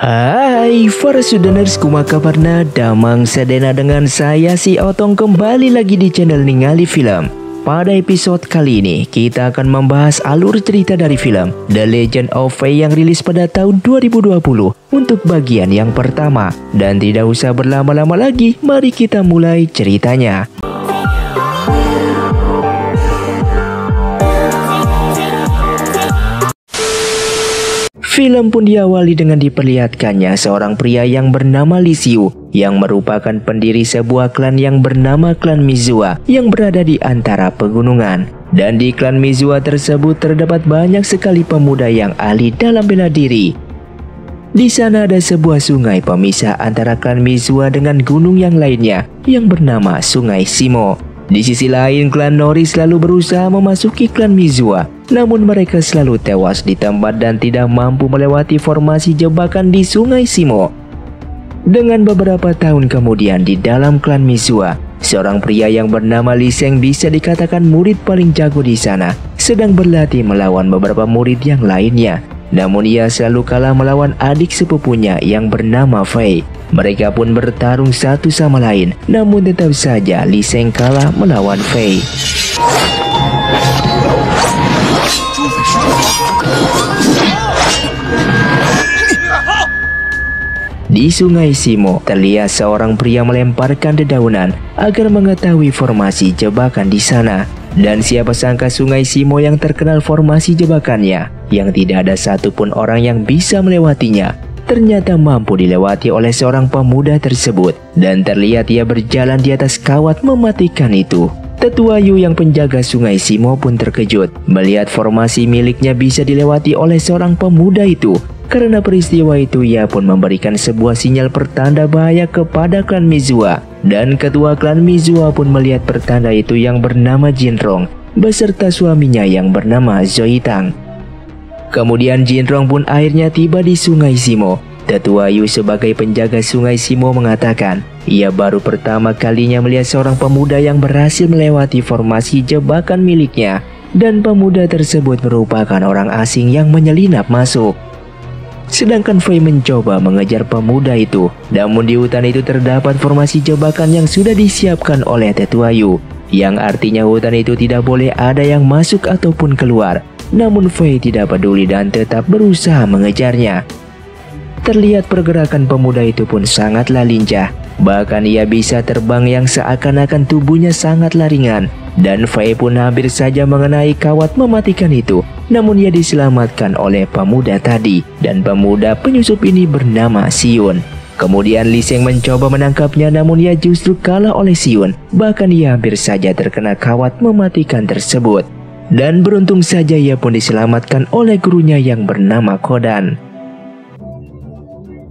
Hai para sudeners kuma kabarna damang sedena dengan saya si Otong kembali lagi di channel Ningali Film pada episode kali ini, kita akan membahas alur cerita dari film The Legend of Fei yang rilis pada tahun 2020 untuk bagian yang pertama. Dan tidak usah berlama-lama lagi, mari kita mulai ceritanya. Film pun diawali dengan diperlihatkannya seorang pria yang bernama Lisiu yang merupakan pendiri sebuah klan yang bernama klan Mizua yang berada di antara pegunungan. Dan di klan Mizua tersebut terdapat banyak sekali pemuda yang ahli dalam bela diri. Di sana ada sebuah sungai pemisah antara klan Mizua dengan gunung yang lainnya yang bernama Sungai Simo. Di sisi lain, klan Nori selalu berusaha memasuki klan Mizua, namun mereka selalu tewas di tempat dan tidak mampu melewati formasi jebakan di Sungai Simo. Dengan beberapa tahun kemudian di dalam klan Mizua, seorang pria yang bernama Li Seng bisa dikatakan murid paling jago di sana, sedang berlatih melawan beberapa murid yang lainnya. Namun ia selalu kalah melawan adik sepupunya yang bernama Fei. Mereka pun bertarung satu sama lain, namun tetap saja Li Seng kalah melawan Fei. Di sungai Simo, terlihat seorang pria melemparkan dedaunan agar mengetahui formasi jebakan di sana. Dan siapa sangka sungai Simo yang terkenal formasi jebakannya, yang tidak ada satupun orang yang bisa melewatinya, ternyata mampu dilewati oleh seorang pemuda tersebut. Dan terlihat ia berjalan di atas kawat mematikan itu. Tetua Yu yang penjaga sungai Simo pun terkejut melihat formasi miliknya bisa dilewati oleh seorang pemuda itu. Karena peristiwa itu ia pun memberikan sebuah sinyal pertanda bahaya kepada klan Mizua. Dan ketua klan Mizua pun melihat pertanda itu yang bernama Jinrong beserta suaminya yang bernama Zoitang. Kemudian Jinrong pun akhirnya tiba di sungai Simo. Tetua Yu sebagai penjaga sungai Simo mengatakan, ia baru pertama kalinya melihat seorang pemuda yang berhasil melewati formasi jebakan miliknya. Dan pemuda tersebut merupakan orang asing yang menyelinap masuk. Sedangkan Fei mencoba mengejar pemuda itu, namun di hutan itu terdapat formasi jebakan yang sudah disiapkan oleh Tetua Yu, yang artinya hutan itu tidak boleh ada yang masuk ataupun keluar. Namun Fei tidak peduli dan tetap berusaha mengejarnya. Terlihat pergerakan pemuda itu pun sangatlah lincah, bahkan ia bisa terbang yang seakan-akan tubuhnya sangatlah ringan. Dan Fei pun hampir saja mengenai kawat mematikan itu namun ia diselamatkan oleh pemuda tadi dan pemuda penyusup ini bernama Siun. Kemudian Li Seng mencoba menangkapnya namun ia justru kalah oleh Siun. Bahkan ia hampir saja terkena kawat mematikan tersebut. Dan beruntung saja ia pun diselamatkan oleh gurunya yang bernama Kodan.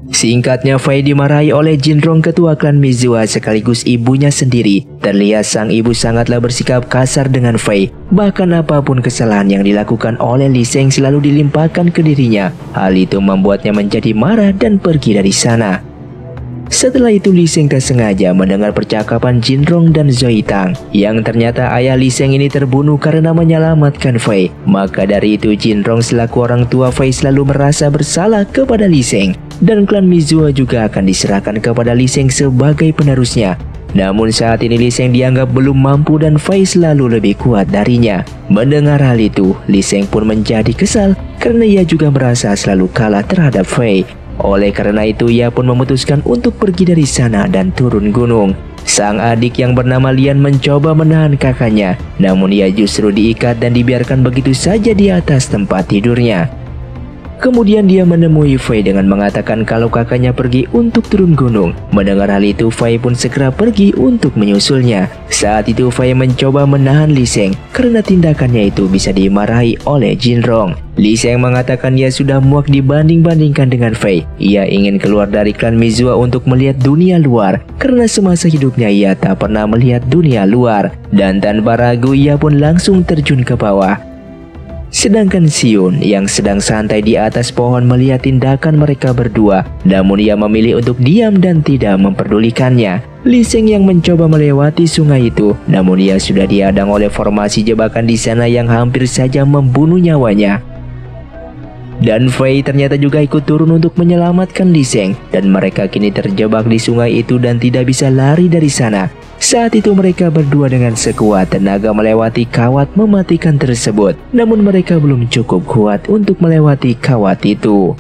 Singkatnya, Fei dimarahi oleh Jinrong ketua klan Mizua sekaligus ibunya sendiri. Terlihat sang ibu sangatlah bersikap kasar dengan Fei. Bahkan apa pun kesalahan yang dilakukan oleh Li Seng selalu dilimpahkan ke dirinya. Hal itu membuatnya menjadi marah dan pergi dari sana. Setelah itu Li Seng sengaja mendengar percakapan Jinrong dan Zoe Tang yang ternyata ayah Li Seng ini terbunuh karena menyelamatkan Fei. Maka dari itu Jinrong selaku orang tua Fei selalu merasa bersalah kepada Li Seng dan klan Mizua juga akan diserahkan kepada Li Seng sebagai penerusnya. Namun saat ini Li Seng dianggap belum mampu dan Fei selalu lebih kuat darinya. Mendengar hal itu, Li Seng pun menjadi kesal karena ia juga merasa selalu kalah terhadap Fei. Oleh karena itu ia pun memutuskan untuk pergi dari sana dan turun gunung. Sang adik yang bernama Lian mencoba menahan kakaknya, namun ia justru diikat dan dibiarkan begitu saja di atas tempat tidurnya. Kemudian dia menemui Fei dengan mengatakan kalau kakaknya pergi untuk turun gunung. Mendengar hal itu, Fei pun segera pergi untuk menyusulnya. Saat itu Fei mencoba menahan Li Seng karena tindakannya itu bisa dimarahi oleh Jinrong. Li Seng mengatakan ia sudah muak dibanding-bandingkan dengan Fei. Ia ingin keluar dari klan Mizua untuk melihat dunia luar karena semasa hidupnya ia tak pernah melihat dunia luar. Dan tanpa ragu ia pun langsung terjun ke bawah. Sedangkan Siun yang sedang santai di atas pohon melihat tindakan mereka berdua, namun ia memilih untuk diam dan tidak memperdulikannya. Li Seng yang mencoba melewati sungai itu, namun ia sudah diadang oleh formasi jebakan di sana yang hampir saja membunuh nyawanya. Dan Fei ternyata juga ikut turun untuk menyelamatkan Li Sheng dan mereka kini terjebak di sungai itu dan tidak bisa lari dari sana. Saat itu mereka berdua dengan sekuat tenaga melewati kawat mematikan tersebut. Namun mereka belum cukup kuat untuk melewati kawat itu.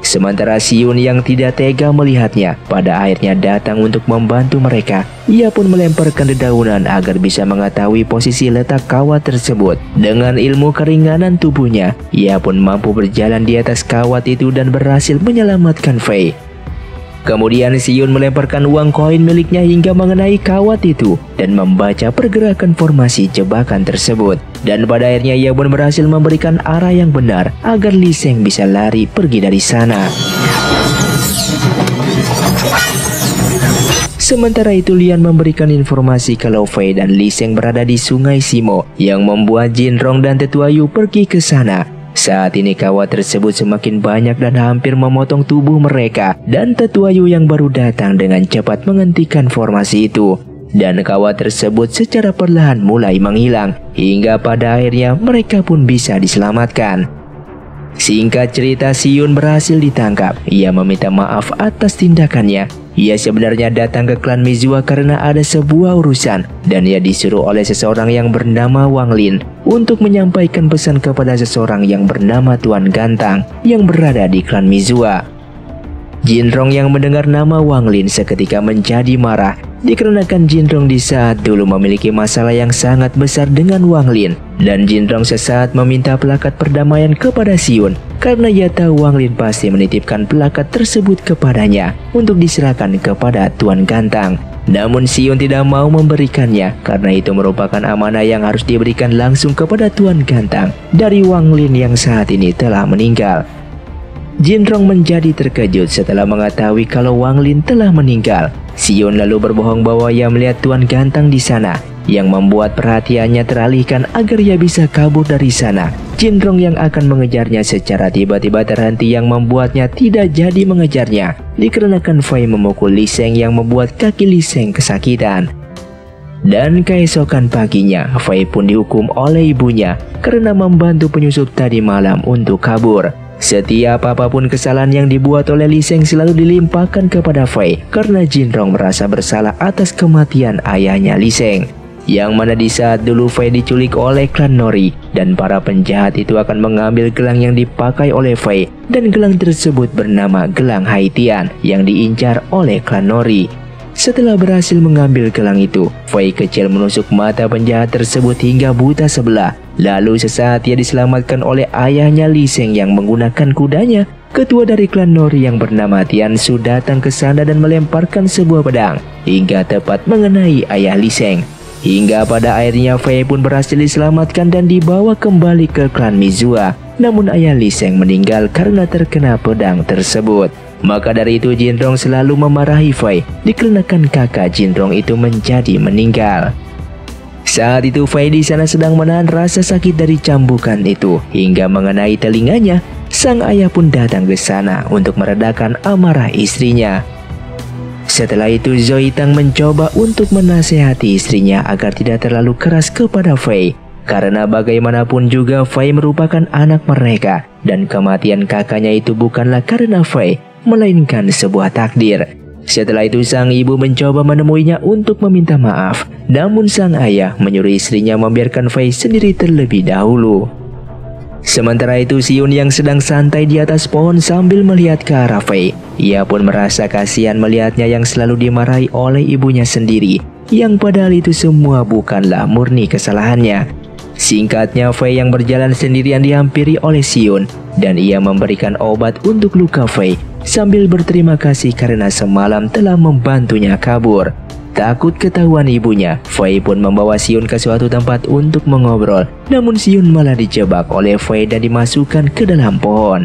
Sementara Siun yang tidak tega melihatnya pada akhirnya datang untuk membantu mereka. Ia pun melemparkan dedaunan agar bisa mengetahui posisi letak kawat tersebut. Dengan ilmu keringanan tubuhnya, ia pun mampu berjalan di atas kawat itu dan berhasil menyelamatkan Fei. Kemudian Siun melemparkan uang koin miliknya hingga mengenai kawat itu dan membaca pergerakan formasi jebakan tersebut. Dan pada akhirnya ia pun berhasil memberikan arah yang benar agar Li Sheng bisa lari pergi dari sana. Sementara itu Lian memberikan informasi kalau Fei dan Li Sheng berada di sungai Simo yang membuat Jin Rong dan Tetua Yu pergi ke sana saat ini kawat tersebut semakin banyak dan hampir memotong tubuh mereka dan tetua Yu yang baru datang dengan cepat menghentikan formasi itu. Dan kawat tersebut secara perlahan mulai menghilang hingga pada akhirnya mereka pun bisa diselamatkan. Singkat cerita, Siun berhasil ditangkap. Ia meminta maaf atas tindakannya. Ia sebenarnya datang ke klan Mizua karena ada sebuah urusan dan ia disuruh oleh seseorang yang bernama Wang Lin untuk menyampaikan pesan kepada seseorang yang bernama Tuan Gantang yang berada di klan Mizua. Jinrong yang mendengar nama Wang Lin seketika menjadi marah dikarenakan Jinrong di saat dulu memiliki masalah yang sangat besar dengan Wang Lin dan Jinrong sesaat meminta pelakat perdamaian kepada Siun karena ia tahu Wang Lin pasti menitipkan pelakat tersebut kepadanya untuk diserahkan kepada Tuan Gantang. Namun Siun tidak mau memberikannya karena itu merupakan amanah yang harus diberikan langsung kepada Tuan Gantang dari Wang Lin yang saat ini telah meninggal. Jinrong menjadi terkejut setelah mengetahui kalau Wang Lin telah meninggal. Sion lalu berbohong bahwa ia melihat Tuan Gantang di sana, yang membuat perhatiannya teralihkan agar ia bisa kabur dari sana. Jinrong yang akan mengejarnya secara tiba-tiba terhenti yang membuatnya tidak jadi mengejarnya, dikarenakan Fei memukul Li Sheng yang membuat kaki Li Sheng kesakitan. Dan keesokan paginya, Fei pun dihukum oleh ibunya karena membantu penyusup tadi malam untuk kabur. Setiap apa pun kesalahan yang dibuat oleh Li Sheng selalu dilimpahkan kepada Fei karena Jinrong merasa bersalah atas kematian ayahnya Li Sheng. Yang mana di saat dulu Fei diculik oleh klan Nori dan para penjahat itu akan mengambil gelang yang dipakai oleh Fei dan gelang tersebut bernama gelang Haitian yang diincar oleh klan Nori. Setelah berhasil mengambil gelang itu, Fei kecil menusuk mata penjahat tersebut hingga buta sebelah. Lalu sesaat ia diselamatkan oleh ayahnya Li Sheng yang menggunakan kudanya. Ketua dari klan Nori yang bernama Tian Su datang ke sana dan melemparkan sebuah pedang hingga tepat mengenai ayah Li Sheng. Hingga pada akhirnya Fei pun berhasil diselamatkan dan dibawa kembali ke klan Mizua. Namun ayah Li Sheng meninggal karena terkena pedang tersebut. Maka dari itu Jinrong selalu memarahi Fei dikarenakan kakak Jinrong itu menjadi meninggal. Saat itu Fei di sana sedang menahan rasa sakit dari cambukan itu hingga mengenai telinganya. Sang ayah pun datang ke sana untuk meredakan amarah istrinya. Setelah itu Zoe Tang mencoba untuk menasehati istrinya agar tidak terlalu keras kepada Fei. Karena bagaimanapun juga Fei merupakan anak mereka dan kematian kakaknya itu bukanlah karena Fei, melainkan sebuah takdir. Setelah itu sang ibu mencoba menemuinya untuk meminta maaf, namun sang ayah menyuruh istrinya membiarkan Fei sendiri terlebih dahulu. Sementara itu Siun yang sedang santai di atas pohon sambil melihat ke arah Fei. Ia pun merasa kasihan melihatnya yang selalu dimarahi oleh ibunya sendiri. Yang padahal itu semua bukanlah murni kesalahannya. Singkatnya Fei yang berjalan sendirian dihampiri oleh Siun dan ia memberikan obat untuk luka Fei sambil berterima kasih karena semalam telah membantunya kabur. Takut ketahuan ibunya, Fei pun membawa Sion ke suatu tempat untuk mengobrol. Namun Sion malah dijebak oleh Fei dan dimasukkan ke dalam pohon.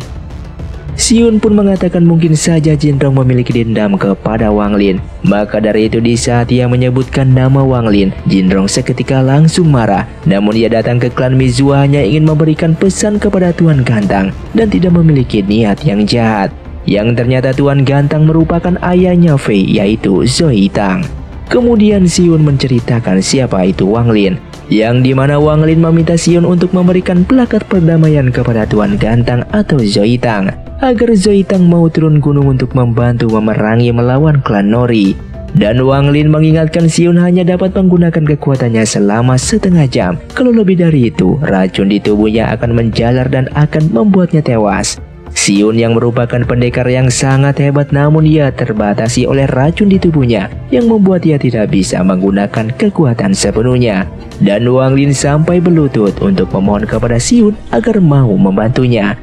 Sion pun mengatakan mungkin saja Jinrong memiliki dendam kepada Wang Lin. Maka dari itu di saat ia menyebutkan nama Wang Lin, Jinrong seketika langsung marah. Namun ia datang ke klan Mizua hanya ingin memberikan pesan kepada Tuan Gantang dan tidak memiliki niat yang jahat yang ternyata Tuan Gantang merupakan ayahnya Fei yaitu Zoe Tang. Kemudian Siun menceritakan siapa itu Wang Lin, yang di mana Wang Lin meminta Siun untuk memberikan plakat perdamaian kepada Tuan Gantang atau Zoitang, agar Zoitang mau turun gunung untuk membantu memerangi melawan klan Nori. Dan Wang Lin mengingatkan Siun hanya dapat menggunakan kekuatannya selama setengah jam. Kalau lebih dari itu, racun di tubuhnya akan menjalar dan akan membuatnya tewas. Siun yang merupakan pendekar yang sangat hebat namun ia terbatasi oleh racun di tubuhnya yang membuat ia tidak bisa menggunakan kekuatan sepenuhnya. Dan Wang Lin sampai berlutut untuk memohon kepada Siun agar mau membantunya.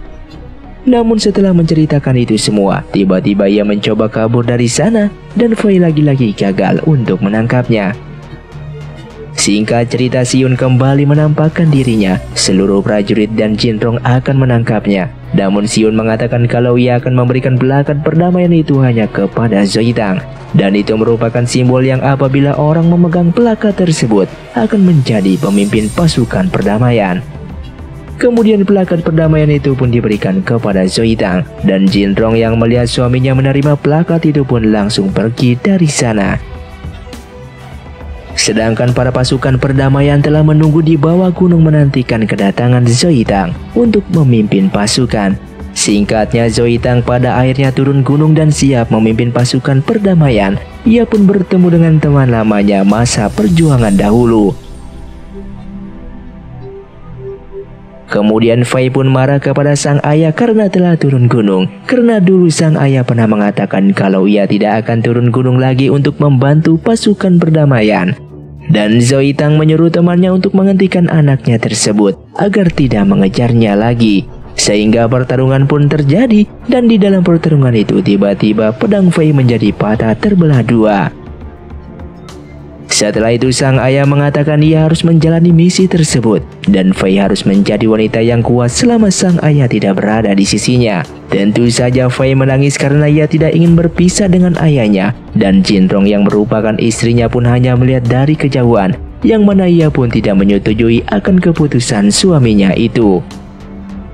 Namun setelah menceritakan itu semua, tiba-tiba ia mencoba kabur dari sana dan Fei lagi-lagi gagal untuk menangkapnya. Singkat cerita Siun kembali menampakkan dirinya, seluruh prajurit dan Jinrong akan menangkapnya namun Sion mengatakan kalau ia akan memberikan belakang perdamaian itu hanya kepada Zoidang. Dan itu merupakan simbol yang apabila orang memegang pelakat tersebut akan menjadi pemimpin pasukan perdamaian. Kemudian pelakat perdamaian itu pun diberikan kepada Zoidang dan Jinrong yang melihat suaminya menerima pelakat itu pun langsung pergi dari sana. Sedangkan para pasukan perdamaian telah menunggu di bawah gunung menantikan kedatangan Zoitang untuk memimpin pasukan. Singkatnya Zoitang pada akhirnya turun gunung dan siap memimpin pasukan perdamaian. Ia pun bertemu dengan teman lamanya masa perjuangan dahulu. Kemudian Fai pun marah kepada sang ayah karena telah turun gunung. Karena dulu sang ayah pernah mengatakan kalau ia tidak akan turun gunung lagi untuk membantu pasukan perdamaian. Dan Zoe Tang menyuruh temannya untuk menghentikan anaknya tersebut agar tidak mengejarnya lagi. Sehingga pertarungan pun terjadi dan di dalam pertarungan itu tiba-tiba pedang Fei menjadi patah terbelah dua. Setelah itu sang ayah mengatakan ia harus menjalani misi tersebut dan Fei harus menjadi wanita yang kuat selama sang ayah tidak berada di sisinya. Tentu saja Fei menangis karena ia tidak ingin berpisah dengan ayahnya dan Jinrong yang merupakan istrinya pun hanya melihat dari kejauhan yang mana ia pun tidak menyetujui akan keputusan suaminya itu.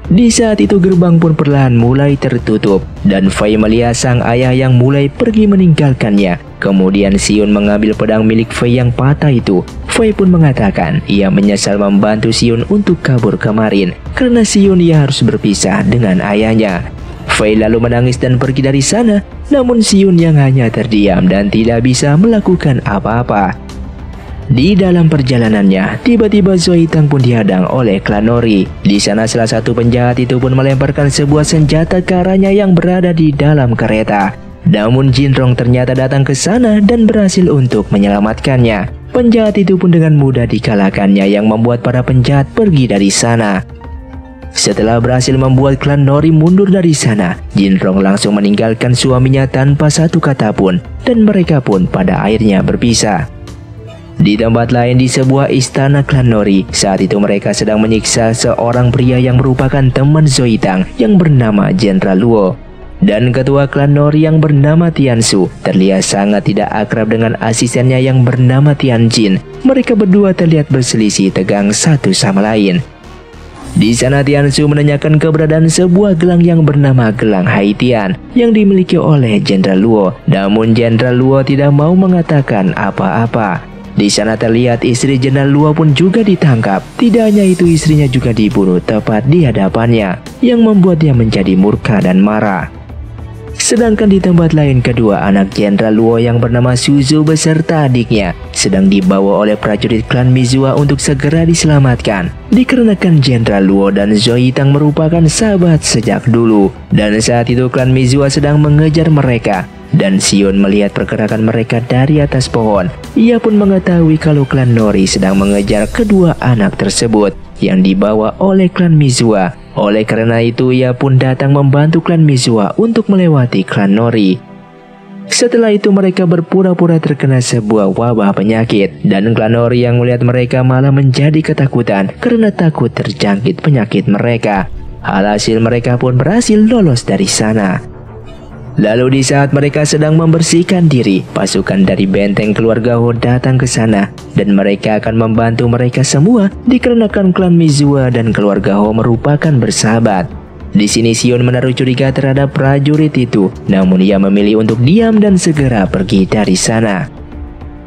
Di saat itu gerbang pun perlahan mulai tertutup dan Fei melihat sang ayah yang mulai pergi meninggalkannya. Kemudian Sion mengambil pedang milik Fei yang patah itu. Fei pun mengatakan ia menyesal membantu Sion untuk kabur kemarin karena Sion ia harus berpisah dengan ayahnya. Fei lalu menangis dan pergi dari sana, namun Sion yang hanya terdiam dan tidak bisa melakukan apa-apa. Di dalam perjalanannya, tiba-tiba Zoe Tang pun dihadang oleh klan Nori. Di sana salah satu penjahat itu pun melemparkan sebuah senjata ke arahnya yang berada di dalam kereta. Namun Jinrong ternyata datang ke sana dan berhasil untuk menyelamatkannya. Penjahat itu pun dengan mudah dikalahkannya yang membuat para penjahat pergi dari sana. Setelah berhasil membuat klan Nori mundur dari sana, Jinrong langsung meninggalkan suaminya tanpa satu kata pun dan mereka pun pada akhirnya berpisah. Di tempat lain di sebuah istana klan Nori, saat itu mereka sedang menyiksa seorang pria yang merupakan teman Zoitang yang bernama Jenderal Luo. Dan ketua klan Nori yang bernama Tiansu terlihat sangat tidak akrab dengan asistennya yang bernama Tianjin. Mereka berdua terlihat berselisih tegang satu sama lain. Di sana Tiansu menanyakan keberadaan sebuah gelang yang bernama gelang Haitian yang dimiliki oleh Jenderal Luo. Namun Jenderal Luo tidak mau mengatakan apa-apa. Di sana terlihat istri Jenderal Luo pun juga ditangkap. Tidak hanya itu istrinya juga dibunuh tepat di hadapannya, yang membuat dia menjadi murka dan marah. Sedangkan di tempat lain kedua anak Jenderal Luo yang bernama Suzu beserta adiknya sedang dibawa oleh prajurit klan Mizua untuk segera diselamatkan. Dikarenakan Jenderal Luo dan Zoe Tang merupakan sahabat sejak dulu. Dan saat itu klan Mizua sedang mengejar mereka dan Sion melihat pergerakan mereka dari atas pohon. Ia pun mengetahui kalau klan Nori sedang mengejar kedua anak tersebut yang dibawa oleh klan Mizua. Oleh karena itu ia pun datang membantu klan Mizua untuk melewati klan Nori. Setelah itu mereka berpura-pura terkena sebuah wabah penyakit dan klan Nori yang melihat mereka malah menjadi ketakutan karena takut terjangkit penyakit mereka. Alhasil mereka pun berhasil lolos dari sana. Lalu di saat mereka sedang membersihkan diri, pasukan dari benteng keluarga Ho datang ke sana dan mereka akan membantu mereka semua dikarenakan klan Mizua dan keluarga Ho merupakan bersahabat. Di sini Sion menaruh curiga terhadap prajurit itu, namun ia memilih untuk diam dan segera pergi dari sana.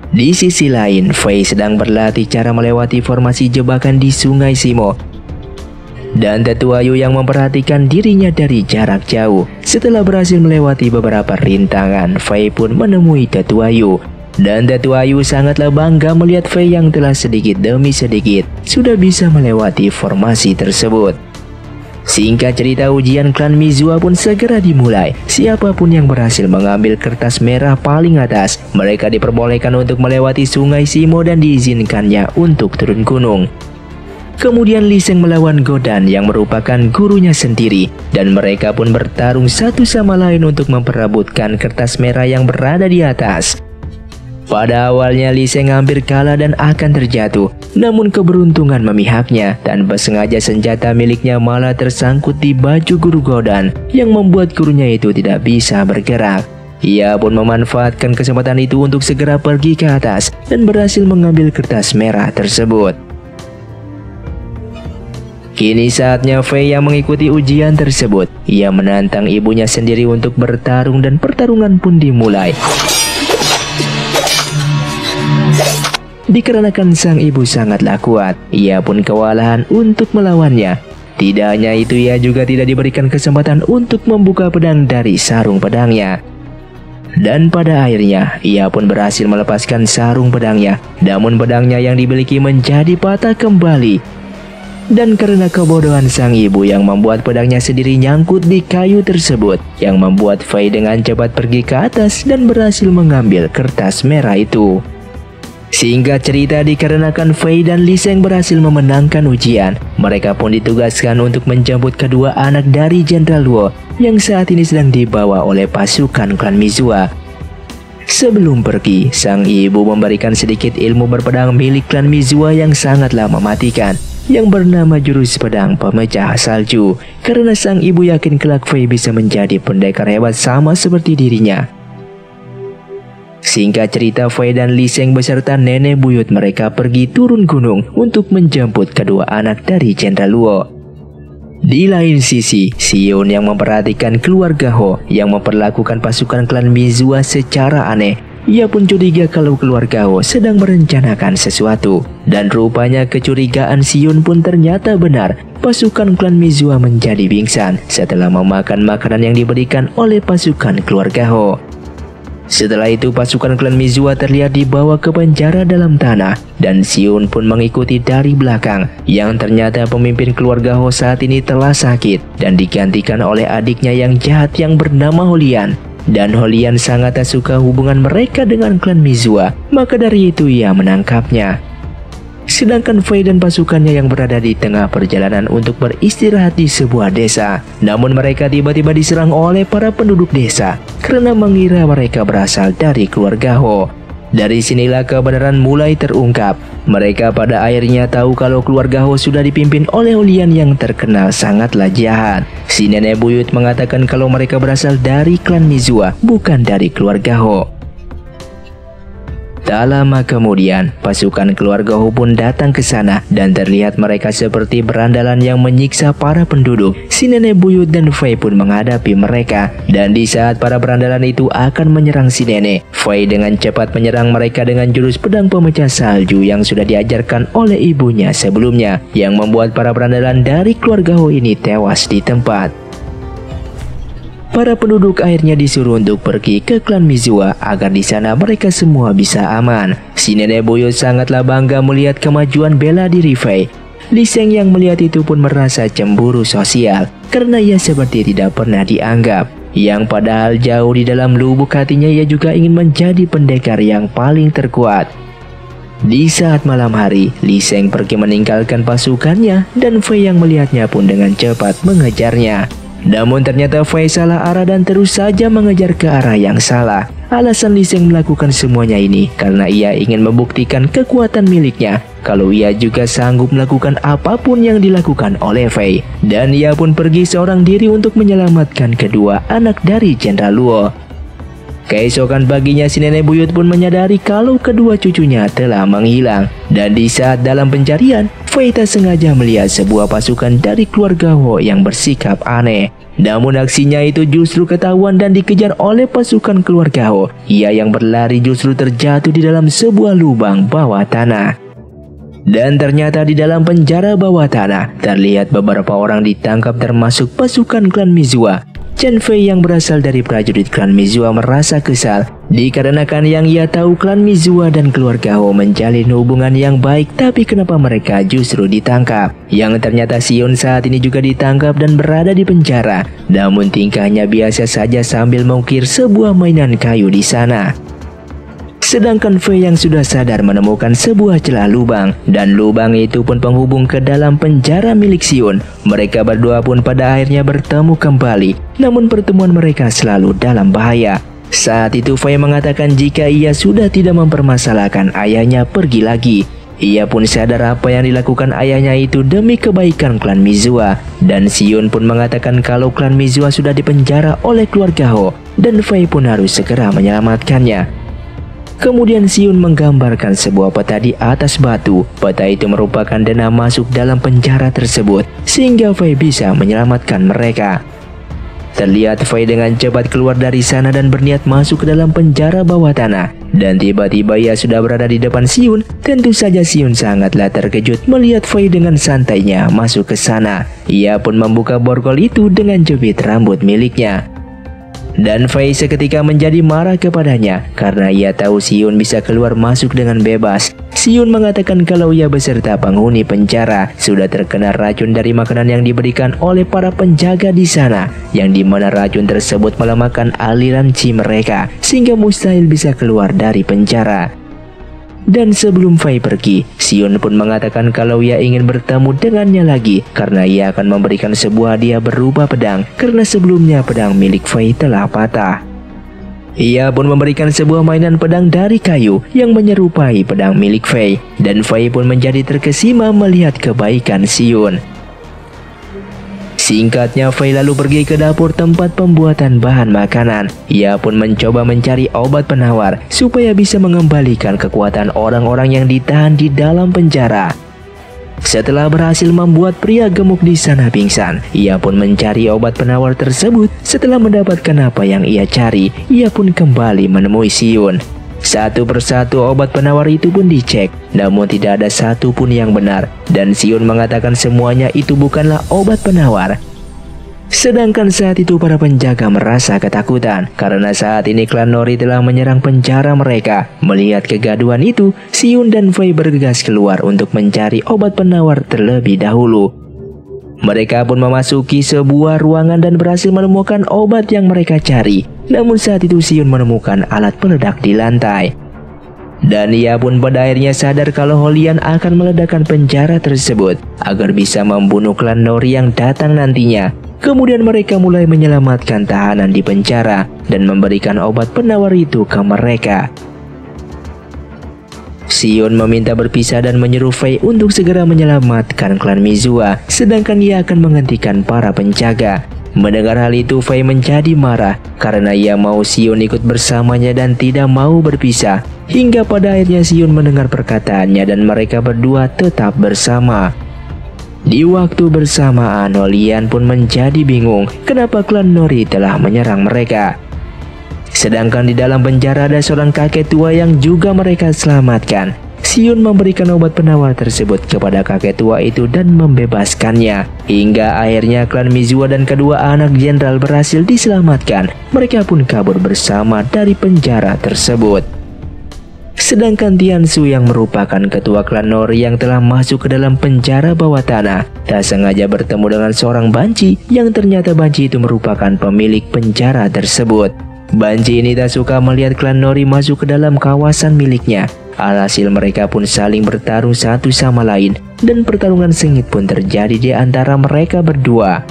Di sisi lain, Fei sedang berlatih cara melewati formasi jebakan di Sungai Simo. Dan Tetua Yu yang memperhatikan dirinya dari jarak jauh. Setelah berhasil melewati beberapa rintangan, Fei pun menemui Tetua Yu. Dan Tetua Yu sangatlah bangga melihat Fei yang telah sedikit demi sedikit sudah bisa melewati formasi tersebut. Singkat cerita ujian klan Mizua pun segera dimulai. Siapa pun yang berhasil mengambil kertas merah paling atas, mereka diperbolehkan untuk melewati sungai Simo dan diizinkannya untuk turun gunung. Kemudian Liseng melawan Godan yang merupakan gurunya sendiri dan mereka pun bertarung satu sama lain untuk memperebutkan kertas merah yang berada di atas. Pada awalnya Seng hampir kalah dan akan terjatuh, namun keberuntungan memihaknya dan sengaja senjata miliknya malah tersangkut di baju guru Godan yang membuat gurunya itu tidak bisa bergerak. Ia pun memanfaatkan kesempatan itu untuk segera pergi ke atas dan berhasil mengambil kertas merah tersebut. Kini saatnya Fei yang mengikuti ujian tersebut. Ia menantang ibunya sendiri untuk bertarung dan pertarungan pun dimulai. Dikarenakan sang ibu sangatlah kuat, ia pun kewalahan untuk melawannya. Tidak hanya itu, ia juga tidak diberikan kesempatan untuk membuka pedang dari sarung pedangnya. Dan pada akhirnya, ia pun berhasil melepaskan sarung pedangnya. Namun pedangnya yang dimiliki menjadi patah kembali. Dan karena kebodohan sang ibu yang membuat pedangnya sendiri nyangkut di kayu tersebut, yang membuat Fei dengan cepat pergi ke atas dan berhasil mengambil kertas merah itu. Sehingga cerita dikarenakan Fei dan Li Sheng berhasil memenangkan ujian, mereka pun ditugaskan untuk menjemput kedua anak dari Jenderal Luo yang saat ini sedang dibawa oleh pasukan klan Mizua. Sebelum pergi, sang ibu memberikan sedikit ilmu berpedang milik klan Mizua yang sangatlah mematikan, yang bernama jurus pedang pemecah salju, karena sang ibu yakin kelak Fei bisa menjadi pendekar hebat sama seperti dirinya. Singkat cerita, Fei dan Li Sheng beserta nenek buyut mereka pergi turun gunung untuk menjemput kedua anak dari Jenderal Luo. Di lain sisi, Sion yang memperhatikan keluarga Ho yang memperlakukan pasukan klan Mizua secara aneh. Ia pun curiga kalau keluarga Ho sedang merencanakan sesuatu. Dan rupanya kecurigaan Sion pun ternyata benar. Pasukan klan Mizua menjadi pingsan setelah memakan makanan yang diberikan oleh pasukan keluarga Ho. Setelah itu pasukan klan Mizua terlihat dibawa ke penjara dalam tanah dan Sion pun mengikuti dari belakang yang ternyata pemimpin keluarga Ho saat ini telah sakit dan digantikan oleh adiknya yang jahat yang bernama Holian. Dan Holian sangat tak suka hubungan mereka dengan klan Mizua, maka dari itu ia menangkapnya. Sedangkan Fei dan pasukannya yang berada di tengah perjalanan untuk beristirahat di sebuah desa. Namun mereka tiba-tiba diserang oleh para penduduk desa karena mengira mereka berasal dari keluarga Ho. Dari sinilah kebenaran mulai terungkap. Mereka pada akhirnya tahu kalau keluarga Ho sudah dipimpin oleh Ulian yang terkenal sangatlah jahat. Si nenek buyut mengatakan kalau mereka berasal dari klan Mizua, bukan dari keluarga Ho. Tak lama kemudian, pasukan keluarga Hu pun datang ke sana dan terlihat mereka seperti berandalan yang menyiksa para penduduk. Si nenek buyut dan Fei pun menghadapi mereka. Dan di saat para berandalan itu akan menyerang si nenek, Fei dengan cepat menyerang mereka dengan jurus pedang pemecah salju yang sudah diajarkan oleh ibunya sebelumnya, yang membuat para berandalan dari keluarga Hu ini tewas di tempat. Para penduduk akhirnya disuruh untuk pergi ke klan Mizua agar di sana mereka semua bisa aman. Si nenek buyut sangatlah bangga melihat kemajuan bela diri Fei. Li Sheng yang melihat itu pun merasa cemburu sosial karena ia seperti tidak pernah dianggap. Yang padahal jauh di dalam lubuk hatinya ia juga ingin menjadi pendekar yang paling terkuat. Di saat malam hari, Li Sheng pergi meninggalkan pasukannya dan Fei yang melihatnya pun dengan cepat mengejarnya. Namun ternyata Fai salah arah dan terus saja mengejar ke arah yang salah. Alasan Liseng melakukan semuanya ini karena ia ingin membuktikan kekuatan miliknya kalau ia juga sanggup melakukan apa pun yang dilakukan oleh Fei. Dan ia pun pergi seorang diri untuk menyelamatkan kedua anak dari Jenderal Luo. Keesokan paginya si nenek buyut pun menyadari kalau kedua cucunya telah menghilang. Dan di saat dalam pencarian, Fei tak sengaja melihat sebuah pasukan dari keluarga Ho yang bersikap aneh. Namun aksinya itu justru ketahuan dan dikejar oleh pasukan keluarga Ho. Ia yang berlari justru terjatuh di dalam sebuah lubang bawah tanah. Dan ternyata di dalam penjara bawah tanah terlihat beberapa orang ditangkap termasuk pasukan klan Mizua. Chen Fei yang berasal dari prajurit klan Mizua merasa kesal dikarenakan yang ia tahu klan Mizua dan keluarga Ho menjalin hubungan yang baik tapi kenapa mereka justru ditangkap. Yang ternyata Sion saat ini juga ditangkap dan berada di penjara. Namun tingkahnya biasa saja sambil mengukir sebuah mainan kayu di sana. Sedangkan Fei yang sudah sadar menemukan sebuah celah lubang dan lubang itu pun penghubung ke dalam penjara milik Sion. Mereka berdua pun pada akhirnya bertemu kembali, namun pertemuan mereka selalu dalam bahaya. Saat itu Fei mengatakan jika ia sudah tidak mempermasalahkan ayahnya pergi lagi. Ia pun sadar apa yang dilakukan ayahnya itu demi kebaikan klan Mizua dan Sion pun mengatakan kalau klan Mizua sudah dipenjara oleh keluarga Ho dan Fei pun harus segera menyelamatkannya. Kemudian Siun menggambarkan sebuah peta di atas batu. Peta itu merupakan dana masuk dalam penjara tersebut, sehingga Fei bisa menyelamatkan mereka. Terlihat Fei dengan cepat keluar dari sana dan berniat masuk ke dalam penjara bawah tanah. Dan tiba-tiba ia sudah berada di depan Siun. Tentu saja Siun sangatlah terkejut melihat Fei dengan santainya masuk ke sana. Ia pun membuka borgol itu dengan jepit rambut miliknya. Dan Fei seketika menjadi marah kepadanya karena ia tahu Siun bisa keluar masuk dengan bebas. Siun mengatakan kalau ia beserta penghuni penjara sudah terkena racun dari makanan yang diberikan oleh para penjaga di sana, yang di mana racun tersebut melemahkan aliran chi mereka sehingga mustahil bisa keluar dari penjara. Dan sebelum Fei pergi, Sion pun mengatakan kalau ia ingin bertemu dengannya lagi karena ia akan memberikan sebuah hadiah berupa pedang karena sebelumnya pedang milik Fei telah patah. Ia pun memberikan sebuah mainan pedang dari kayu yang menyerupai pedang milik Fei dan Fei pun menjadi terkesima melihat kebaikan Sion. Singkatnya, Fei lalu pergi ke dapur tempat pembuatan bahan makanan. Ia pun mencoba mencari obat penawar supaya bisa mengembalikan kekuatan orang-orang yang ditahan di dalam penjara. Setelah berhasil membuat pria gemuk di sana pingsan, ia pun mencari obat penawar tersebut. Setelah mendapatkan apa yang ia cari, ia pun kembali menemui Siun. Satu persatu obat penawar itu pun dicek, namun tidak ada satu pun yang benar. Dan Sion mengatakan semuanya itu bukanlah obat penawar. Sedangkan saat itu para penjaga merasa ketakutan karena saat ini klan Nori telah menyerang penjara mereka. Melihat kegaduhan itu, Siun dan Fei bergegas keluar untuk mencari obat penawar terlebih dahulu. Mereka pun memasuki sebuah ruangan dan berhasil menemukan obat yang mereka cari. Namun saat itu Siun menemukan alat peledak di lantai. Dan ia pun pada akhirnya sadar kalau Holian akan meledakkan penjara tersebut agar bisa membunuh klan Nori yang datang nantinya. Kemudian mereka mulai menyelamatkan tahanan di penjara dan memberikan obat penawar itu ke mereka. Sion meminta berpisah dan menyuruh Fei untuk segera menyelamatkan klan Mizua, sedangkan ia akan menghentikan para penjaga. Mendengar hal itu, Fei menjadi marah karena ia mau Sion ikut bersamanya dan tidak mau berpisah. Hingga pada akhirnya Sion mendengar perkataannya dan mereka berdua tetap bersama. Di waktu bersamaan, Holian pun menjadi bingung kenapa klan Nori telah menyerang mereka. Sedangkan di dalam penjara ada seorang kakek tua yang juga mereka selamatkan. Siun memberikan obat penawar tersebut kepada kakek tua itu dan membebaskannya. Hingga akhirnya klan Mizua dan kedua anak jenderal berhasil diselamatkan. Mereka pun kabur bersama dari penjara tersebut. Sedangkan Tiansu yang merupakan ketua klan Nori yang telah masuk ke dalam penjara bawah tanah tak sengaja bertemu dengan seorang banci yang ternyata banci itu merupakan pemilik penjara tersebut. Banci ini tak suka melihat klan Nori masuk ke dalam kawasan miliknya Alhasil mereka pun saling bertarung satu sama lain dan pertarungan sengit pun terjadi di antara mereka berdua.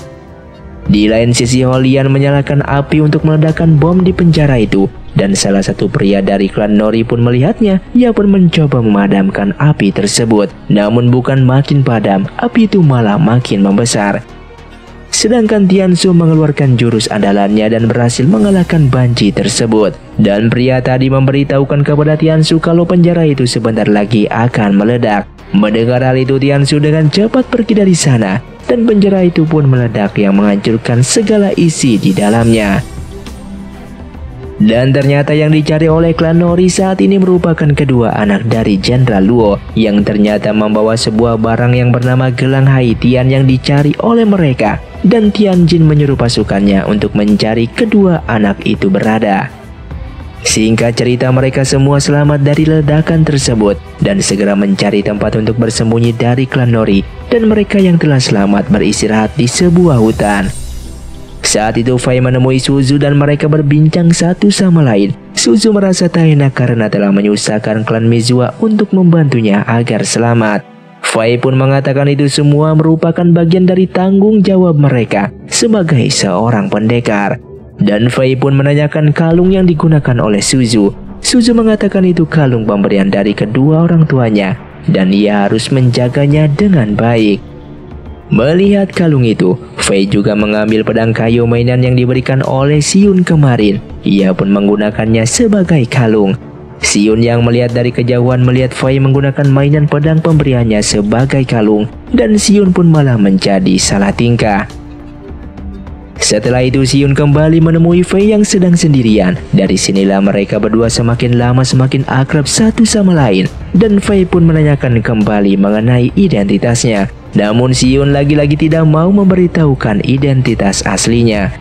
Di lain sisi Holian menyalakan api untuk meledakkan bom di penjara itu dan salah satu pria dari klan Nori pun melihatnya. Ia pun mencoba memadamkan api tersebut. Namun bukan makin padam, api itu malah makin membesar. Sedangkan Tiansu mengeluarkan jurus andalannya dan berhasil mengalahkan Banji tersebut. Dan pria tadi memberitahukan kepada Tiansu kalau penjara itu sebentar lagi akan meledak. Mendengar hal itu Tiansu dengan cepat pergi dari sana dan penjara itu pun meledak yang menghancurkan segala isi di dalamnya. Dan ternyata yang dicari oleh klan Nori saat ini merupakan kedua anak dari Jenderal Luo yang ternyata membawa sebuah barang yang bernama gelang Haitian yang dicari oleh mereka dan Tianjin menyuruh pasukannya untuk mencari kedua anak itu berada. Singkat cerita mereka semua selamat dari ledakan tersebut dan segera mencari tempat untuk bersembunyi dari klan Nori dan mereka yang telah selamat beristirahat di sebuah hutan. Saat itu Fai menemui Suzu dan mereka berbincang satu sama lain. Suzu merasa tak enak karena telah menyusahkan klan Mizua untuk membantunya agar selamat. Fai pun mengatakan itu semua merupakan bagian dari tanggung jawab mereka sebagai seorang pendekar. Dan Fai pun menanyakan kalung yang digunakan oleh Suzu. Suzu mengatakan itu kalung pemberian dari kedua orang tuanya dan ia harus menjaganya dengan baik. Melihat kalung itu, Fei juga mengambil pedang kayu mainan yang diberikan oleh Siun kemarin. Ia pun menggunakannya sebagai kalung. Siun yang melihat dari kejauhan melihat Fei menggunakan mainan pedang pemberiannya sebagai kalung dan Siun pun malah menjadi salah tingkah. Setelah itu Siun kembali menemui Fei yang sedang sendirian. Dari sinilah mereka berdua semakin lama semakin akrab satu sama lain. Dan Fei pun menanyakan kembali mengenai identitasnya. Namun Siun lagi-lagi tidak mau memberitahukan identitas aslinya.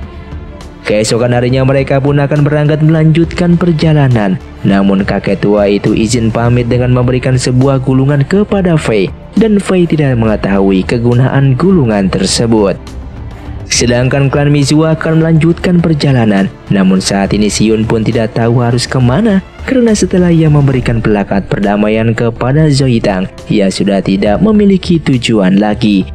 Keesokan harinya mereka pun akan berangkat melanjutkan perjalanan. Namun kakek tua itu izin pamit dengan memberikan sebuah gulungan kepada Fei. Dan Fei tidak mengetahui kegunaan gulungan tersebut. Sedangkan klan Mizua akan melanjutkan perjalanan. Namun saat ini Siun pun tidak tahu harus ke mana. Karena setelah ia memberikan pelakat perdamaian kepada Zoitang, ia sudah tidak memiliki tujuan lagi.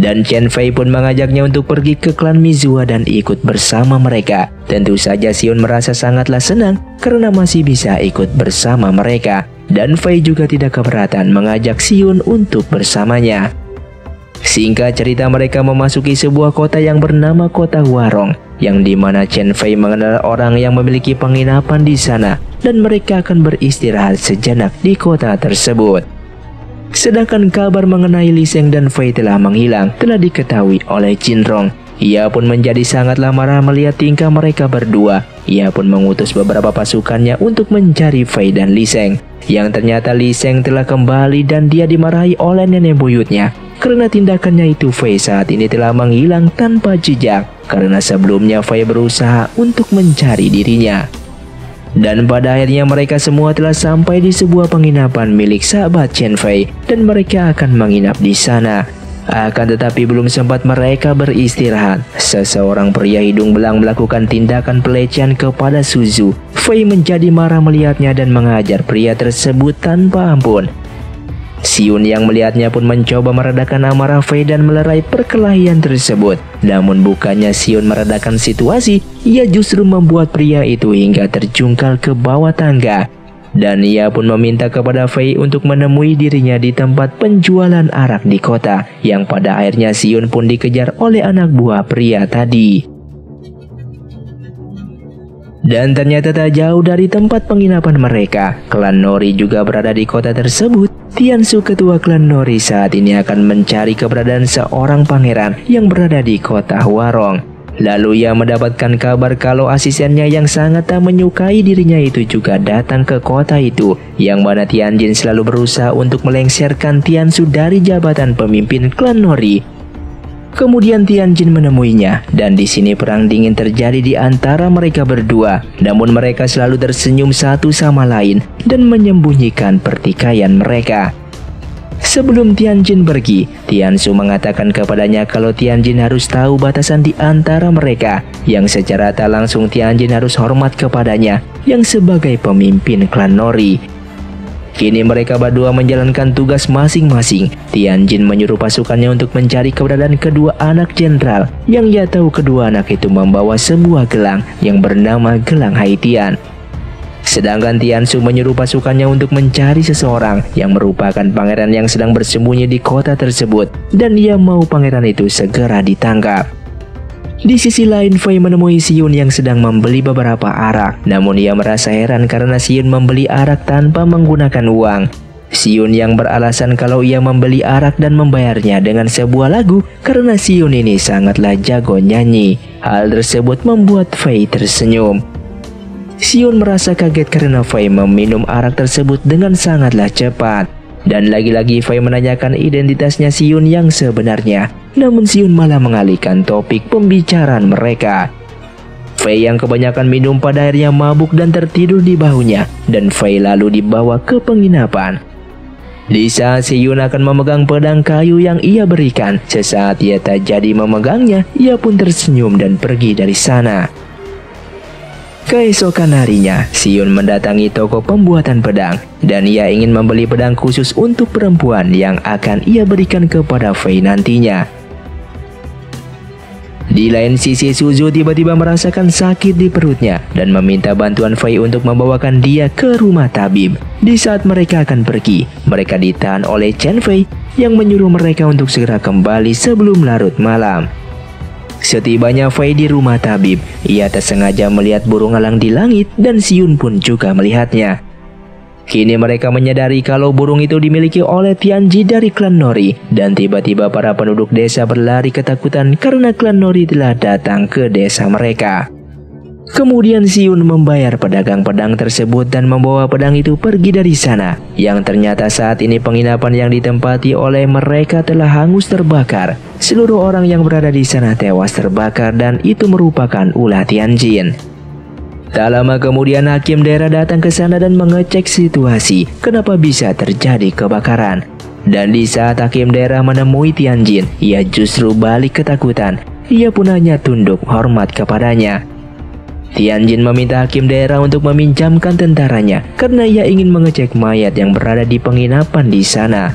Dan Chen Fei pun mengajaknya untuk pergi ke klan Mizua dan ikut bersama mereka. Tentu saja Sion merasa sangatlah senang karena masih bisa ikut bersama mereka. Dan Fei juga tidak keberatan mengajak Sion untuk bersamanya. Singkat cerita mereka memasuki sebuah kota yang bernama Kota Warong, yang di mana Chen Fei mengenal orang yang memiliki penginapan di sana, dan mereka akan beristirahat sejenak di kota tersebut. Sedangkan kabar mengenai Li Sheng dan Fei telah menghilang telah diketahui oleh Jin Rong. Ia pun menjadi sangatlah marah melihat tingkah mereka berdua. Ia pun mengutus beberapa pasukannya untuk mencari Fei dan Li Sheng. Yang ternyata Li Sheng telah kembali dan dia dimarahi oleh nenek buyutnya karena tindakannya itu Fei saat ini telah menghilang tanpa jejak karena sebelumnya Fei berusaha untuk mencari dirinya. Dan pada akhirnya mereka semua telah sampai di sebuah penginapan milik sahabat Chen Fei dan mereka akan menginap di sana. Akan tetapi belum sempat mereka beristirahat, seseorang pria hidung belang melakukan tindakan pelecehan kepada Suzu. Fei menjadi marah melihatnya dan mengajar pria tersebut tanpa ampun. Siun yang melihatnya pun mencoba meredakan amarah Fei dan melerai perkelahian tersebut. Namun bukannya Siun meredakan situasi, ia justru membuat pria itu hingga terjungkal ke bawah tangga. Dan ia pun meminta kepada Fei untuk menemui dirinya di tempat penjualan arak di kota, yang pada akhirnya Siun pun dikejar oleh anak buah pria tadi. Dan ternyata tak jauh dari tempat penginapan mereka, klan Nori juga berada di kota tersebut. Tiansu ketua klan Nori saat ini akan mencari keberadaan seorang pangeran yang berada di kota Warong. Lalu ia mendapatkan kabar kalau asistennya yang sangat tak menyukai dirinya itu juga datang ke kota itu, yang mana Tianjin selalu berusaha untuk melengsarkan Tiansu dari jabatan pemimpin klan Nori Kemudian Tianjin menemuinya dan di sini perang dingin terjadi di antara mereka berdua. Namun mereka selalu tersenyum satu sama lain dan menyembunyikan pertikaian mereka. Sebelum Tianjin pergi, Tiansu mengatakan kepadanya kalau Tianjin harus tahu batasan di antara mereka, yang secara tak langsung Tianjin harus hormat kepadanya, yang sebagai pemimpin klan Nori. Kini mereka berdua menjalankan tugas masing-masing. Tianjin menyuruh pasukannya untuk mencari keberadaan kedua anak jenderal yang ia tahu kedua anak itu membawa sebuah gelang yang bernama gelang Haitian. Sedangkan Tiansu menyuruh pasukannya untuk mencari seseorang yang merupakan pangeran yang sedang bersembunyi di kota tersebut dan ia mau pangeran itu segera ditangkap. Di sisi lain, Fei menemui Siun yang sedang membeli beberapa arak. Namun ia merasa heran karena Siun membeli arak tanpa menggunakan uang. Siun yang beralasan kalau ia membeli arak dan membayarnya dengan sebuah lagu karena Siun ini sangatlah jago nyanyi. Hal tersebut membuat Fei tersenyum. Siun merasa kaget karena Fei meminum arak tersebut dengan sangatlah cepat. Dan lagi-lagi Fei menanyakan identitasnya Siun yang sebenarnya. Namun Siun malah mengalihkan topik pembicaraan mereka. Fei yang kebanyakan minum pada akhirnya mabuk dan tertidur di bahunya. Dan Fei lalu dibawa ke penginapan. Di saat Siun akan memegang pedang kayu yang ia berikan, sesaat ia tak jadi memegangnya, ia pun tersenyum dan pergi dari sana. Keesokan harinya, Siun mendatangi toko pembuatan pedang dan ia ingin membeli pedang khusus untuk perempuan yang akan ia berikan kepada Fei nantinya. Di lain sisi Suzu tiba-tiba merasakan sakit di perutnya dan meminta bantuan Fei untuk membawakan dia ke rumah tabib. Di saat mereka akan pergi, mereka ditahan oleh Chen Fei yang menyuruh mereka untuk segera kembali sebelum larut malam. Setibanya Fei di rumah tabib, ia tersengaja melihat burung elang di langit dan Siun pun juga melihatnya. Kini mereka menyadari kalau burung itu dimiliki oleh Tianji dari klan Nori dan tiba-tiba para penduduk desa berlari ketakutan karena klan Nori telah datang ke desa mereka. Kemudian Siun membayar pedagang pedang tersebut dan membawa pedang itu pergi dari sana. Yang ternyata saat ini penginapan yang ditempati oleh mereka telah hangus terbakar. Seluruh orang yang berada di sana tewas terbakar dan itu merupakan ulah Tianjin. Tak lama kemudian hakim daerah datang ke sana dan mengecek situasi kenapa bisa terjadi kebakaran. Dan di saat hakim daerah menemui Tianjin, ia justru balik ketakutan. Ia pun hanya tunduk hormat kepadanya. Tianjin meminta hakim daerah untuk meminjamkan tentaranya karena ia ingin mengecek mayat yang berada di penginapan di sana.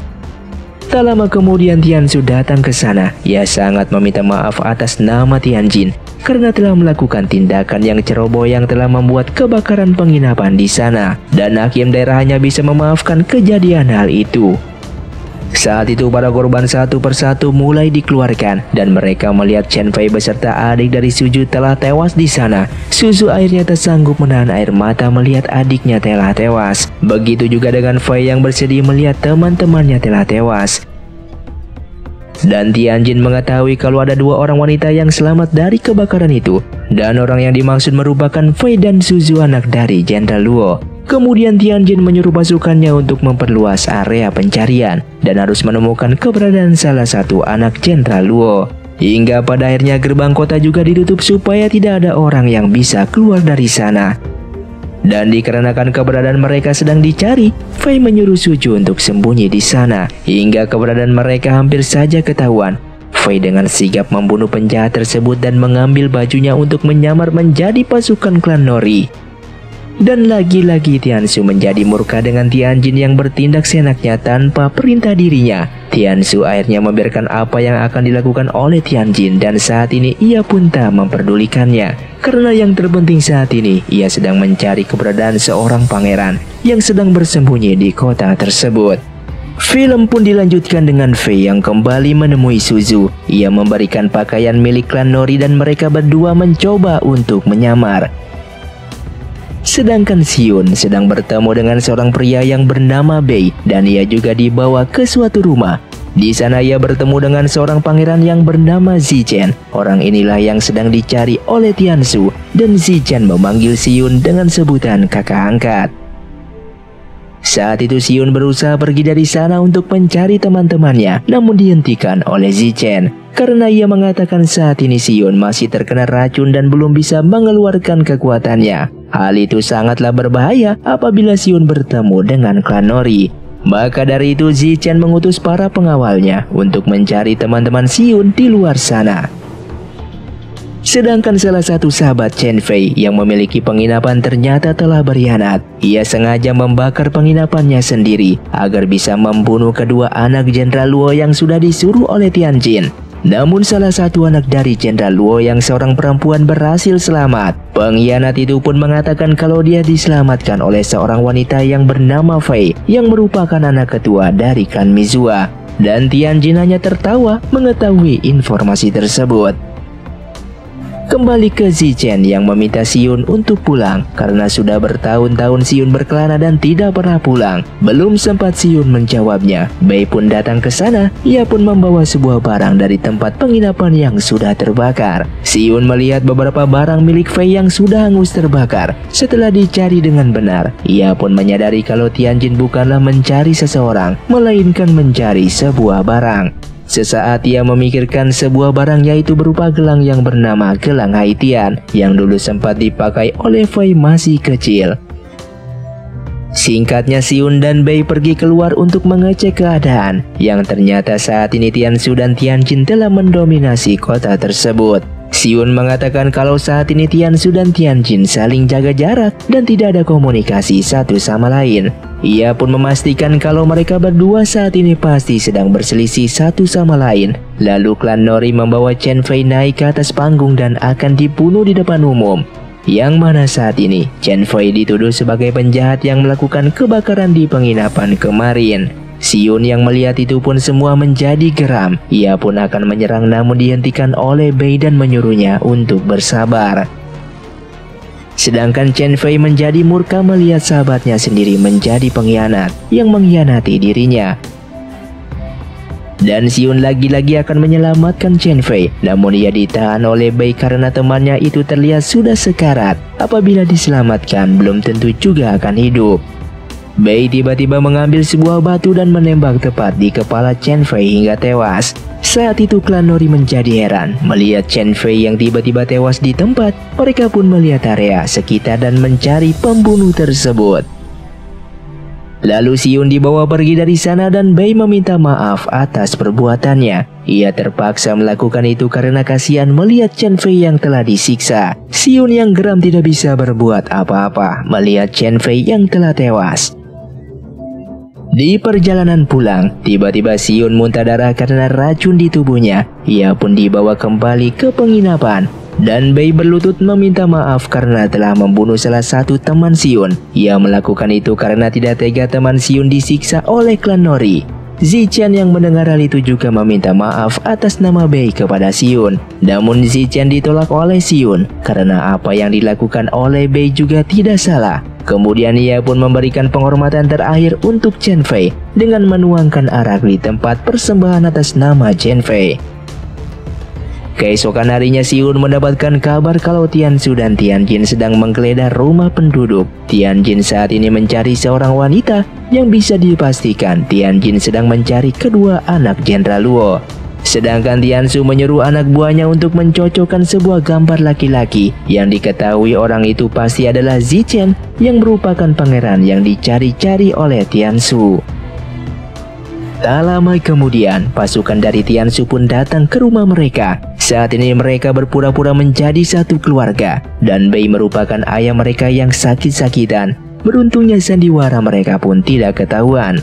Tak lama kemudian Tianzu datang ke sana. Ia sangat meminta maaf atas nama Tianjin karena telah melakukan tindakan yang ceroboh yang telah membuat kebakaran penginapan di sana. Dan hakim daerah hanya bisa memaafkan kejadian hal itu. Saat itu para korban satu persatu mulai dikeluarkan dan mereka melihat Chen Fei beserta adik dari Suju telah tewas di sana. Suzu akhirnya tersanggup menahan air mata melihat adiknya telah tewas. Begitu juga dengan Fei yang bersedih melihat teman-temannya telah tewas. Dan Tianjin mengetahui kalau ada dua orang wanita yang selamat dari kebakaran itu. Dan orang yang dimaksud merupakan Fei dan Suzu anak dari Jenderal Luo. Kemudian Tianjin menyuruh pasukannya untuk memperluas area pencarian dan harus menemukan keberadaan salah satu anak Jenderal Luo. Hingga pada akhirnya gerbang kota juga ditutup supaya tidak ada orang yang bisa keluar dari sana. Dan dikarenakan keberadaan mereka sedang dicari, Fei menyuruh Suju untuk sembunyi di sana. Hingga keberadaan mereka hampir saja ketahuan. Fei dengan sigap membunuh penjahat tersebut dan mengambil bajunya untuk menyamar menjadi pasukan klan Nori. Dan lagi-lagi Tiansu menjadi murka dengan Tianjin yang bertindak senaknya tanpa perintah dirinya. Tiansu akhirnya membiarkan apa yang akan dilakukan oleh Tianjin dan saat ini ia pun tak memperdulikannya. Karena yang terpenting saat ini ia sedang mencari keberadaan seorang pangeran yang sedang bersembunyi di kota tersebut. Film pun dilanjutkan dengan Fei yang kembali menemui Suzu. Ia memberikan pakaian milik klan Nori dan mereka berdua mencoba untuk menyamar. Sedangkan Sion sedang bertemu dengan seorang pria yang bernama Bei dan ia juga dibawa ke suatu rumah. Di sana ia bertemu dengan seorang pangeran yang bernama Zichen. Orang inilah yang sedang dicari oleh Tiansu dan Zichen memanggil Sion dengan sebutan kakak angkat. Saat itu Sion berusaha pergi dari sana untuk mencari teman-temannya, namun dihentikan oleh Zichen karena ia mengatakan saat ini Sion masih terkena racun dan belum bisa mengeluarkan kekuatannya. Hal itu sangatlah berbahaya apabila Sion bertemu dengan klan Nori. Maka dari itu Zichen mengutus para pengawalnya untuk mencari teman-teman Sion di luar sana. Sedangkan salah satu sahabat Chen Fei yang memiliki penginapan ternyata telah berkhianat. Ia sengaja membakar penginapannya sendiri agar bisa membunuh kedua anak Jenderal Luo yang sudah disuruh oleh Tianjin. Namun salah satu anak dari Jenderal Luo yang seorang perempuan berhasil selamat. Pengkhianat itu pun mengatakan kalau dia diselamatkan oleh seorang wanita yang bernama Fei yang merupakan anak ketua dari klan Mizua. Dan Tianjin hanya tertawa mengetahui informasi tersebut. Kembali ke Zichen yang meminta Siun untuk pulang karena sudah bertahun-tahun Siun berkelana dan tidak pernah pulang. Belum sempat Siun menjawabnya, Bei pun datang ke sana. Ia pun membawa sebuah barang dari tempat penginapan yang sudah terbakar. Siun melihat beberapa barang milik Fei yang sudah hangus terbakar. Setelah dicari dengan benar, ia pun menyadari kalau Tianjin bukanlah mencari seseorang, melainkan mencari sebuah barang. Sesaat ia memikirkan sebuah barang yaitu berupa gelang yang bernama gelang Haitian yang dulu sempat dipakai oleh Fei masih kecil. Singkatnya Siun dan Bei pergi keluar untuk mengecek keadaan yang ternyata saat ini Tiansu dan Tianjin telah mendominasi kota tersebut. Siun mengatakan kalau saat ini Tiansu dan Tianjin saling jaga jarak dan tidak ada komunikasi satu sama lain. Ia pun memastikan kalau mereka berdua saat ini pasti sedang berselisih satu sama lain. Lalu klan Nori membawa Chen Fei naik ke atas panggung dan akan dibunuh di depan umum. Yang mana saat ini Chen Fei dituduh sebagai penjahat yang melakukan kebakaran di penginapan kemarin. Siun yang melihat itu pun semua menjadi geram. Ia pun akan menyerang namun dihentikan oleh Bei dan menyuruhnya untuk bersabar. Sedangkan Chen Fei menjadi murka melihat sahabatnya sendiri menjadi pengkhianat yang mengkhianati dirinya. Dan Siun lagi-lagi akan menyelamatkan Chen Fei, namun ia ditahan oleh Bei karena temannya itu terlihat sudah sekarat. Apabila diselamatkan, belum tentu juga akan hidup. Bei tiba-tiba mengambil sebuah batu dan menembak tepat di kepala Chen Fei hingga tewas. Saat itu klan Nori menjadi heran melihat Chen Fei yang tiba-tiba tewas di tempat. Mereka pun melihat area sekitar dan mencari pembunuh tersebut. Lalu Siun dibawa pergi dari sana dan Bei meminta maaf atas perbuatannya. Ia terpaksa melakukan itu karena kasihan melihat Chen Fei yang telah disiksa. Siun yang geram tidak bisa berbuat apa-apa melihat Chen Fei yang telah tewas. Di perjalanan pulang, tiba-tiba Siun muntah darah karena racun di tubuhnya. Ia pun dibawa kembali ke penginapan. Dan Bei berlutut meminta maaf karena telah membunuh salah satu teman Siun. Ia melakukan itu karena tidak tega teman Siun disiksa oleh klan Nori. Zichen yang mendengar hal itu juga meminta maaf atas nama Bei kepada Siun. Namun Zichen ditolak oleh Siun karena apa yang dilakukan oleh Bei juga tidak salah. Kemudian ia pun memberikan penghormatan terakhir untuk Chen Fei dengan menuangkan arak di tempat persembahan atas nama Chen Fei. Keesokan harinya Siun mendapatkan kabar kalau Tiansu dan Tianjin sedang menggeledah rumah penduduk. Tianjin saat ini mencari seorang wanita yang bisa dipastikan Tianjin sedang mencari kedua anak Jenderal Luo. Sedangkan Tiansu menyuruh anak buahnya untuk mencocokkan sebuah gambar laki-laki yang diketahui orang itu pasti adalah Zichen yang merupakan pangeran yang dicari-cari oleh Tiansu. Tak lama kemudian, pasukan dari Tiansu pun datang ke rumah mereka. Saat ini mereka berpura-pura menjadi satu keluarga, dan Bei merupakan ayah mereka yang sakit-sakitan. Beruntungnya sandiwara mereka pun tidak ketahuan.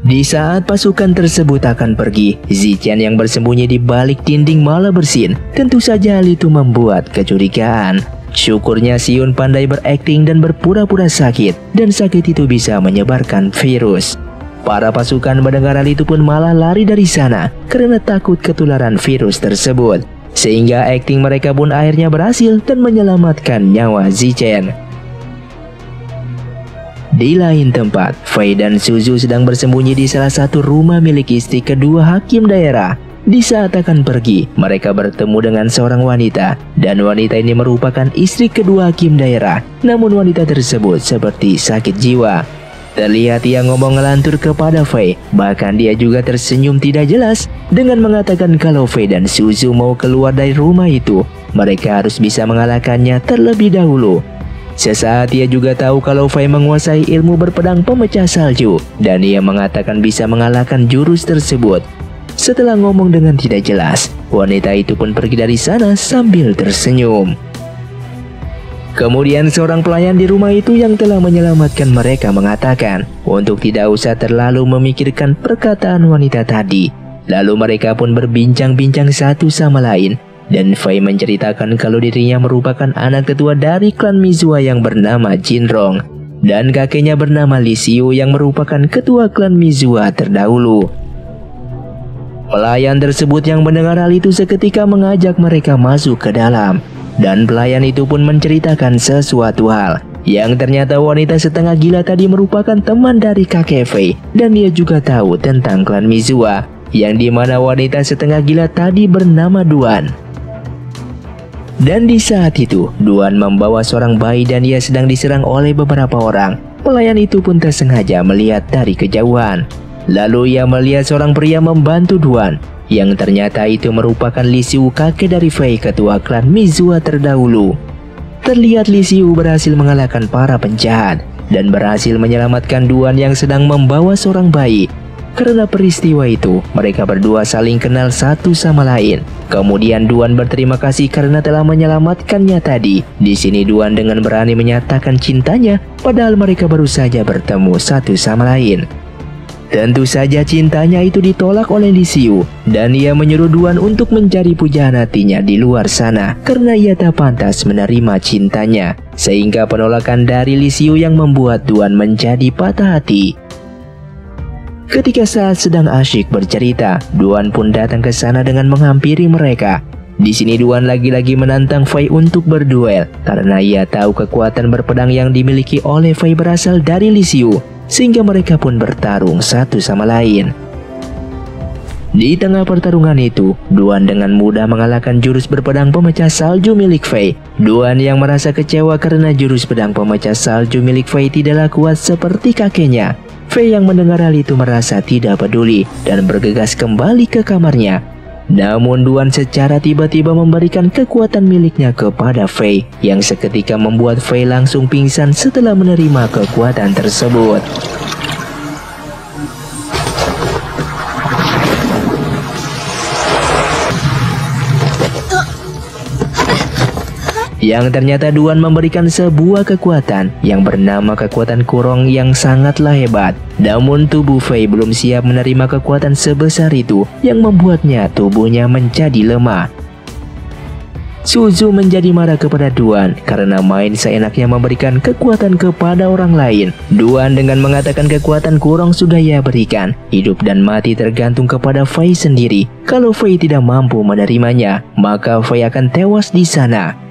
Di saat pasukan tersebut akan pergi, Zichen yang bersembunyi di balik dinding malah bersin. Tentu saja hal itu membuat kecurigaan. Syukurnya Siun pandai berakting dan berpura-pura sakit, dan sakit itu bisa menyebarkan virus. Para pasukan mendengar hal itu pun malah lari dari sana karena takut ketularan virus tersebut. Sehingga akting mereka pun akhirnya berhasil dan menyelamatkan nyawa Zichen. Di lain tempat, Fei dan Suzu sedang bersembunyi di salah satu rumah milik istri kedua hakim daerah. Di saat akan pergi, mereka bertemu dengan seorang wanita, dan wanita ini merupakan istri kedua hakim daerah. Namun wanita tersebut seperti sakit jiwa. Terlihat ia ngomong ngelantur kepada Fei, bahkan dia juga tersenyum tidak jelas dengan mengatakan kalau Fei dan Suzu mau keluar dari rumah itu, mereka harus bisa mengalahkannya terlebih dahulu. Sesaat ia juga tahu kalau Fei menguasai ilmu berpedang pemecah salju dan ia mengatakan bisa mengalahkan jurus tersebut. Setelah ngomong dengan tidak jelas, wanita itu pun pergi dari sana sambil tersenyum. Kemudian seorang pelayan di rumah itu yang telah menyelamatkan mereka mengatakan untuk tidak usah terlalu memikirkan perkataan wanita tadi. Lalu mereka pun berbincang-bincang satu sama lain dan Fei menceritakan kalau dirinya merupakan anak ketua dari klan Mizua yang bernama Jinrong dan kakeknya bernama Li Xiu yang merupakan ketua klan Mizua terdahulu. Pelayan tersebut yang mendengar hal itu seketika mengajak mereka masuk ke dalam. dan pelayan itu pun menceritakan sesuatu hal yang ternyata wanita setengah gila tadi merupakan teman dari kakek Fei dan dia juga tahu tentang klan Mizua yang di mana wanita setengah gila tadi bernama Duan. Dan di saat itu, Duan membawa seorang bayi dan ia sedang diserang oleh beberapa orang. Pelayan itu pun tersengaja melihat dari kejauhan. Lalu ia melihat seorang pria membantu Duan yang ternyata itu merupakan Li Xiu kakek dari Fei ketua klan Mizua terdahulu. Terlihat Li Xiu berhasil mengalahkan para penjahat dan berhasil menyelamatkan Duan yang sedang membawa seorang bayi. Karena peristiwa itu, mereka berdua saling kenal satu sama lain. Kemudian Duan berterima kasih karena telah menyelamatkannya tadi. Di sini Duan dengan berani menyatakan cintanya, padahal mereka baru saja bertemu satu sama lain. Tentu saja cintanya itu ditolak oleh Lisiu dan ia menyuruh Duan untuk mencari pujaan hatinya di luar sana karena ia tak pantas menerima cintanya. Sehingga penolakan dari Lisiu yang membuat Duan menjadi patah hati. Ketika saat sedang asyik bercerita, Duan pun datang ke sana dengan menghampiri mereka. Di sini Duan lagi-lagi menantang Fei untuk berduel karena ia tahu kekuatan berpedang yang dimiliki oleh Fei berasal dari Lisiu sehingga mereka pun bertarung satu sama lain. Di tengah pertarungan itu, Duan dengan mudah mengalahkan jurus berpedang pemecah salju milik Fei. Duan yang merasa kecewa karena jurus pedang pemecah salju milik Fei tidaklah kuat seperti kakeknya. Fei yang mendengar hal itu merasa tidak peduli dan bergegas kembali ke kamarnya. Namun Duan secara tiba-tiba memberikan kekuatan miliknya kepada Fei yang seketika membuat Fei langsung pingsan setelah menerima kekuatan tersebut. Yang ternyata Duan memberikan sebuah kekuatan yang bernama kekuatan kurong yang sangatlah hebat. Namun tubuh Fei belum siap menerima kekuatan sebesar itu yang membuatnya tubuhnya menjadi lemah. Suzu menjadi marah kepada Duan karena main seenaknya memberikan kekuatan kepada orang lain. Duan dengan mengatakan kekuatan kurang sudah ia berikan. Hidup dan mati tergantung kepada Fei sendiri. Kalau Fei tidak mampu menerimanya, maka Fei akan tewas di sana.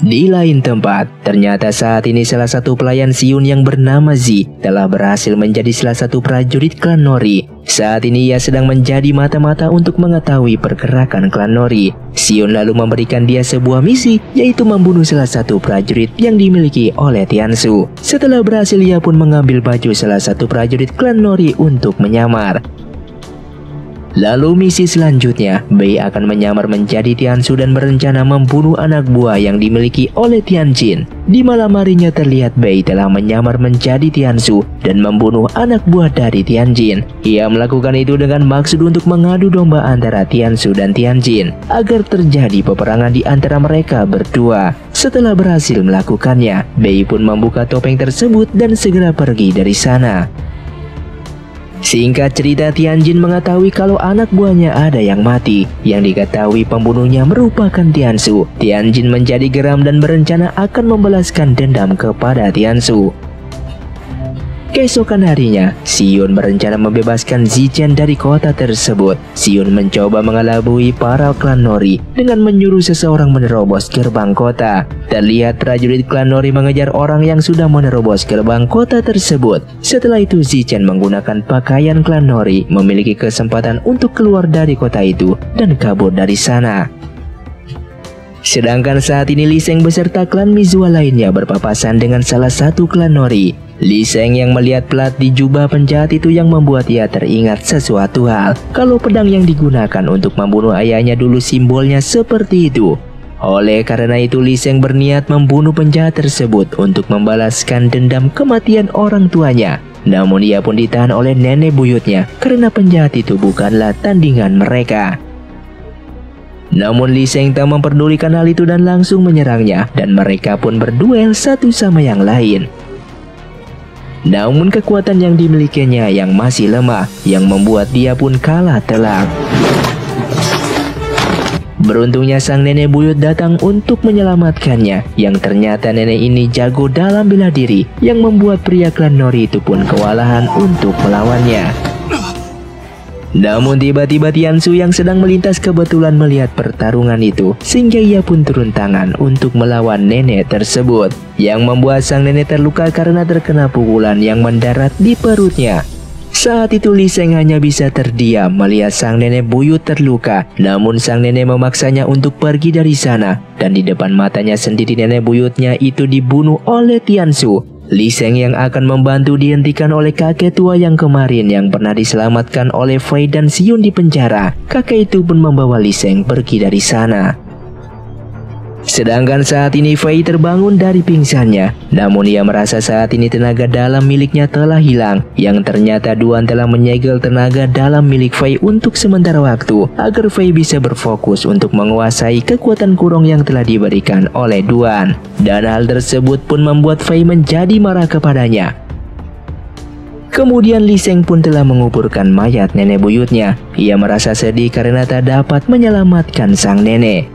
Di lain tempat, ternyata saat ini salah satu pelayan Siun yang bernama Zi telah berhasil menjadi salah satu prajurit klan Nori. Saat ini ia sedang menjadi mata-mata untuk mengetahui pergerakan klan Nori. Siun lalu memberikan dia sebuah misi, yaitu membunuh salah satu prajurit yang dimiliki oleh Tiansu. Setelah berhasil, ia pun mengambil baju salah satu prajurit klan Nori untuk menyamar. Lalu misi selanjutnya, Bei akan menyamar menjadi Tiansu dan berencana membunuh anak buah yang dimiliki oleh Tianjin. Di malam harinya terlihat Bei telah menyamar menjadi Tiansu dan membunuh anak buah dari Tianjin. Ia melakukan itu dengan maksud untuk mengadu domba antara Tiansu dan Tianjin agar terjadi peperangan di antara mereka berdua. Setelah berhasil melakukannya, Bei pun membuka topeng tersebut dan segera pergi dari sana. Singkat cerita Tianjin mengetahui kalau anak buahnya ada yang mati. Yang diketahui pembunuhnya merupakan Tiansu. Tianjin menjadi geram dan berencana akan membalaskan dendam kepada Tiansu Keesokan harinya, Sion berencana membebaskan Zichen dari kota tersebut. Sion mencoba mengelabui para klan Nori dengan menyuruh seseorang menerobos gerbang kota. Terlihat prajurit klan Nori mengejar orang yang sudah menerobos gerbang kota tersebut. Setelah itu Zichen menggunakan pakaian klan Nori memiliki kesempatan untuk keluar dari kota itu dan kabur dari sana. Sedangkan saat ini Liseng beserta klan Mizua lainnya berpapasan dengan salah satu klan Nori. Li yang melihat plat di jubah penjahat itu yang membuat ia teringat sesuatu hal. Kalau pedang yang digunakan untuk membunuh ayahnya dulu simbolnya seperti itu. Oleh karena itu Li Seng berniat membunuh penjahat tersebut untuk membalaskan dendam kematian orang tuanya. Namun ia pun ditahan oleh nenek buyutnya karena penjahat itu bukanlah tandingan mereka. Namun Li Seng tak memperdulikan hal itu dan langsung menyerangnya dan mereka pun berduel satu sama yang lain. Namun kekuatan yang dimilikinya yang masih lemah yang membuat dia pun kalah telak. Beruntungnya sang nenek buyut datang untuk menyelamatkannya yang ternyata nenek ini jago dalam bela diri yang membuat pria klan Nori itu pun kewalahan untuk melawannya. Namun tiba-tiba Tiansu yang sedang melintas kebetulan melihat pertarungan itu sehingga ia pun turun tangan untuk melawan nenek tersebut yang membuat sang nenek terluka karena terkena pukulan yang mendarat di perutnya. Saat itu Li Seng hanya bisa terdiam melihat sang nenek buyut terluka. Namun sang nenek memaksanya untuk pergi dari sana. Dan di depan matanya sendiri nenek buyutnya itu dibunuh oleh Tiansu. Li Seng yang akan membantu dihentikan oleh kakek tua yang kemarin yang pernah diselamatkan oleh Fei dan Xion di penjara. Kakek itu pun membawa Li Seng pergi dari sana. Sedangkan saat ini Fei terbangun dari pingsannya. Namun ia merasa saat ini tenaga dalam miliknya telah hilang. Yang ternyata Duan telah menyegel tenaga dalam milik Fei untuk sementara waktu. Agar Fei bisa berfokus untuk menguasai kekuatan kurung yang telah diberikan oleh Duan. Dan hal tersebut pun membuat Fei menjadi marah kepadanya. Kemudian Li Seng pun telah menguburkan mayat nenek buyutnya. Ia merasa sedih karena tak dapat menyelamatkan sang nenek.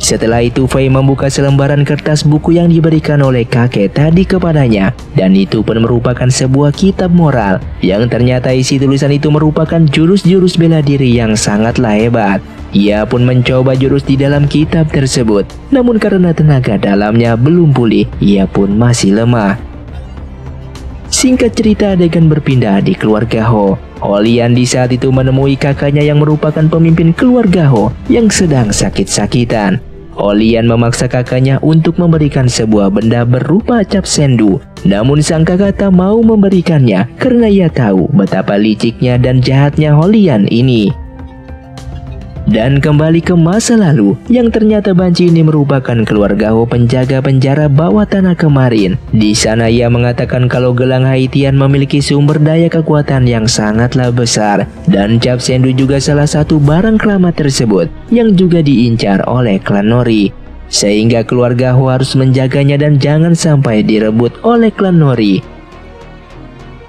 Setelah itu Fei membuka selembaran kertas buku yang diberikan oleh kakek tadi kepadanya dan itu pun merupakan sebuah kitab moral yang ternyata isi tulisan itu merupakan jurus-jurus bela diri yang sangatlah hebat. Ia pun mencoba jurus di dalam kitab tersebut, namun karena tenaga dalamnya belum pulih, ia pun masih lemah. Singkat cerita adegan berpindah di keluarga Ho. Olian di saat itu menemui kakaknya yang merupakan pemimpin keluarga Ho yang sedang sakit-sakitan. Olian memaksa kakaknya untuk memberikan sebuah benda berupa cap sendu. Namun sang kakak tak mau memberikannya karena ia tahu betapa liciknya dan jahatnya Olian ini. Dan kembali ke masa lalu, yang ternyata Banci ini merupakan keluarga Ho penjaga penjara bawah tanah kemarin. Di sana ia mengatakan kalau gelang Haitian memiliki sumber daya kekuatan yang sangatlah besar. Dan Cap Sendu juga salah satu barang keramat tersebut, yang juga diincar oleh klan Nori. Sehingga keluarga Ho harus menjaganya dan jangan sampai direbut oleh klan Nori.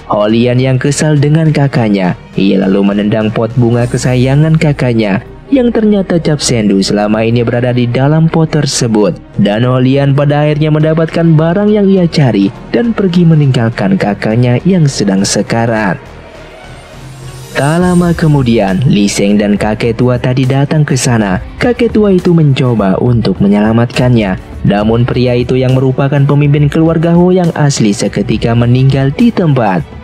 Holian yang kesal dengan kakaknya, ia lalu menendang pot bunga kesayangan kakaknya yang ternyata Cap Sendu selama ini berada di dalam pot tersebut. Dan Holian pada akhirnya mendapatkan barang yang ia cari dan pergi meninggalkan kakaknya yang sedang sekarat. Tak lama kemudian, Li Seng dan kakek tua tadi datang ke sana. Kakek tua itu mencoba untuk menyelamatkannya. Namun pria itu yang merupakan pemimpin keluarga Ho yang asli seketika meninggal di tempat.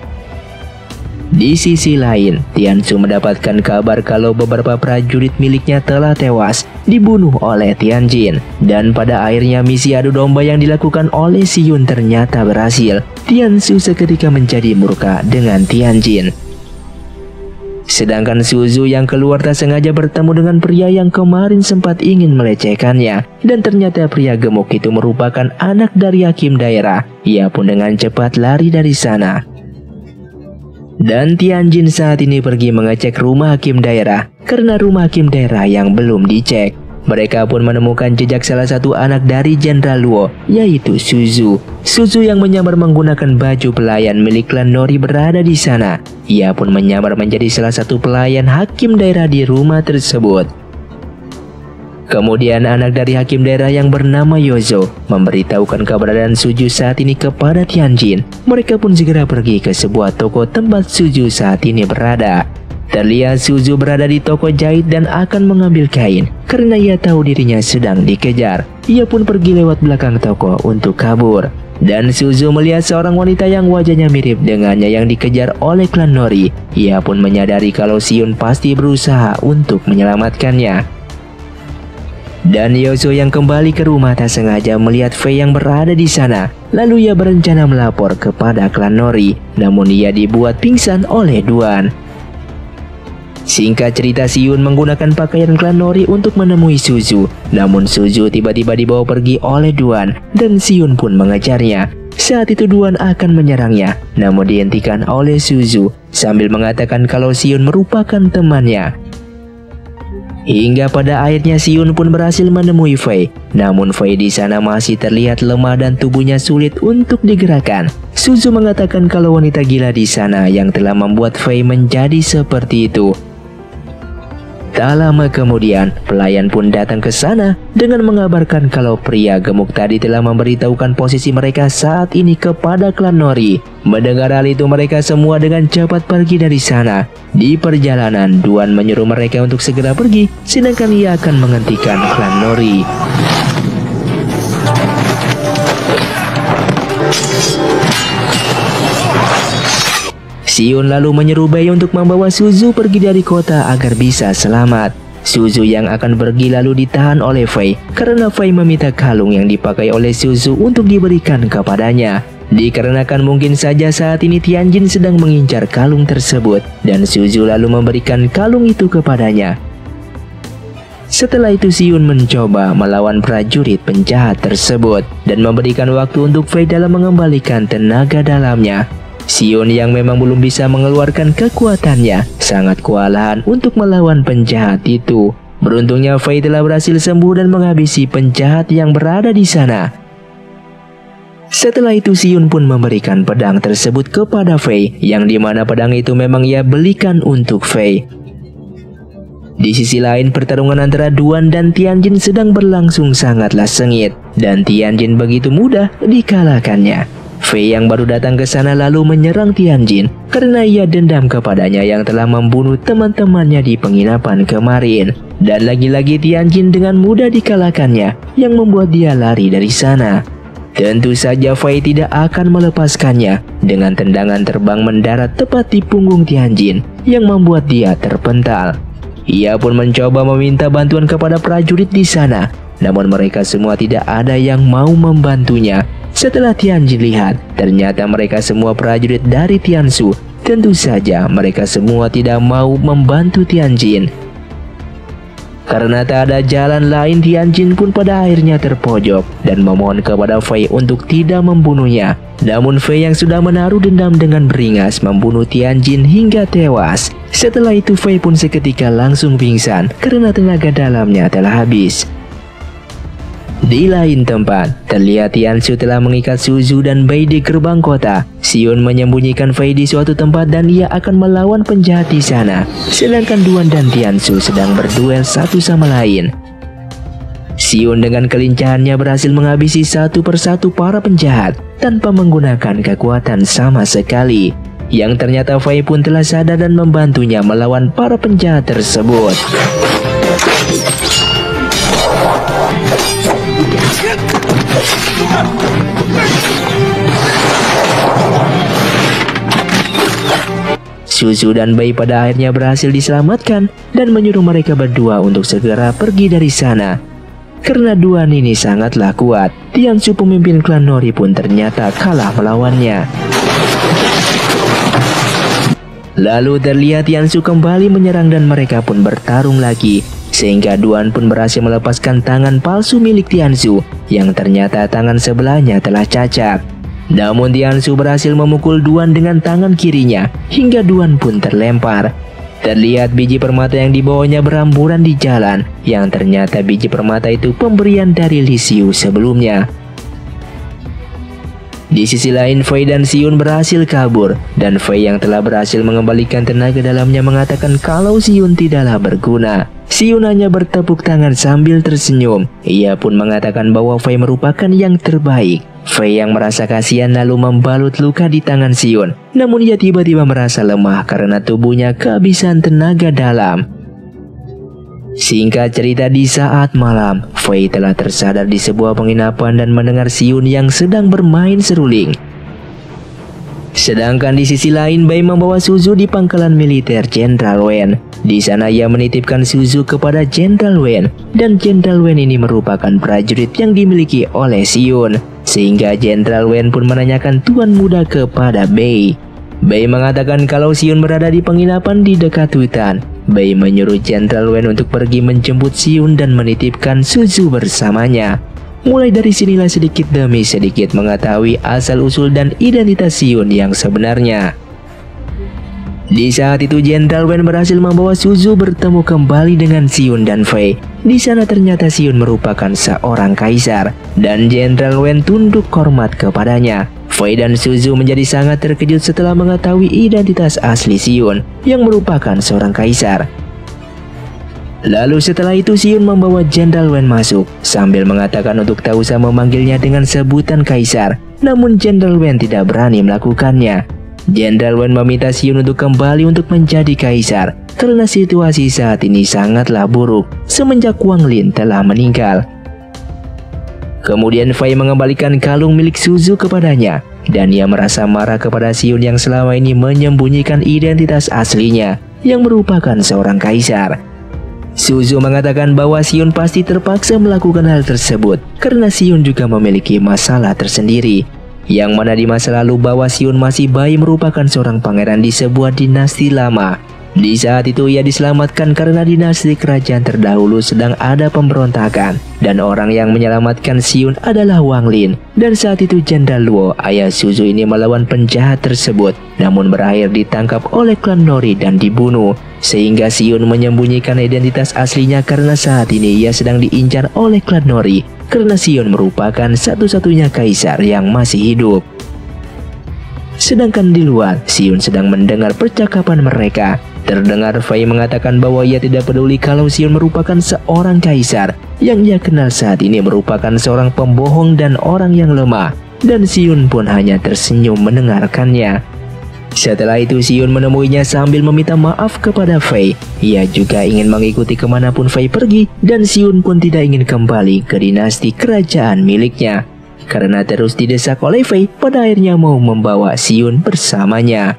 Di sisi lain, Tiansu mendapatkan kabar kalau beberapa prajurit miliknya telah tewas dibunuh oleh Tianjin. Dan pada akhirnya misi adu domba yang dilakukan oleh Yun ternyata berhasil. Tiansu seketika menjadi murka dengan Tianjin. Sedangkan Suzu yang keluar tak sengaja bertemu dengan pria yang kemarin sempat ingin melecehkannya. Dan ternyata pria gemuk itu merupakan anak dari hakim daerah. Ia pun dengan cepat lari dari sana. Dan Tianjin saat ini pergi mengecek rumah hakim daerah karena rumah hakim daerah yang belum dicek. Mereka pun menemukan jejak salah satu anak dari Jenderal Luo, yaitu Suzu. Suzu yang menyamar menggunakan baju pelayan milik klan Nori berada di sana. Ia pun menyamar menjadi salah satu pelayan hakim daerah di rumah tersebut. Kemudian anak dari hakim daerah yang bernama Yozo memberitahukan keberadaan Suju saat ini kepada Tianjin. Mereka pun segera pergi ke sebuah toko tempat Suju saat ini berada. Terlihat Suzu berada di toko jahit dan akan mengambil kain karena ia tahu dirinya sedang dikejar. Ia pun pergi lewat belakang toko untuk kabur. Dan Suzu melihat seorang wanita yang wajahnya mirip dengannya yang dikejar oleh klan Nori. Ia pun menyadari kalau Siun pasti berusaha untuk menyelamatkannya. Dan Yozo yang kembali ke rumah tak sengaja melihat Fei yang berada di sana. Lalu ia berencana melapor kepada klan Nori, namun ia dibuat pingsan oleh Duan. Singkat cerita Siun menggunakan pakaian klan Nori untuk menemui Suzu. Namun Suzu tiba-tiba dibawa pergi oleh Duan dan Siun pun mengejarnya. Saat itu Duan akan menyerangnya, namun dihentikan oleh Suzu sambil mengatakan kalau Siun merupakan temannya. Hingga pada akhirnya Siun pun berhasil menemui Fei. Namun Fei di sana masih terlihat lemah dan tubuhnya sulit untuk digerakkan. Suzu mengatakan kalau wanita gila di sana yang telah membuat Fei menjadi seperti itu. Tak lama kemudian, pelayan pun datang ke sana dengan mengabarkan kalau pria gemuk tadi telah memberitahukan posisi mereka saat ini kepada klan Nori. Mendengar hal itu mereka semua dengan cepat pergi dari sana. Di perjalanan, Duan menyuruh mereka untuk segera pergi, sedangkan ia akan menghentikan klan Nori. Sion lalu menyeru Bei untuk membawa Suzu pergi dari kota agar bisa selamat. Suzu yang akan pergi lalu ditahan oleh Fei karena Fei meminta kalung yang dipakai oleh Suzu untuk diberikan kepadanya. Dikarenakan mungkin saja saat ini Tianjin sedang mengincar kalung tersebut dan Suzu lalu memberikan kalung itu kepadanya. Setelah itu Siun mencoba melawan prajurit penjahat tersebut dan memberikan waktu untuk Fei dalam mengembalikan tenaga dalamnya. Sion yang memang belum bisa mengeluarkan kekuatannya sangat kewalahan untuk melawan penjahat itu. Beruntungnya Fei telah berhasil sembuh dan menghabisi penjahat yang berada di sana. Setelah itu Sion pun memberikan pedang tersebut kepada Fei yang di mana pedang itu memang ia belikan untuk Fei. Di sisi lain pertarungan antara Duan dan Tianjin sedang berlangsung sangatlah sengit dan Tianjin begitu mudah dikalahkannya. Fei yang baru datang ke sana lalu menyerang Tianjin karena ia dendam kepadanya yang telah membunuh teman-temannya di penginapan kemarin. Dan lagi-lagi Tianjin dengan mudah dikalahkannya yang membuat dia lari dari sana. Tentu saja Fei tidak akan melepaskannya dengan tendangan terbang mendarat tepat di punggung Tianjin yang membuat dia terpental. Ia pun mencoba meminta bantuan kepada prajurit di sana, namun mereka semua tidak ada yang mau membantunya setelah Tianjin lihat, ternyata mereka semua prajurit dari Tiansu. Tentu saja mereka semua tidak mau membantu Tianjin. Karena tak ada jalan lain, Tianjin pun pada akhirnya terpojok dan memohon kepada Fei untuk tidak membunuhnya. Namun Fei yang sudah menaruh dendam dengan beringas membunuh Tianjin hingga tewas. Setelah itu Fei pun seketika langsung pingsan karena tenaga dalamnya telah habis. Di lain tempat, terlihat Tianshu telah mengikat Suzu dan Bei di gerbang kota. Sion menyembunyikan Fei di suatu tempat dan ia akan melawan penjahat di sana. Sedangkan Duan dan Tianshu sedang berduel satu sama lain. Sion dengan kelincahannya berhasil menghabisi satu persatu para penjahat tanpa menggunakan kekuatan sama sekali. Yang ternyata Fei pun telah sadar dan membantunya melawan para penjahat tersebut. Suzu dan Bai pada akhirnya berhasil diselamatkan dan menyuruh mereka berdua untuk segera pergi dari sana. Karena dua ini sangatlah kuat, Tiansu pemimpin klan Nori pun ternyata kalah melawannya. Lalu terlihat Tiansu kembali menyerang dan mereka pun bertarung lagi sehingga Duan pun berhasil melepaskan tangan palsu milik Tianzu yang ternyata tangan sebelahnya telah cacat. Namun Tianzu berhasil memukul Duan dengan tangan kirinya hingga Duan pun terlempar. Terlihat biji permata yang dibawanya beramburan di jalan yang ternyata biji permata itu pemberian dari Lisiu sebelumnya. Di sisi lain, Fei dan Xion berhasil kabur, dan Fei yang telah berhasil mengembalikan tenaga dalamnya mengatakan kalau Xion tidaklah berguna. Xion hanya bertepuk tangan sambil tersenyum. Ia pun mengatakan bahwa Fei merupakan yang terbaik. Fei yang merasa kasihan lalu membalut luka di tangan Xion. Namun ia tiba-tiba merasa lemah karena tubuhnya kehabisan tenaga dalam. Singkat cerita di saat malam, Fei telah tersadar di sebuah penginapan dan mendengar Siun yang sedang bermain seruling. Sedangkan di sisi lain, Bai membawa Suzu di pangkalan militer Jenderal Wen. Di sana ia menitipkan Suzu kepada Jenderal Wen, dan Jenderal Wen ini merupakan prajurit yang dimiliki oleh Siun. Sehingga Jenderal Wen pun menanyakan tuan muda kepada Bai. Bai mengatakan kalau Siun berada di penginapan di dekat hutan Bai menyuruh Jenderal Wen untuk pergi menjemput Siun dan menitipkan Suzu bersamanya. Mulai dari sinilah sedikit demi sedikit mengetahui asal-usul dan identitas Siun yang sebenarnya. Di saat itu Jenderal Wen berhasil membawa Suzu bertemu kembali dengan Siun dan Fei. Di sana ternyata Siun merupakan seorang kaisar dan Jenderal Wen tunduk hormat kepadanya. Fei dan Suzu menjadi sangat terkejut setelah mengetahui identitas asli Xion yang merupakan seorang kaisar. Lalu setelah itu Siun membawa Jenderal Wen masuk sambil mengatakan untuk tak usah memanggilnya dengan sebutan Kaisar. Namun Jenderal Wen tidak berani melakukannya. Jenderal Wen meminta Siun untuk kembali untuk menjadi Kaisar karena situasi saat ini sangatlah buruk semenjak Wang Lin telah meninggal. Kemudian Fei mengembalikan kalung milik Suzu kepadanya dan ia merasa marah kepada Siun yang selama ini menyembunyikan identitas aslinya yang merupakan seorang kaisar. Suzu mengatakan bahwa Sion pasti terpaksa melakukan hal tersebut karena Sion juga memiliki masalah tersendiri. Yang mana di masa lalu bahwa Sion masih bayi merupakan seorang pangeran di sebuah dinasti lama di saat itu ia diselamatkan karena dinasti kerajaan terdahulu sedang ada pemberontakan dan orang yang menyelamatkan Siun adalah Wang Lin. Dan saat itu Jenderal Luo, ayah Suzu ini melawan penjahat tersebut namun berakhir ditangkap oleh klan Nori dan dibunuh. Sehingga Siun menyembunyikan identitas aslinya karena saat ini ia sedang diincar oleh klan Nori karena Siun merupakan satu-satunya kaisar yang masih hidup. Sedangkan di luar, Siun sedang mendengar percakapan mereka. Terdengar Fei mengatakan bahwa ia tidak peduli kalau Sion merupakan seorang kaisar yang ia kenal saat ini merupakan seorang pembohong dan orang yang lemah. Dan Sion pun hanya tersenyum mendengarkannya. Setelah itu Sion menemuinya sambil meminta maaf kepada Fei. Ia juga ingin mengikuti ke mana pun Fei pergi dan Sion pun tidak ingin kembali ke dinasti kerajaan miliknya. Karena terus didesak oleh Fei, pada akhirnya mau membawa Sion bersamanya.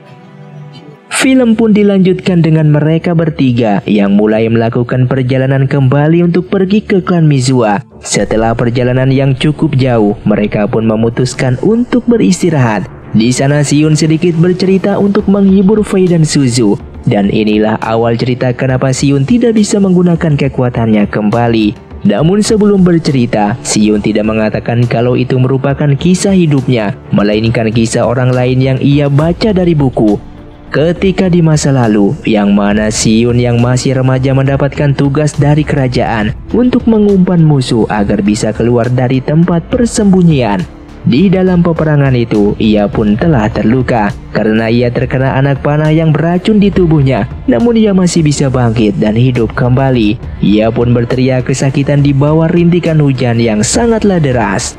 Film pun dilanjutkan dengan mereka bertiga yang mulai melakukan perjalanan kembali untuk pergi ke klan Mizua. Setelah perjalanan yang cukup jauh, mereka pun memutuskan untuk beristirahat. Di sana Siun sedikit bercerita untuk menghibur Fei dan Suzu. Dan inilah awal cerita kenapa Siun tidak bisa menggunakan kekuatannya kembali. Namun sebelum bercerita, Siun tidak mengatakan kalau itu merupakan kisah hidupnya, melainkan kisah orang lain yang ia baca dari buku. Ketika di masa lalu, yang mana Siun yang masih remaja mendapatkan tugas dari kerajaan untuk mengumpan musuh agar bisa keluar dari tempat persembunyian. Di dalam peperangan itu, ia pun telah terluka karena ia terkena anak panah yang beracun di tubuhnya. Namun ia masih bisa bangkit dan hidup kembali. Ia pun berteriak kesakitan di bawah rintikan hujan yang sangatlah deras.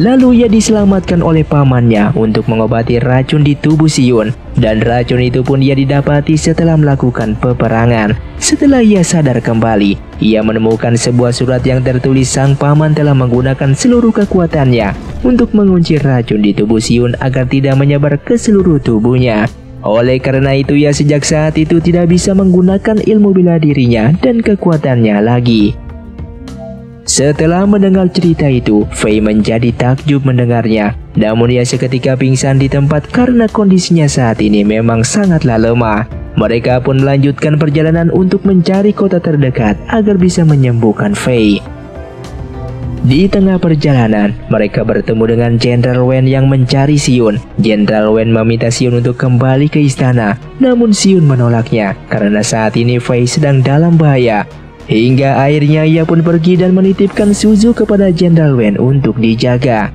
Lalu ia diselamatkan oleh pamannya untuk mengobati racun di tubuh Siun dan racun itu pun ia didapati setelah melakukan peperangan. Setelah ia sadar kembali, ia menemukan sebuah surat yang tertulis sang paman telah menggunakan seluruh kekuatannya untuk mengunci racun di tubuh Siun agar tidak menyebar ke seluruh tubuhnya. Oleh karena itu ia sejak saat itu tidak bisa menggunakan ilmu bela dirinya dan kekuatannya lagi. Setelah mendengar cerita itu, Fei menjadi takjub mendengarnya. Namun ia seketika pingsan di tempat karena kondisinya saat ini memang sangatlah lemah. Mereka pun melanjutkan perjalanan untuk mencari kota terdekat agar bisa menyembuhkan Fei. Di tengah perjalanan, mereka bertemu dengan Jenderal Wen yang mencari Siun. Jenderal Wen meminta Siun untuk kembali ke istana, namun Siun menolaknya karena saat ini Fei sedang dalam bahaya. Hingga akhirnya ia pun pergi dan menitipkan Suzu kepada Jenderal Wen untuk dijaga.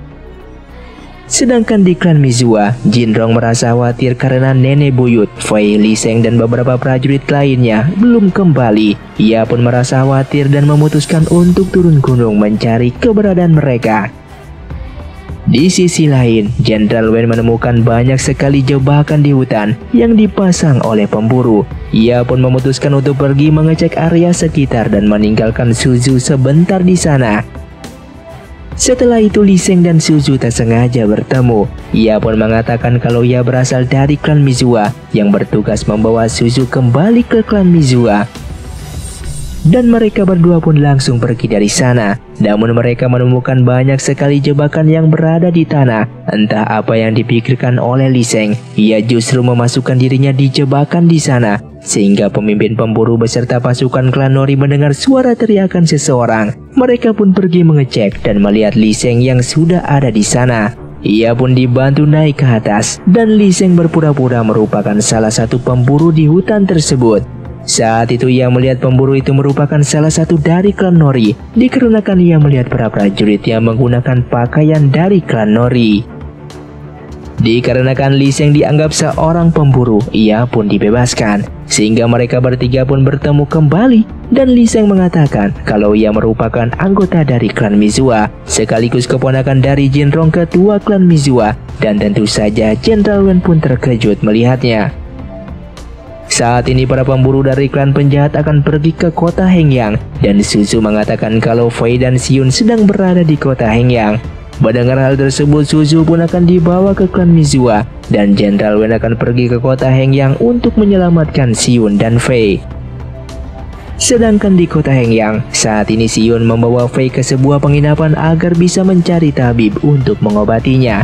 Sedangkan di klan Mizua, Jinrong merasa khawatir karena nenek buyut, Fei Liseng dan beberapa prajurit lainnya belum kembali. Ia pun merasa khawatir dan memutuskan untuk turun gunung mencari keberadaan mereka. Di sisi lain, Jenderal Wen menemukan banyak sekali jebakan di hutan yang dipasang oleh pemburu. Ia pun memutuskan untuk pergi mengecek area sekitar dan meninggalkan Suzu sebentar di sana. Setelah itu Li Seng dan Suzu tak sengaja bertemu. Ia pun mengatakan kalau ia berasal dari klan Mizua yang bertugas membawa Suzu kembali ke klan Mizua dan mereka berdua pun langsung pergi dari sana. Namun mereka menemukan banyak sekali jebakan yang berada di tanah. Entah apa yang dipikirkan oleh Liseng, ia justru memasukkan dirinya di jebakan di sana. Sehingga pemimpin pemburu beserta pasukan klan Nori mendengar suara teriakan seseorang. Mereka pun pergi mengecek dan melihat Liseng yang sudah ada di sana. Ia pun dibantu naik ke atas dan Liseng berpura-pura merupakan salah satu pemburu di hutan tersebut. Saat itu ia melihat pemburu itu merupakan salah satu dari klan Nori, dikarenakan ia melihat para prajurit yang menggunakan pakaian dari klan Nori. Dikarenakan Li Seng dianggap seorang pemburu, ia pun dibebaskan. sehingga mereka bertiga pun bertemu kembali dan Lee Seng mengatakan kalau ia merupakan anggota dari klan Mizua sekaligus keponakan dari Jinrong ketua klan Mizua dan tentu saja Jenderal Wen pun terkejut melihatnya. Saat ini para pemburu dari klan penjahat akan pergi ke kota Hengyang dan Suzu mengatakan kalau Fei dan Xiun sedang berada di kota Hengyang. Mendengar hal tersebut, Suzu pun akan dibawa ke klan Mizua dan Jenderal Wen akan pergi ke kota Hengyang untuk menyelamatkan Xiun dan Fei. Sedangkan di kota Hengyang, saat ini Xiun membawa Fei ke sebuah penginapan agar bisa mencari tabib untuk mengobatinya.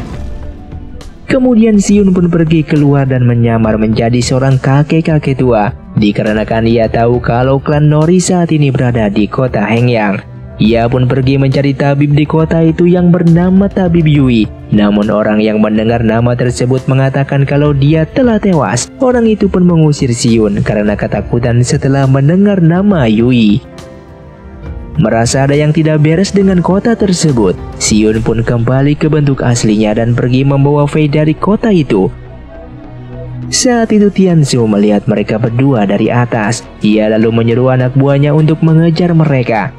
Kemudian Siun pun pergi keluar dan menyamar menjadi seorang kakek-kakek tua dikarenakan ia tahu kalau klan Nori saat ini berada di kota Hengyang. Ia pun pergi mencari tabib di kota itu yang bernama Tabib Yui. Namun orang yang mendengar nama tersebut mengatakan kalau dia telah tewas. Orang itu pun mengusir Siun karena ketakutan setelah mendengar nama Yui. Merasa ada yang tidak beres dengan kota tersebut, Xion pun kembali ke bentuk aslinya dan pergi membawa Fei dari kota itu. Saat itu Tianzu melihat mereka berdua dari atas. Ia lalu menyuruh anak buahnya untuk mengejar mereka.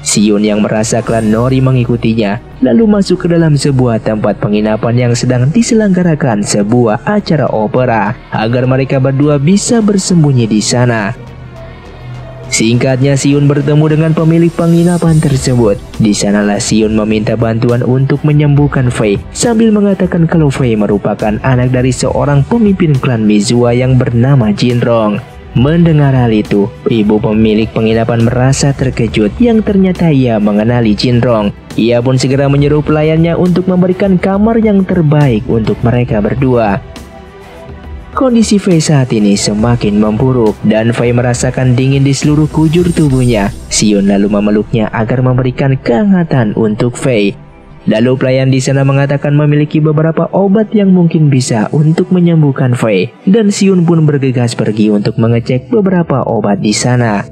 Xion yang merasa klan Nori mengikutinya, lalu masuk ke dalam sebuah tempat penginapan yang sedang diselenggarakan sebuah acara opera agar mereka berdua bisa bersembunyi di sana. Singkatnya Siun bertemu dengan pemilik penginapan tersebut. Di sanalah Siun meminta bantuan untuk menyembuhkan Fei sambil mengatakan kalau Fei merupakan anak dari seorang pemimpin klan Mizua yang bernama Jinrong. Mendengar hal itu, ibu pemilik penginapan merasa terkejut yang ternyata ia mengenali Jinrong. Ia pun segera menyuruh pelayannya untuk memberikan kamar yang terbaik untuk mereka berdua. Kondisi Fei saat ini semakin memburuk dan Fei merasakan dingin di seluruh kujur tubuhnya. Sion lalu memeluknya agar memberikan kehangatan untuk Fei. Lalu pelayan di sana mengatakan memiliki beberapa obat yang mungkin bisa untuk menyembuhkan Fei. Dan Sion pun bergegas pergi untuk mengecek beberapa obat di sana.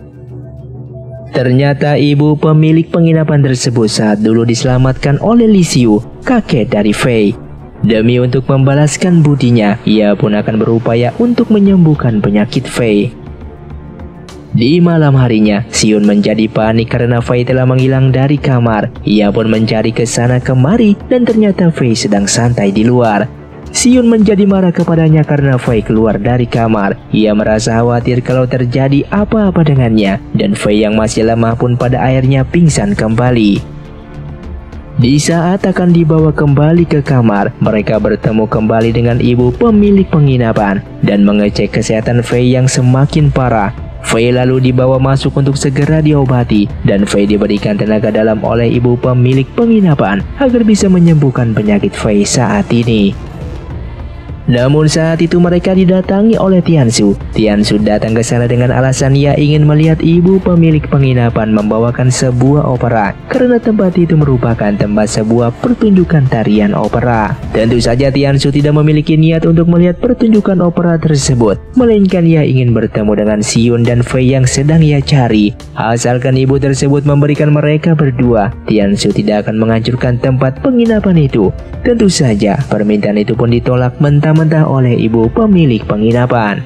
Ternyata ibu pemilik penginapan tersebut saat dulu diselamatkan oleh Lisiu, kakek dari Fei. Demi untuk membalaskan budinya, ia pun akan berupaya untuk menyembuhkan penyakit Fei. Di malam harinya, Xion menjadi panik karena Fei telah menghilang dari kamar. Ia pun mencari ke sana kemari dan ternyata Fei sedang santai di luar. Xion menjadi marah kepadanya karena Fei keluar dari kamar. Ia merasa khawatir kalau terjadi apa-apa dengannya dan Fei yang masih lemah pun pada akhirnya pingsan kembali. Di saat akan dibawa kembali ke kamar, mereka bertemu kembali dengan ibu pemilik penginapan dan mengecek kesehatan Fei yang semakin parah. Fei lalu dibawa masuk untuk segera diobati dan Fei diberikan tenaga dalam oleh ibu pemilik penginapan agar bisa menyembuhkan penyakit Fei saat ini. Namun saat itu mereka didatangi oleh Tiansu. Tiansu datang ke sana dengan alasan ia ingin melihat ibu pemilik penginapan membawakan sebuah opera karena tempat itu merupakan tempat sebuah pertunjukan tarian opera. Tentu saja Tiansu tidak memiliki niat untuk melihat pertunjukan opera tersebut, melainkan ia ingin bertemu dengan Xion dan Fei yang sedang ia cari. Asalkan ibu tersebut memberikan mereka berdua, Tiansu tidak akan menghancurkan tempat penginapan itu. Tentu saja permintaan itu pun ditolak mentah mentah oleh ibu pemilik penginapan.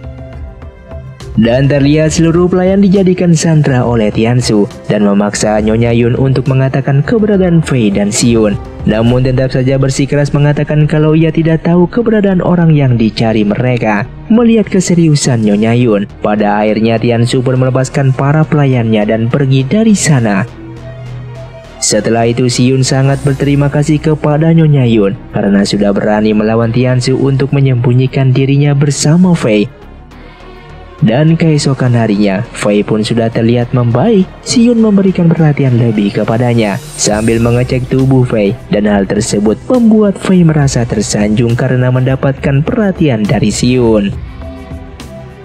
Dan terlihat seluruh pelayan dijadikan sandra oleh Tiansu dan memaksa Nyonya Yun untuk mengatakan keberadaan Fei dan Xion. Namun tetap saja bersikeras mengatakan kalau ia tidak tahu keberadaan orang yang dicari mereka. Melihat keseriusan Nyonya Yun, pada akhirnya Tiansu pun melepaskan para pelayannya dan pergi dari sana. Setelah itu Yun sangat berterima kasih kepada Nyonya Yun karena sudah berani melawan Tiansu untuk menyembunyikan dirinya bersama Fei. Dan keesokan harinya, Fei pun sudah terlihat membaik. Yun memberikan perhatian lebih kepadanya sambil mengecek tubuh Fei dan hal tersebut membuat Fei merasa tersanjung karena mendapatkan perhatian dari Yun.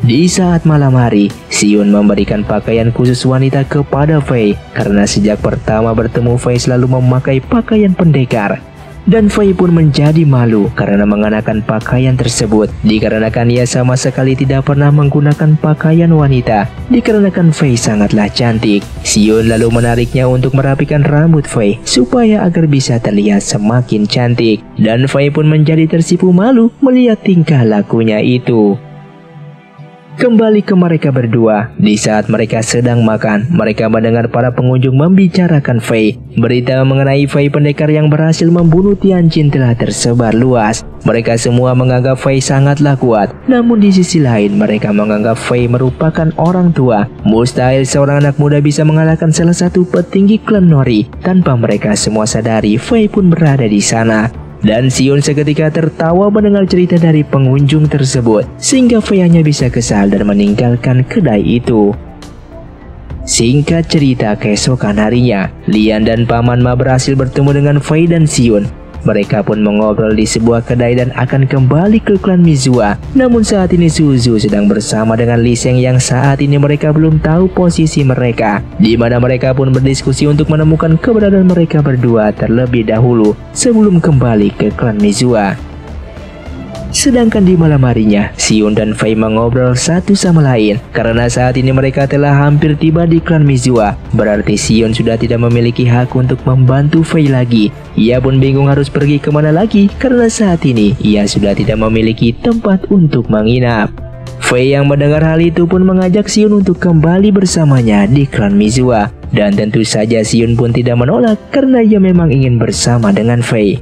Di saat malam hari, Xion memberikan pakaian khusus wanita kepada Fei karena sejak pertama bertemu Fei selalu memakai pakaian pendekar. Dan Fei pun menjadi malu karena mengenakan pakaian tersebut dikarenakan ia sama sekali tidak pernah menggunakan pakaian wanita dikarenakan Fei sangatlah cantik. Xion lalu menariknya untuk merapikan rambut Fei supaya agar bisa terlihat semakin cantik dan Fei pun menjadi tersipu malu melihat tingkah lakunya itu. Kembali ke mereka berdua, di saat mereka sedang makan, mereka mendengar para pengunjung membicarakan Fei. Berita mengenai Fei pendekar yang berhasil membunuh Tianjin telah tersebar luas. Mereka semua menganggap Fei sangatlah kuat, namun di sisi lain mereka menganggap Fei merupakan orang tua. Mustahil seorang anak muda bisa mengalahkan salah satu petinggi klan Nori. Tanpa mereka semua sadari, Fei pun berada di sana. Dan Sion seketika tertawa mendengar cerita dari pengunjung tersebut, sehingga Fei hanya bisa kesal dan meninggalkan kedai itu. Singkat cerita keesokan harinya, Lian dan Paman Ma berhasil bertemu dengan Fei dan Sion. Mereka pun mengobrol di sebuah kedai dan akan kembali ke klan Mizua. Namun saat ini Suzu sedang bersama dengan Li Sheng yang saat ini mereka belum tahu posisi mereka. Di mana mereka pun berdiskusi untuk menemukan keberadaan mereka berdua terlebih dahulu sebelum kembali ke klan Mizua. Sedangkan di malam harinya, Sion dan Fei mengobrol satu sama lain karena saat ini mereka telah hampir tiba di klan Mizua. Berarti Sion sudah tidak memiliki hak untuk membantu Fei lagi. Ia pun bingung harus pergi ke mana lagi karena saat ini ia sudah tidak memiliki tempat untuk menginap. Fei yang mendengar hal itu pun mengajak Sion untuk kembali bersamanya di klan Mizua. Dan tentu saja Sion pun tidak menolak karena ia memang ingin bersama dengan Fei.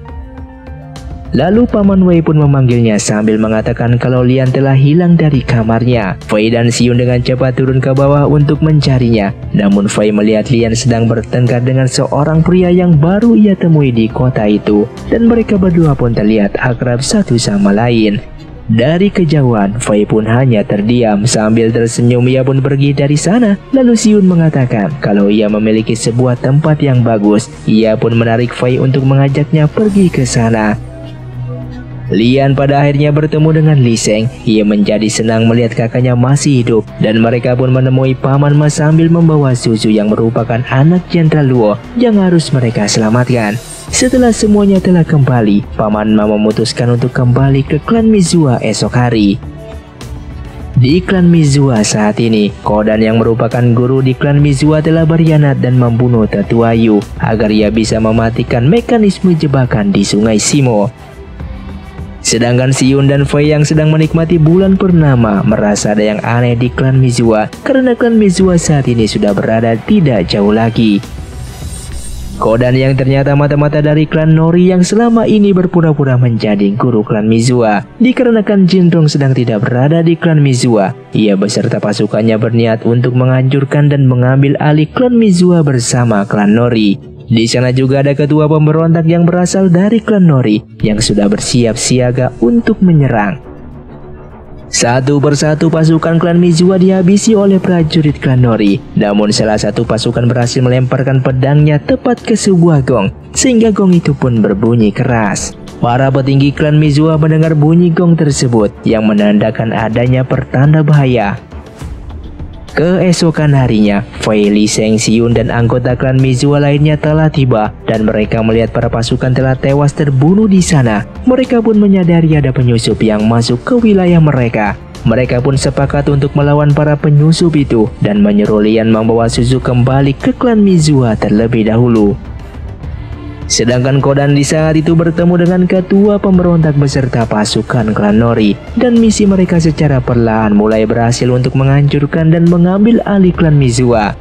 Lalu Paman Wei pun memanggilnya sambil mengatakan kalau Lian telah hilang dari kamarnya. Fei dan Xiun dengan cepat turun ke bawah untuk mencarinya. Namun Fei melihat Lian sedang bertengkar dengan seorang pria yang baru ia temui di kota itu. Dan mereka berdua pun terlihat akrab satu sama lain. Dari kejauhan, Fei pun hanya terdiam sambil tersenyum ia pun pergi dari sana. Lalu Xiun mengatakan kalau ia memiliki sebuah tempat yang bagus. Ia pun menarik Fei untuk mengajaknya pergi ke sana. Lian pada akhirnya bertemu dengan Li Sheng. Ia menjadi senang melihat kakaknya masih hidup dan mereka pun menemui Paman Ma sambil membawa susu yang merupakan anak Jenderal Luo yang harus mereka selamatkan. Setelah semuanya telah kembali, Paman Ma memutuskan untuk kembali ke klan Mizua esok hari. Di klan Mizua saat ini, Kodan yang merupakan guru di klan Mizua telah berkhianat dan membunuh Tetua Yu agar ia bisa mematikan mekanisme jebakan di Sungai Simo. Sedangkan Siun dan Fei yang sedang menikmati bulan purnama merasa ada yang aneh di klan Mizua karena klan Mizua saat ini sudah berada tidak jauh lagi. Kodan yang ternyata mata-mata dari klan Nori yang selama ini berpura-pura menjadi guru klan Mizua. Dikarenakan Jinrong sedang tidak berada di klan Mizua, ia beserta pasukannya berniat untuk menghancurkan dan mengambil alih klan Mizua bersama klan Nori. Di sana juga ada ketua pemberontak yang berasal dari klan Nori yang sudah bersiap siaga untuk menyerang. Satu persatu pasukan klan Mizua dihabisi oleh prajurit klan Nori. Namun salah satu pasukan berhasil melemparkan pedangnya tepat ke sebuah gong, sehingga gong itu pun berbunyi keras. Para petinggi klan Mizua mendengar bunyi gong tersebut yang menandakan adanya pertanda bahaya. Keesokan harinya, Fei Sheng Xiun dan anggota klan Mizua lainnya telah tiba dan mereka melihat para pasukan telah tewas terbunuh di sana. Mereka pun menyadari ada penyusup yang masuk ke wilayah mereka. Mereka pun sepakat untuk melawan para penyusup itu dan menyuruh Lian membawa Suzu kembali ke klan Mizua terlebih dahulu. Sedangkan Kodan di saat itu bertemu dengan ketua pemberontak beserta pasukan klan Nori dan misi mereka secara perlahan mulai berhasil untuk menghancurkan dan mengambil alih klan Mizua.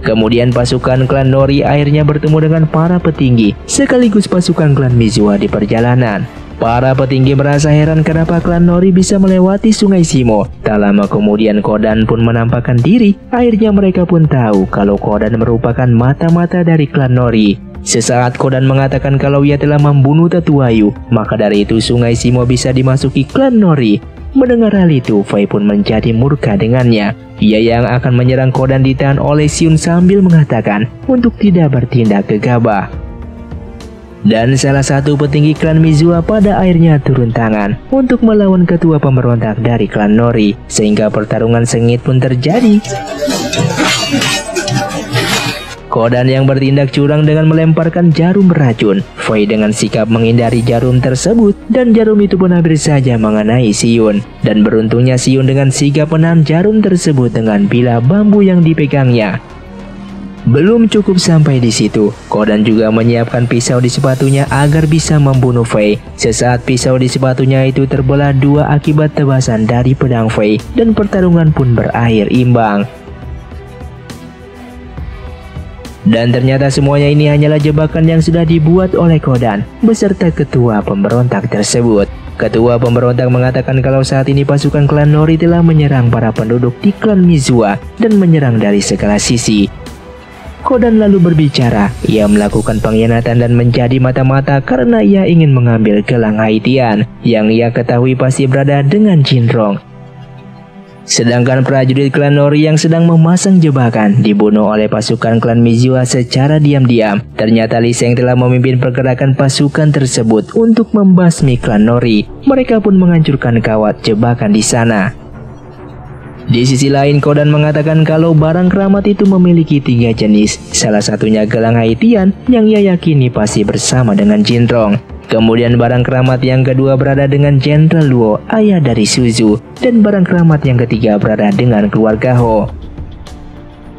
Kemudian pasukan klan Nori akhirnya bertemu dengan para petinggi sekaligus pasukan klan Mizua di perjalanan. Para petinggi merasa heran kenapa klan Nori bisa melewati sungai Simo. Tak lama kemudian Kodan pun menampakkan diri. Akhirnya mereka pun tahu kalau Kodan merupakan mata-mata dari klan Nori. Sesaat Kodan mengatakan kalau ia telah membunuh Tetuayu, maka dari itu sungai Simo bisa dimasuki klan Nori. Mendengar hal itu, Fei pun menjadi murka dengannya. Ia yang akan menyerang Kodan ditahan oleh Xiun sambil mengatakan untuk tidak bertindak gegabah. Dan salah satu petinggi klan Mizua pada akhirnya turun tangan untuk melawan ketua pemberontak dari klan Nori, sehingga pertarungan sengit pun terjadi. Kodan yang bertindak curang dengan melemparkan jarum beracun. Fei dengan sikap menghindari jarum tersebut dan jarum itu pun hampir saja mengenai Siun. Dan beruntungnya Siun dengan sigap menahan jarum tersebut dengan bila bambu yang dipegangnya. Belum cukup sampai di situ, Kodan juga menyiapkan pisau di sepatunya agar bisa membunuh Fei. Sesaat pisau di sepatunya itu terbelah dua akibat tebasan dari pedang Fei dan pertarungan pun berakhir imbang. Dan ternyata semuanya ini hanyalah jebakan yang sudah dibuat oleh Kodan beserta ketua pemberontak tersebut. Ketua pemberontak mengatakan kalau saat ini pasukan klan Nori telah menyerang para penduduk di klan Mizua dan menyerang dari segala sisi. Kodan lalu berbicara, ia melakukan pengkhianatan dan menjadi mata-mata karena ia ingin mengambil gelang Haitian yang ia ketahui pasti berada dengan Jinrong. Sedangkan prajurit klan Nori yang sedang memasang jebakan dibunuh oleh pasukan klan Mizuha secara diam-diam. Ternyata Lee Seng telah memimpin pergerakan pasukan tersebut untuk membasmi klan Nori. Mereka pun menghancurkan kawat jebakan di sana. Di sisi lain, Kodan mengatakan kalau barang keramat itu memiliki tiga jenis, salah satunya gelang Haitian yang ia yakini pasti bersama dengan Jinrong. Kemudian barang keramat yang kedua berada dengan Jenderal Luo, ayah dari Suzu, dan barang keramat yang ketiga berada dengan keluarga Ho.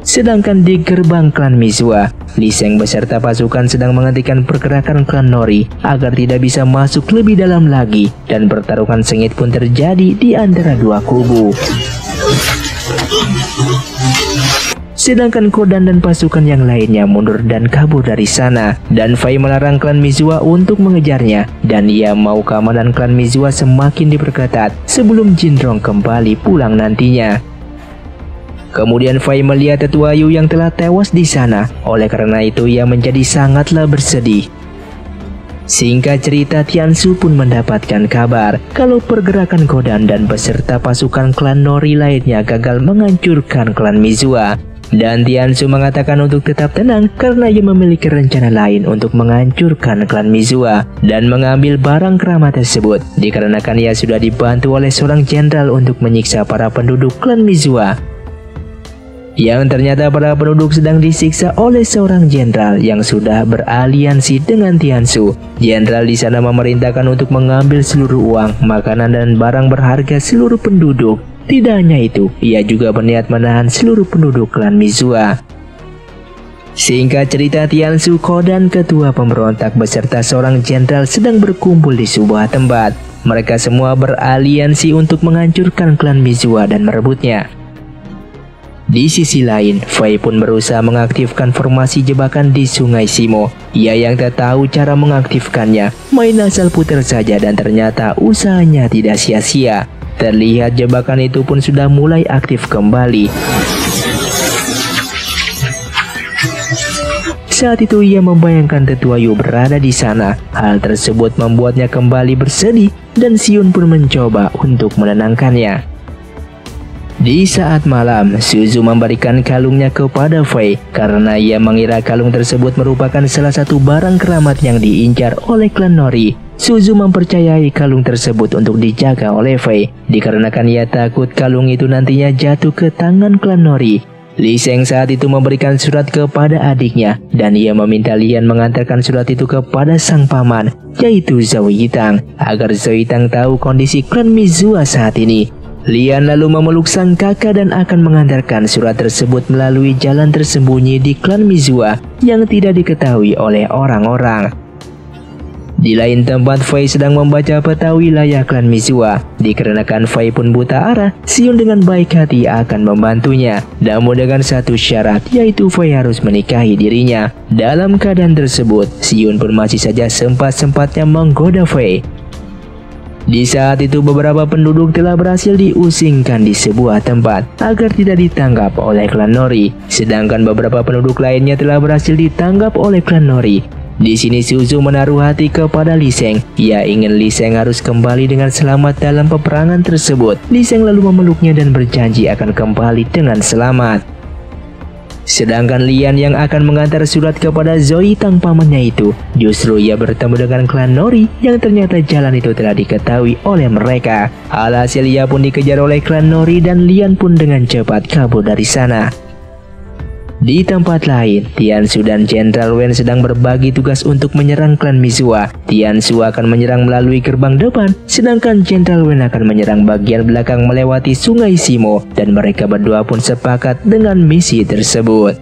Sedangkan di gerbang klan Mizua, Li Seng beserta pasukan sedang menghentikan pergerakan klan Nori agar tidak bisa masuk lebih dalam lagi dan pertarungan sengit pun terjadi di antara dua kubu. Sedangkan Kodan dan pasukan yang lainnya mundur dan kabur dari sana. Dan Fai melarang klan Mizua untuk mengejarnya. Dan ia mau keamanan klan Mizua semakin diperketat sebelum Jinrong kembali pulang nantinya. Kemudian Fai melihat tetua Yu yang telah tewas di sana. Oleh karena itu ia menjadi sangatlah bersedih. Singkat cerita, Tiansu pun mendapatkan kabar kalau pergerakan Kodan dan beserta pasukan klan Nori lainnya gagal menghancurkan klan Mizua. Dan Tiansu mengatakan untuk tetap tenang karena ia memiliki rencana lain untuk menghancurkan klan Mizua dan mengambil barang keramat tersebut dikarenakan ia sudah dibantu oleh seorang jenderal untuk menyiksa para penduduk klan Mizua yang ternyata para penduduk sedang disiksa oleh seorang jenderal yang sudah beraliansi dengan Tiansu. Jenderal di sana memerintahkan untuk mengambil seluruh uang, makanan dan barang berharga seluruh penduduk. Tidak hanya itu, ia juga berniat menahan seluruh penduduk klan Mizua. Singkat cerita Tiansu Kodan ketua pemberontak beserta seorang jenderal sedang berkumpul di sebuah tempat. Mereka semua beraliansi untuk menghancurkan klan Mizua dan merebutnya. Di sisi lain, Fei pun berusaha mengaktifkan formasi jebakan di Sungai Simo. Ia yang tak tahu cara mengaktifkannya, main asal putar saja dan ternyata usahanya tidak sia-sia. Terlihat jebakan itu pun sudah mulai aktif kembali. Saat itu ia membayangkan tetua Yu berada di sana. Hal tersebut membuatnya kembali bersedih dan Siun pun mencoba untuk menenangkannya. Di saat malam, Suzu memberikan kalungnya kepada Fei karena ia mengira kalung tersebut merupakan salah satu barang keramat yang diincar oleh klan Nori. Suzu mempercayai kalung tersebut untuk dijaga oleh Fei dikarenakan ia takut kalung itu nantinya jatuh ke tangan klan Nori. Li Sheng saat itu memberikan surat kepada adiknya dan ia meminta Lian mengantarkan surat itu kepada sang paman yaitu Zhao Yitang agar Zhao Yitang tahu kondisi klan Mizua saat ini Lian lalu memeluk sang kakak dan akan mengantarkan surat tersebut melalui jalan tersembunyi di klan Mizua yang tidak diketahui oleh orang-orang. Di lain tempat, Fei sedang membaca peta wilayah klan Mizua. Dikarenakan Fei pun buta arah, Sion dengan baik hati akan membantunya. Namun dengan satu syarat, yaitu Fei harus menikahi dirinya. Dalam keadaan tersebut, Sion pun masih saja sempat-sempatnya menggoda Fei. Di saat itu beberapa penduduk telah berhasil diusingkan di sebuah tempat agar tidak ditangkap oleh klan Nori. Sedangkan beberapa penduduk lainnya telah berhasil ditangkap oleh klan Nori. Di sini Suzu menaruh hati kepada Li Seng. Ia ingin Li Seng harus kembali dengan selamat dalam peperangan tersebut. Li Seng lalu memeluknya dan berjanji akan kembali dengan selamat. Sedangkan Lian yang akan mengantar surat kepada Zoe Tang pamannya itu, justru ia bertemu dengan klan Nori yang ternyata jalan itu telah diketahui oleh mereka. Alhasil ia pun dikejar oleh klan Nori dan Lian pun dengan cepat kabur dari sana. Di tempat lain, Tiansu dan Jenderal Wen sedang berbagi tugas untuk menyerang klan Mizua. Tiansu akan menyerang melalui gerbang depan, sedangkan Jenderal Wen akan menyerang bagian belakang melewati sungai Simo, dan mereka berdua pun sepakat dengan misi tersebut.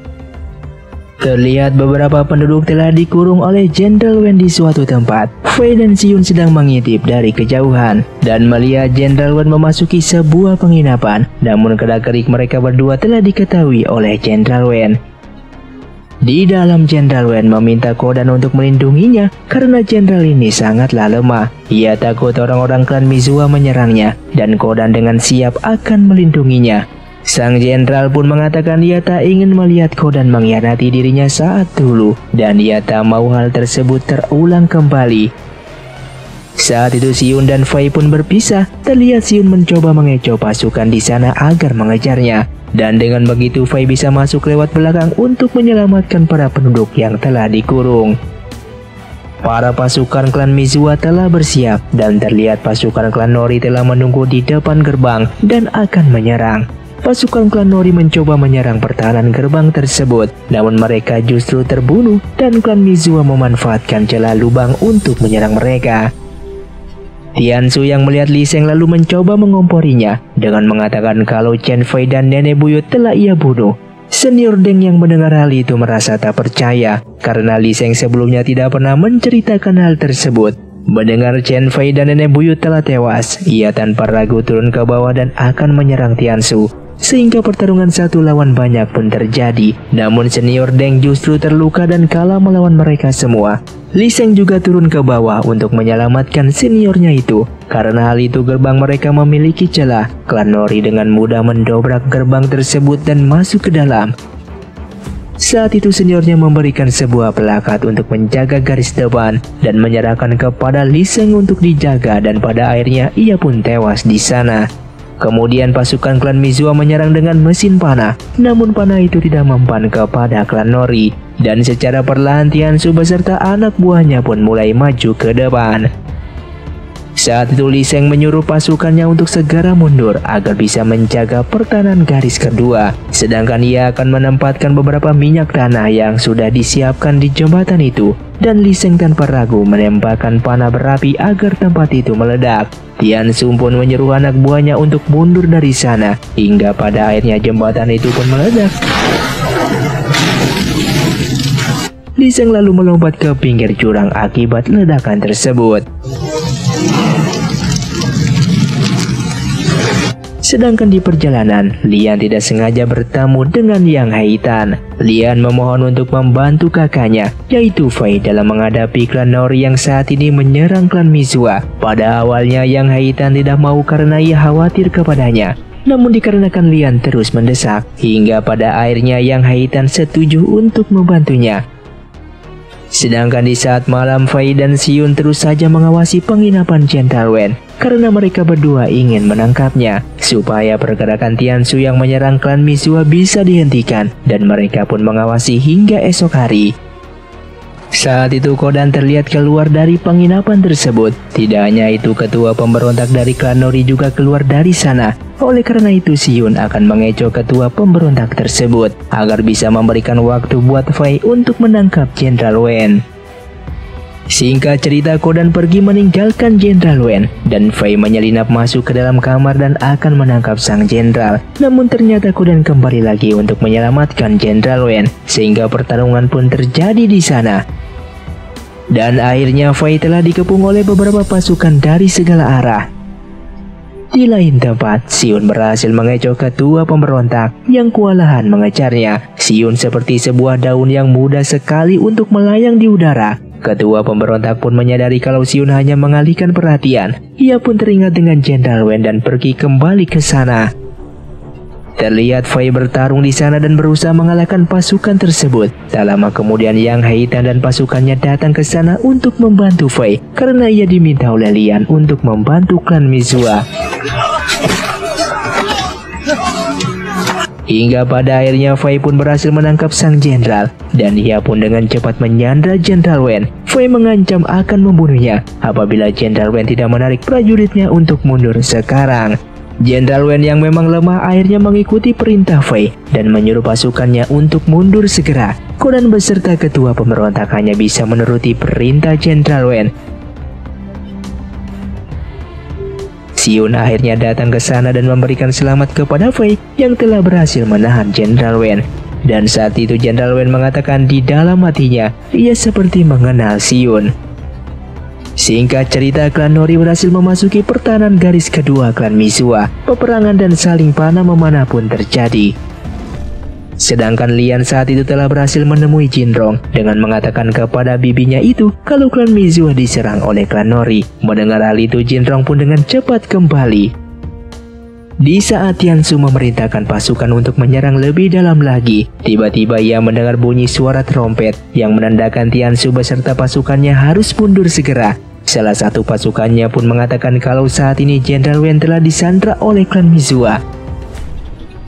Terlihat beberapa penduduk telah dikurung oleh Jenderal Wen di suatu tempat. Fei dan Xiun sedang mengintip dari kejauhan dan melihat Jenderal Wen memasuki sebuah penginapan. Namun kerak-kerik mereka berdua telah diketahui oleh Jenderal Wen. Di dalam Jenderal Wen meminta Kodan untuk melindunginya karena jenderal ini sangatlah lemah. Ia takut orang-orang klan Mizua menyerangnya dan Kodan dengan siap akan melindunginya. Sang jenderal pun mengatakan ia tak ingin melihat Kodan mengkhianati dirinya saat dulu dan ia tak mau hal tersebut terulang kembali. Saat itu Siun dan Fei pun berpisah, terlihat Siun mencoba mengecoh pasukan di sana agar mengejarnya. Dan dengan begitu Fei bisa masuk lewat belakang untuk menyelamatkan para penduduk yang telah dikurung. Para pasukan klan Mizua telah bersiap dan terlihat pasukan klan Nori telah menunggu di depan gerbang dan akan menyerang. Pasukan klan Nori mencoba menyerang pertahanan gerbang tersebut, namun mereka justru terbunuh dan klan Mizua memanfaatkan celah lubang untuk menyerang mereka. Tiansu yang melihat Li Seng lalu mencoba mengomporinya dengan mengatakan kalau Chen Fei dan nenek buyut telah ia bunuh. Senior Deng yang mendengar hal itu merasa tak percaya karena Li Seng sebelumnya tidak pernah menceritakan hal tersebut. Mendengar Chen Fei dan nenek buyut telah tewas, ia tanpa ragu turun ke bawah dan akan menyerang Tiansu sehingga pertarungan satu lawan banyak pun terjadi. Namun senior Deng justru terluka dan kalah melawan mereka semua. Li Seng juga turun ke bawah untuk menyelamatkan seniornya itu. Karena hal itu gerbang mereka memiliki celah. Klan Nori dengan mudah mendobrak gerbang tersebut dan masuk ke dalam. Saat itu seniornya memberikan sebuah pelakat untuk menjaga garis depan dan menyerahkan kepada Li Seng untuk dijaga dan pada akhirnya ia pun tewas di sana. Kemudian pasukan klan Mizua menyerang dengan mesin panah, namun panah itu tidak mempan kepada klan Nori. Dan secara perlahan Tiansu beserta anak buahnya pun mulai maju ke depan. Saat itu Li Seng menyuruh pasukannya untuk segera mundur agar bisa menjaga pertahanan garis kedua. Sedangkan ia akan menempatkan beberapa minyak tanah yang sudah disiapkan di jembatan itu. Dan Li Seng tanpa ragu menembakkan panah berapi agar tempat itu meledak. Tian Sum pun menyuruh anak buahnya untuk mundur dari sana, hingga pada akhirnya jembatan itu pun meledak. Li Seng lalu melompat ke pinggir jurang akibat ledakan tersebut. Sedangkan di perjalanan, Lian tidak sengaja bertemu dengan Yang Haitan. Lian memohon untuk membantu kakaknya, yaitu Fei dalam menghadapi klan Nori yang saat ini menyerang klan Mizua. Pada awalnya Yang Haitan tidak mau karena ia khawatir kepadanya. Namun dikarenakan Lian terus mendesak, hingga pada akhirnya Yang Haitan setuju untuk membantunya. Sedangkan di saat malam Fei dan Siun terus saja mengawasi penginapan Wen karena mereka berdua ingin menangkapnya supaya pergerakan Tiansu yang menyerang klan Mizua bisa dihentikan dan mereka pun mengawasi hingga esok hari. Saat itu Kodan terlihat keluar dari penginapan tersebut. Tidak hanya itu, ketua pemberontak dari klan Nori juga keluar dari sana. Oleh karena itu, Siun akan mengecoh ketua pemberontak tersebut agar bisa memberikan waktu buat Fei untuk menangkap Jenderal Wen. Singkat cerita, Kodan pergi meninggalkan Jenderal Wen dan Fei menyelinap masuk ke dalam kamar dan akan menangkap sang jenderal. Namun ternyata Kodan kembali lagi untuk menyelamatkan Jenderal Wen sehingga pertarungan pun terjadi di sana. Dan akhirnya Fei telah dikepung oleh beberapa pasukan dari segala arah. Di lain tempat, Siun berhasil mengecoh ketua pemberontak yang kewalahan mengejarnya. Siun seperti sebuah daun yang mudah sekali untuk melayang di udara. Ketua pemberontak pun menyadari kalau Siun hanya mengalihkan perhatian. Ia pun teringat dengan Jenderal Wen dan pergi kembali ke sana. Terlihat Fei bertarung di sana dan berusaha mengalahkan pasukan tersebut. Tak lama kemudian Yang Haitan dan pasukannya datang ke sana untuk membantu Fei karena ia diminta oleh Lian untuk membantu klan Mizua. Hingga pada akhirnya Fei pun berhasil menangkap sang jenderal dan ia pun dengan cepat menyandra Jenderal Wen. Fei mengancam akan membunuhnya apabila Jenderal Wen tidak menarik prajuritnya untuk mundur sekarang. Jenderal Wen yang memang lemah akhirnya mengikuti perintah Fei dan menyuruh pasukannya untuk mundur segera. Kodan beserta ketua pemberontak hanya bisa menuruti perintah Jenderal Wen. Siun akhirnya datang ke sana dan memberikan selamat kepada Fei yang telah berhasil menahan Jenderal Wen. Dan saat itu Jenderal Wen mengatakan di dalam hatinya, ia seperti mengenal Siun. Singkat cerita, klan Nori berhasil memasuki pertahanan garis kedua klan Mizua. Peperangan dan saling panah memanah pun terjadi. Sedangkan Lian saat itu telah berhasil menemui Jinrong dengan mengatakan kepada bibinya itu kalau klan Mizua diserang oleh klan Nori. Mendengar hal itu Jinrong pun dengan cepat kembali. Di saat Tiansu memerintahkan pasukan untuk menyerang lebih dalam lagi, tiba-tiba ia mendengar bunyi suara trompet yang menandakan Tiansu beserta pasukannya harus mundur segera. Salah satu pasukannya pun mengatakan kalau saat ini Jenderal Wen telah disandra oleh klan Mizua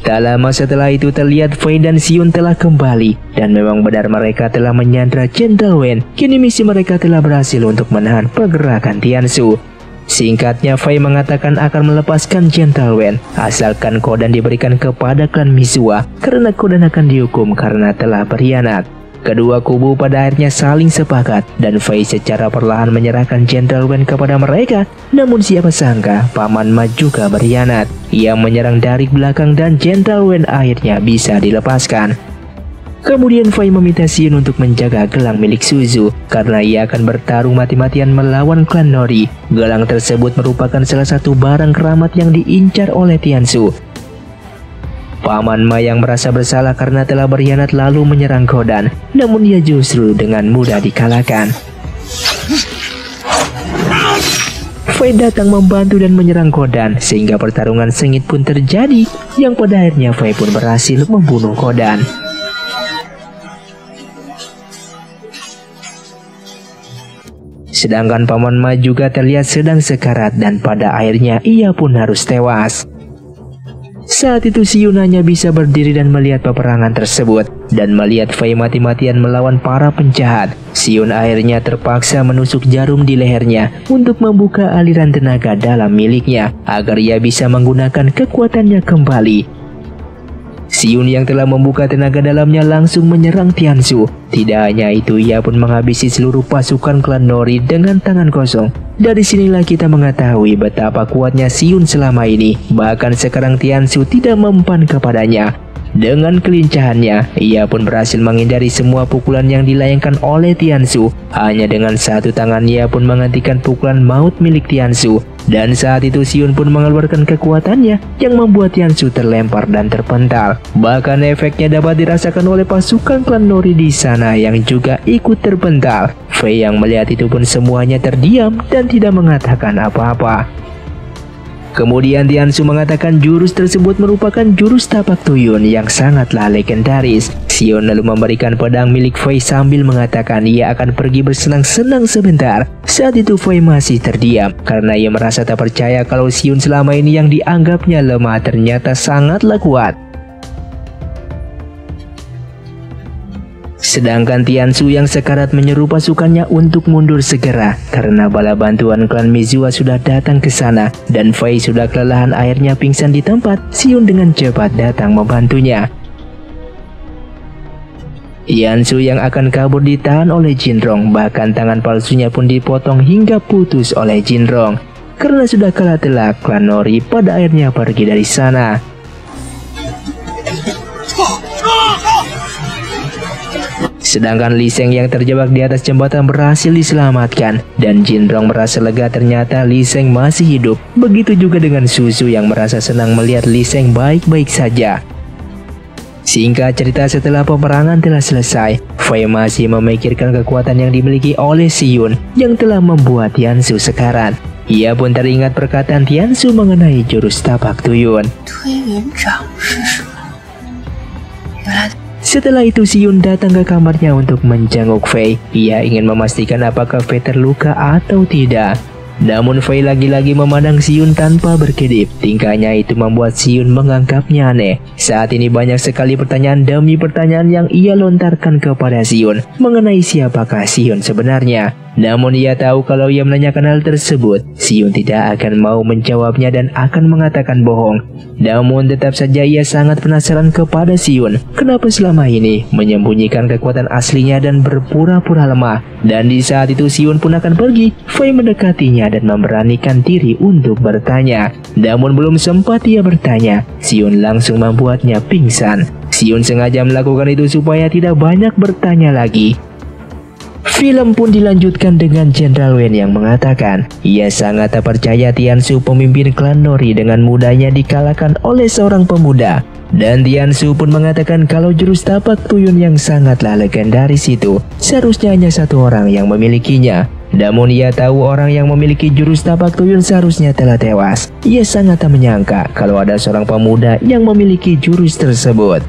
Tak lama setelah itu terlihat Fei dan Xion telah kembali dan memang benar mereka telah menyandra Jenderal Wen. Kini misi mereka telah berhasil untuk menahan pergerakan Tiansu. Singkatnya, Fei mengatakan akan melepaskan Jenderal Wen asalkan Kodan diberikan kepada klan Mizua karena Kodan akan dihukum karena telah berkhianat. Kedua kubu pada akhirnya saling sepakat dan Fei secara perlahan menyerahkan Jenderal Wen kepada mereka. Namun siapa sangka Paman Ma juga berkhianat. Ia menyerang dari belakang dan Jenderal Wen akhirnya bisa dilepaskan. Kemudian Fei meminta Xion untuk menjaga gelang milik Suzu karena ia akan bertarung mati-matian melawan klan Nori. Gelang tersebut merupakan salah satu barang keramat yang diincar oleh Tiansu. Paman Ma yang merasa bersalah karena telah berkhianat lalu menyerang Kodan, namun ia justru dengan mudah dikalahkan. Fei datang membantu dan menyerang Kodan sehingga pertarungan sengit pun terjadi yang pada akhirnya Fei pun berhasil membunuh Kodan. Sedangkan Paman Ma juga terlihat sedang sekarat dan pada akhirnya ia pun harus tewas. Saat itu Xion hanya bisa berdiri dan melihat peperangan tersebut dan melihat Fei mati-matian melawan para penjahat. Xion akhirnya terpaksa menusuk jarum di lehernya untuk membuka aliran tenaga dalam miliknya agar ia bisa menggunakan kekuatannya kembali. Siun yang telah membuka tenaga dalamnya langsung menyerang Tianzu. Tidak hanya itu, ia pun menghabisi seluruh pasukan klan Nori dengan tangan kosong. Dari sinilah kita mengetahui betapa kuatnya Siun selama ini. Bahkan sekarang Tianzu tidak mempan kepadanya. Dengan kelincahannya, ia pun berhasil menghindari semua pukulan yang dilayangkan oleh Tianzu. Hanya dengan satu tangan ia pun menghentikan pukulan maut milik Tianzu. Dan saat itu Xion pun mengeluarkan kekuatannya yang membuat Tianzu terlempar dan terpental. Bahkan efeknya dapat dirasakan oleh pasukan klan Nori di sana yang juga ikut terpental. Fei yang melihat itu pun semuanya terdiam dan tidak mengatakan apa-apa. Kemudian Tiansu mengatakan jurus tersebut merupakan jurus tapak tuyun yang sangatlah legendaris. Xion lalu memberikan pedang milik Fei sambil mengatakan ia akan pergi bersenang-senang sebentar. Saat itu Fei masih terdiam karena ia merasa tak percaya kalau Xion selama ini yang dianggapnya lemah ternyata sangatlah kuat. Sedangkan Tiansu yang sekarat menyeru pasukannya untuk mundur segera karena bala bantuan klan Mizua sudah datang ke sana dan Fei sudah kelelahan airnya pingsan di tempat. Xion dengan cepat datang membantunya. Tiansu yang akan kabur ditahan oleh Jinrong bahkan tangan palsunya pun dipotong hingga putus oleh Jinrong. Karena sudah kalah telak, klan Nori pada akhirnya pergi dari sana. Sedangkan Li Sheng yang terjebak di atas jembatan berhasil diselamatkan dan Jinrong merasa lega ternyata Li Sheng masih hidup. Begitu juga dengan Suzu yang merasa senang melihat Li Sheng baik-baik saja. Singkat cerita setelah peperangan telah selesai, Fei masih memikirkan kekuatan yang dimiliki oleh Xion yang telah membuat Tiansu sekarat. Ia pun teringat perkataan Tiansu mengenai jurus tapak tuyun. Setelah itu Siun datang ke kamarnya untuk menjenguk Fei. Ia ingin memastikan apakah Fei terluka atau tidak. Namun Fei lagi-lagi memandang Siun tanpa berkedip. Tingkahnya itu membuat Siun menganggapnya aneh. Saat ini banyak sekali pertanyaan demi pertanyaan yang ia lontarkan kepada Siun mengenai siapakah Siun sebenarnya. Namun ia tahu kalau ia menanyakan hal tersebut, Sion tidak akan mau menjawabnya dan akan mengatakan bohong. Namun tetap saja ia sangat penasaran kepada Sion, kenapa selama ini menyembunyikan kekuatan aslinya dan berpura-pura lemah. Dan di saat itu Sion pun akan pergi, Fei mendekatinya dan memberanikan diri untuk bertanya. Namun belum sempat ia bertanya, Sion langsung membuatnya pingsan. Sion sengaja melakukan itu supaya tidak banyak bertanya lagi. Film pun dilanjutkan dengan Jenderal Wen yang mengatakan ia sangat tak percaya Tiansu pemimpin klan Nori dengan mudahnya dikalahkan oleh seorang pemuda. Dan Tiansu pun mengatakan kalau jurus tapak tuyun yang sangatlah legendaris itu seharusnya hanya satu orang yang memilikinya. Namun ia tahu orang yang memiliki jurus tapak tuyun seharusnya telah tewas. Ia sangat tak menyangka kalau ada seorang pemuda yang memiliki jurus tersebut.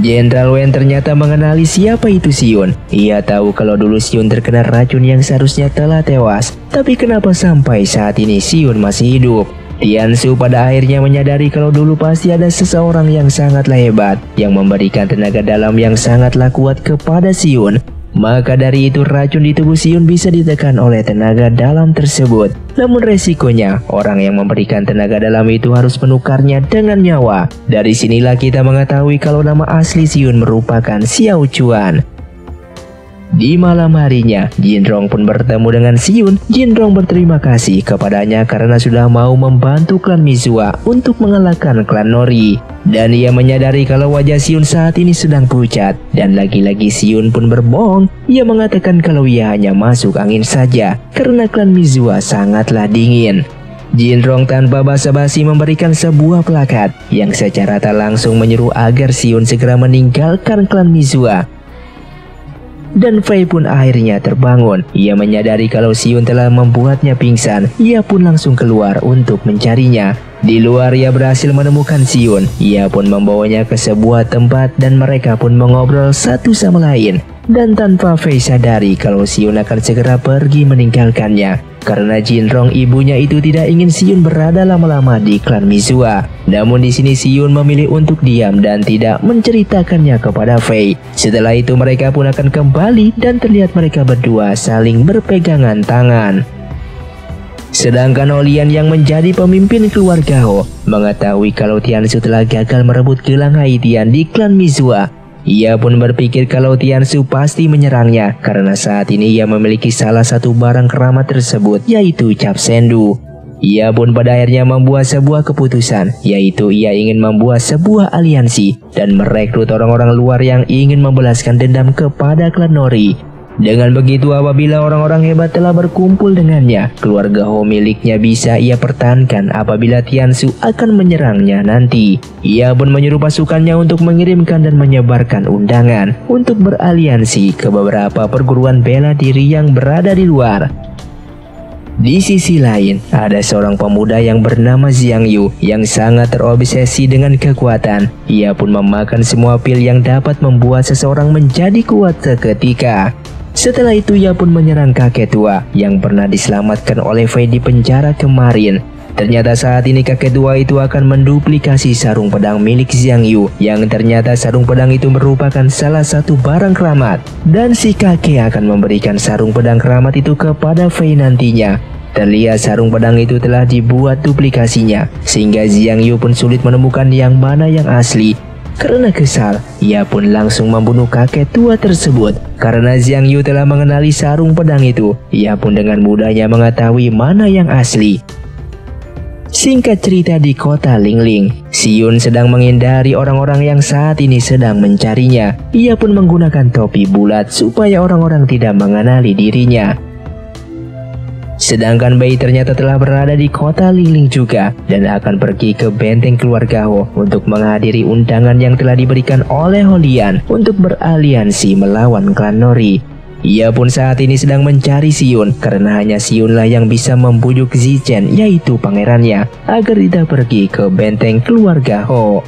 Jenderal Wen ternyata mengenali siapa itu Sion. Ia tahu kalau dulu Sion terkena racun yang seharusnya telah tewas. Tapi kenapa sampai saat ini Sion masih hidup? Tiansu pada akhirnya menyadari kalau dulu pasti ada seseorang yang sangatlah hebat yang memberikan tenaga dalam yang sangatlah kuat kepada Sion maka dari itu racun di tubuh Siun bisa ditekan oleh tenaga dalam tersebut. Namun resikonya, orang yang memberikan tenaga dalam itu harus menukarnya dengan nyawa. Dari sinilah kita mengetahui kalau nama asli Siun merupakan Xiao Chuan. Di malam harinya, Jinrong pun bertemu dengan Siun. Jinrong berterima kasih kepadanya karena sudah mau membantu klan Mizua untuk mengalahkan klan Nori. Dan ia menyadari kalau wajah Siun saat ini sedang pucat. Dan lagi-lagi Siun pun berbohong. Ia mengatakan kalau ia hanya masuk angin saja karena klan Mizua sangatlah dingin. Jinrong tanpa basa-basi memberikan sebuah plakat yang secara tak langsung menyuruh agar Siun segera meninggalkan klan Mizua dan Fei pun akhirnya terbangun. Ia menyadari kalau Xion telah membuatnya pingsan. Ia pun langsung keluar untuk mencarinya. Di luar ia berhasil menemukan Xion. Ia pun membawanya ke sebuah tempat dan mereka pun mengobrol satu sama lain. Dan tanpa Fei sadari kalau Xion akan segera pergi meninggalkannya karena Jinrong ibunya itu tidak ingin Siun berada lama-lama di klan Mizua. Namun di sini Siun memilih untuk diam dan tidak menceritakannya kepada Fei. Setelah itu mereka pun akan kembali dan terlihat mereka berdua saling berpegangan tangan. Sedangkan Olian yang menjadi pemimpin keluarga Ho mengetahui kalau Tiansu telah gagal merebut gelang Haitian di klan Mizua ia pun berpikir kalau Tiansu pasti menyerangnya karena saat ini ia memiliki salah satu barang keramat tersebut yaitu cap sendu. Ia pun pada akhirnya membuat sebuah keputusan yaitu ia ingin membuat sebuah aliansi dan merekrut orang-orang luar yang ingin membalaskan dendam kepada klan Nori dengan begitu apabila orang-orang hebat telah berkumpul dengannya, keluarga Ho miliknya bisa ia pertahankan apabila Tiansu akan menyerangnya nanti. Ia pun menyuruh pasukannya untuk mengirimkan dan menyebarkan undangan untuk beraliansi ke beberapa perguruan bela diri yang berada di luar. Di sisi lain, ada seorang pemuda yang bernama Xiang Yu yang sangat terobsesi dengan kekuatan. Ia pun memakan semua pil yang dapat membuat seseorang menjadi kuat seketika. Setelah itu ia pun menyerang kakek tua yang pernah diselamatkan oleh Fei di penjara kemarin. Ternyata saat ini kakek tua itu akan menduplikasi sarung pedang milik Xiang Yu yang ternyata sarung pedang itu merupakan salah satu barang keramat. Dan si kakek akan memberikan sarung pedang keramat itu kepada Fei nantinya. Terlihat sarung pedang itu telah dibuat duplikasinya sehingga Xiang Yu pun sulit menemukan yang mana yang asli karena kesal, ia pun langsung membunuh kakek tua tersebut. Karena Xiang Yu telah mengenali sarung pedang itu, ia pun dengan mudahnya mengetahui mana yang asli. Singkat cerita di kota Lingling, Yun sedang menghindari orang-orang yang saat ini sedang mencarinya. Ia pun menggunakan topi bulat supaya orang-orang tidak mengenali dirinya. Sedangkan bayi ternyata telah berada di kota Lingling juga dan akan pergi ke benteng keluarga Ho untuk menghadiri undangan yang telah diberikan oleh Holian untuk beraliansi melawan klan Nori. Ia pun saat ini sedang mencari Siun karena hanya Siun lah yang bisa membujuk Zichen yaitu pangerannya agar tidak pergi ke benteng keluarga Ho.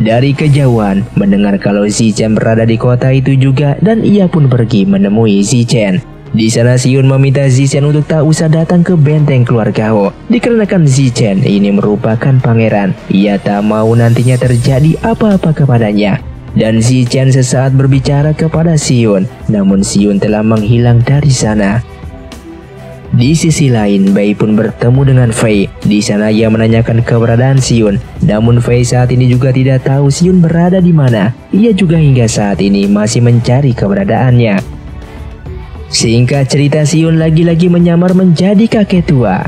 Dari kejauhan, mendengar kalau Zichen berada di kota itu juga dan ia pun pergi menemui Zichen. Di sana Xion meminta Zichen untuk tak usah datang ke benteng keluarga Ho. Dikarenakan Zichen ini merupakan pangeran. Ia tak mau nantinya terjadi apa-apa kepadanya. Dan Zichen sesaat berbicara kepada Xion. Namun Xion telah menghilang dari sana. Di sisi lain, Bai pun bertemu dengan Fei. Di sana ia menanyakan keberadaan Xion. Namun Fei saat ini juga tidak tahu Xion berada di mana. Ia juga hingga saat ini masih mencari keberadaannya. Singkat cerita Siun lagi-lagi menyamar menjadi kakek tua.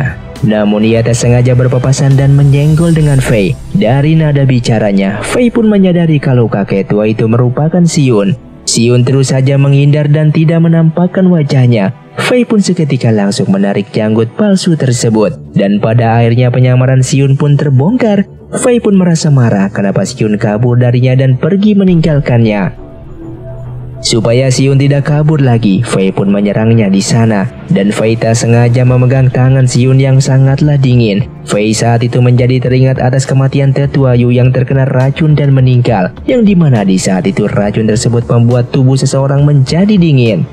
namun ia tak sengaja berpapasan dan menyenggol dengan Fei. Dari nada bicaranya, Fei pun menyadari kalau kakek tua itu merupakan Siun. Siun terus saja menghindar dan tidak menampakkan wajahnya. Fei pun seketika langsung menarik janggut palsu tersebut. Dan pada akhirnya penyamaran Siun pun terbongkar. Fei pun merasa marah kenapa Siun kabur darinya dan pergi meninggalkannya. Supaya Siun tidak kabur lagi, Fei pun menyerangnya di sana. Dan Fei tak sengaja memegang tangan Siun yang sangatlah dingin. Fei saat itu menjadi teringat atas kematian tetua Yu yang terkena racun dan meninggal. Yang di mana di saat itu racun tersebut membuat tubuh seseorang menjadi dingin.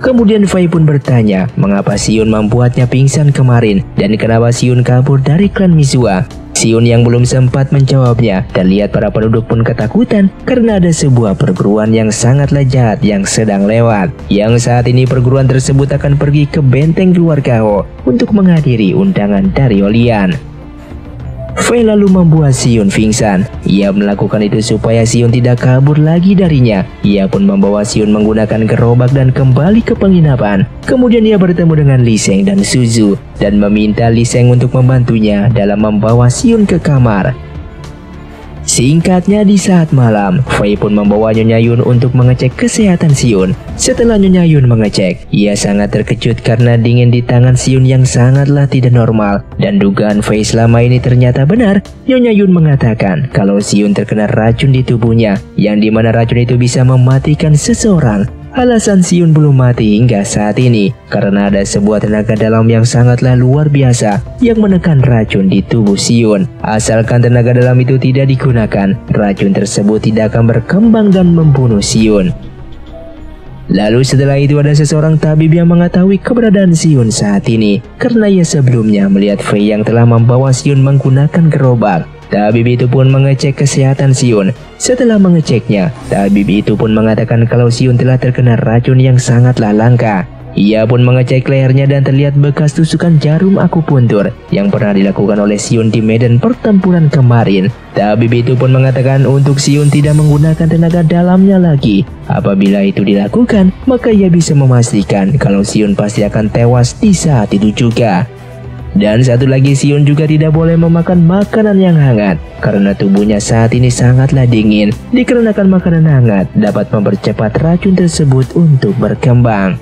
Kemudian Fei pun bertanya, mengapa Siun membuatnya pingsan kemarin dan kenapa Siun kabur dari klan Mizua. Siun yang belum sempat menjawabnya, terlihat para penduduk pun ketakutan karena ada sebuah perguruan yang sangat jahat yang sedang lewat. Yang saat ini perguruan tersebut akan pergi ke benteng keluarga Ho untuk menghadiri undangan dari Olian. Fei lalu membuat Sion pingsan. Ia melakukan itu supaya Sion tidak kabur lagi darinya. Ia pun membawa Sion menggunakan gerobak dan kembali ke penginapan. Kemudian ia bertemu dengan Li Sheng dan Suzu dan meminta Li Sheng untuk membantunya dalam membawa Sion ke kamar. Singkatnya di saat malam, Fei pun membawa Nyonya Yun untuk mengecek kesehatan Siun. Setelah Nyonya Yun mengecek, ia sangat terkejut karena dingin di tangan Siun yang sangatlah tidak normal. Dan dugaan Fei selama ini ternyata benar. Nyonya Yun mengatakan kalau Siun terkena racun di tubuhnya, yang di mana racun itu bisa mematikan seseorang. Alasan Siun belum mati hingga saat ini karena ada sebuah tenaga dalam yang sangatlah luar biasa yang menekan racun di tubuh Siun. Asalkan tenaga dalam itu tidak digunakan, racun tersebut tidak akan berkembang dan membunuh Siun. Lalu setelah itu ada seseorang tabib yang mengetahui keberadaan Siun saat ini karena ia sebelumnya melihat Fei yang telah membawa Siun menggunakan gerobak. Tabib itu pun mengecek kesehatan Siun. Setelah mengeceknya, tabib itu pun mengatakan kalau Siun telah terkena racun yang sangatlah langka. Ia pun mengecek lehernya dan terlihat bekas tusukan jarum akupuntur yang pernah dilakukan oleh Siun di medan pertempuran kemarin. Tabib itu pun mengatakan untuk Siun tidak menggunakan tenaga dalamnya lagi. Apabila itu dilakukan, maka ia bisa memastikan kalau Siun pasti akan tewas di saat itu juga. Dan satu lagi Sion juga tidak boleh memakan makanan yang hangat karena tubuhnya saat ini sangatlah dingin. Dikarenakan makanan hangat dapat mempercepat racun tersebut untuk berkembang.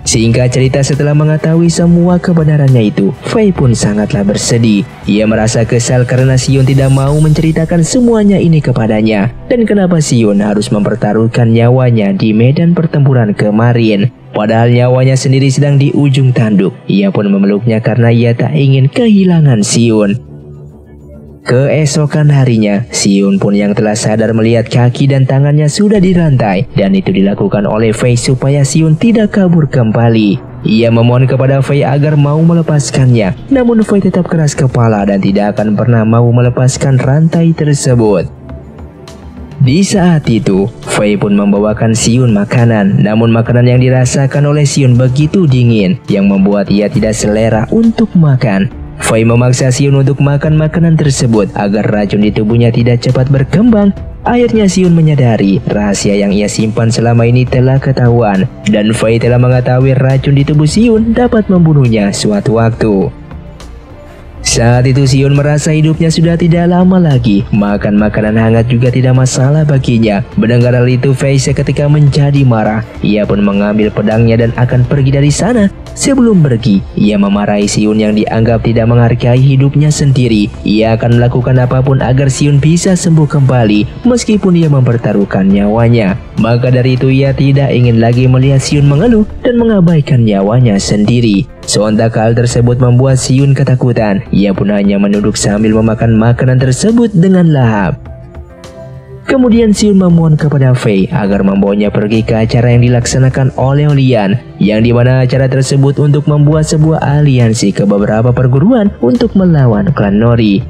Singkat cerita setelah mengetahui semua kebenarannya itu, Fei pun sangatlah bersedih. Ia merasa kesal karena Sion tidak mau menceritakan semuanya ini kepadanya. Dan kenapa Sion harus mempertaruhkan nyawanya di medan pertempuran kemarin. Padahal nyawanya sendiri sedang di ujung tanduk. Ia pun memeluknya karena ia tak ingin kehilangan Sion. Keesokan harinya, Siun pun yang telah sadar melihat kaki dan tangannya sudah dirantai dan itu dilakukan oleh Fei supaya Siun tidak kabur kembali. Ia memohon kepada Fei agar mau melepaskannya, namun Fei tetap keras kepala dan tidak akan pernah mau melepaskan rantai tersebut. Di saat itu, Fei pun membawakan Siun makanan, namun makanan yang dirasakan oleh Siun begitu dingin yang membuat ia tidak selera untuk makan. Fei memaksa Siun untuk makan makanan tersebut agar racun di tubuhnya tidak cepat berkembang. Akhirnya Siun menyadari rahasia yang ia simpan selama ini telah ketahuan dan Fei telah mengetahui racun di tubuh Siun dapat membunuhnya suatu waktu. Saat itu Sion merasa hidupnya sudah tidak lama lagi. Makan makanan hangat juga tidak masalah baginya. Mendengar hal itu, Fei seketika menjadi marah. Ia pun mengambil pedangnya dan akan pergi dari sana. Sebelum pergi, ia memarahi Sion yang dianggap tidak menghargai hidupnya sendiri. Ia akan melakukan apa pun agar Sion bisa sembuh kembali, meskipun ia mempertaruhkan nyawanya. Maka dari itu ia tidak ingin lagi melihat Sion mengeluh dan mengabaikan nyawanya sendiri. Sontak hal tersebut membuat Siun ketakutan. Ia pun hanya menunduk sambil memakan makanan tersebut dengan lahap. Kemudian Siun memohon kepada Fei agar membawanya pergi ke acara yang dilaksanakan oleh Lian, yang di mana acara tersebut untuk membuat sebuah aliansi ke beberapa perguruan untuk melawan klan Nori.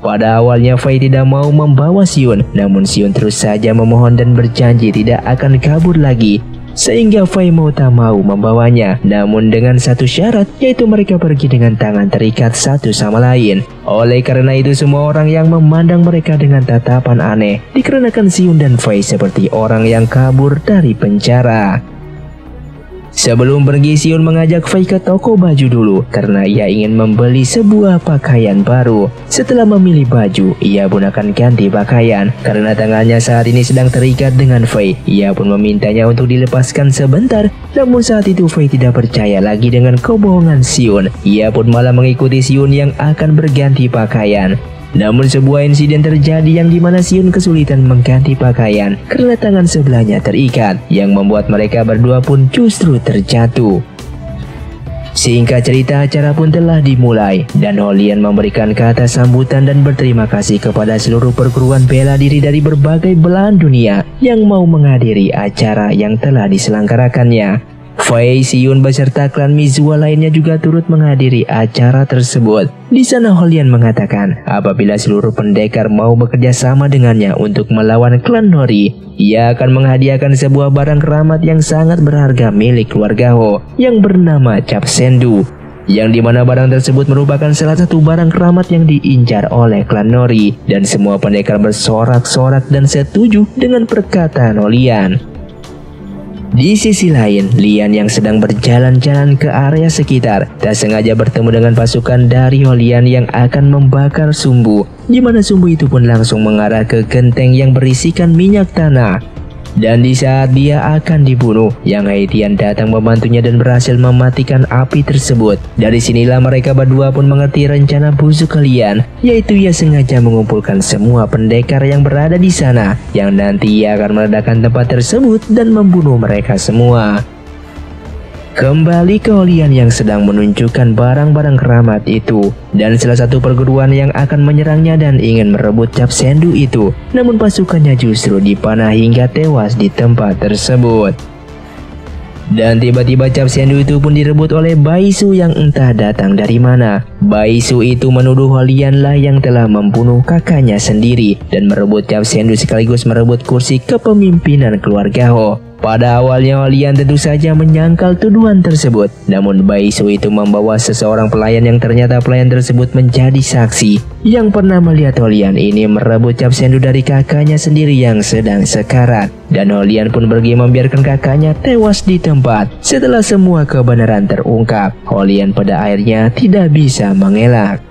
Pada awalnya Fei tidak mau membawa Siun, namun Siun terus saja memohon dan berjanji tidak akan kabur lagi sehingga Fei mau tak mau membawanya. Namun dengan satu syarat, yaitu mereka pergi dengan tangan terikat satu sama lain. Oleh karena itu semua orang yang memandang mereka dengan tatapan aneh, dikarenakan Siun dan Fei seperti orang yang kabur dari penjara. Sebelum pergi Sion mengajak Fei ke toko baju dulu karena ia ingin membeli sebuah pakaian baru. Setelah memilih baju, ia pun akan ganti pakaian karena tangannya saat ini sedang terikat dengan Fei. Ia pun memintanya untuk dilepaskan sebentar, namun saat itu Fei tidak percaya lagi dengan kebohongan Sion. Ia pun malah mengikuti Sion yang akan berganti pakaian. Namun sebuah insiden terjadi yang di mana Sion kesulitan mengganti pakaian karena tangan sebelahnya terikat yang membuat mereka berdua pun justru terjatuh. Singkat cerita acara pun telah dimulai dan Holian memberikan kata sambutan dan berterima kasih kepada seluruh perguruan bela diri dari berbagai belahan dunia yang mau menghadiri acara yang telah diselenggarakannya. Fei Xiun beserta klan Mizua lainnya juga turut menghadiri acara tersebut. Di sana Holian mengatakan apabila seluruh pendekar mau bekerja sama dengannya untuk melawan klan Nori, ia akan menghadiahkan sebuah barang keramat yang sangat berharga milik keluarga Ho yang bernama Cap Sendu yang di mana barang tersebut merupakan salah satu barang keramat yang diincar oleh klan Nori dan semua pendekar bersorak-sorak dan setuju dengan perkataan Holian. Di sisi lain, Lian yang sedang berjalan-jalan ke area sekitar tak sengaja bertemu dengan pasukan dari Holian yang akan membakar sumbu, di mana sumbu itu pun langsung mengarah ke genteng yang berisikan minyak tanah. Dan di saat dia akan dibunuh, Yang Haitian datang membantunya dan berhasil mematikan api tersebut. Dari sinilah mereka berdua pun mengerti rencana busuk kalian, yaitu ia sengaja mengumpulkan semua pendekar yang berada di sana, yang nanti ia akan meledakkan tempat tersebut dan membunuh mereka semua. Kembali ke Olian yang sedang menunjukkan barang-barang keramat itu dan salah satu perguruan yang akan menyerangnya dan ingin merebut cap sendu itu. Namun pasukannya justru dipanah hingga tewas di tempat tersebut. Dan tiba-tiba cap sendu itu pun direbut oleh Baisu yang entah datang dari mana. Baisu itu menuduh Holian lah yang telah membunuh kakaknya sendiri dan merebut cap sendu sekaligus merebut kursi kepemimpinan keluarga Ho. Pada awalnya Olian tentu saja menyangkal tuduhan tersebut. Namun Baisu itu membawa seseorang pelayan yang ternyata pelayan tersebut menjadi saksi yang pernah melihat Olian ini merebut cap sendu dari kakaknya sendiri yang sedang sekarat. Dan Olian pun pergi membiarkan kakaknya tewas di tempat. Setelah semua kebenaran terungkap, Olian pada akhirnya tidak bisa mengelak.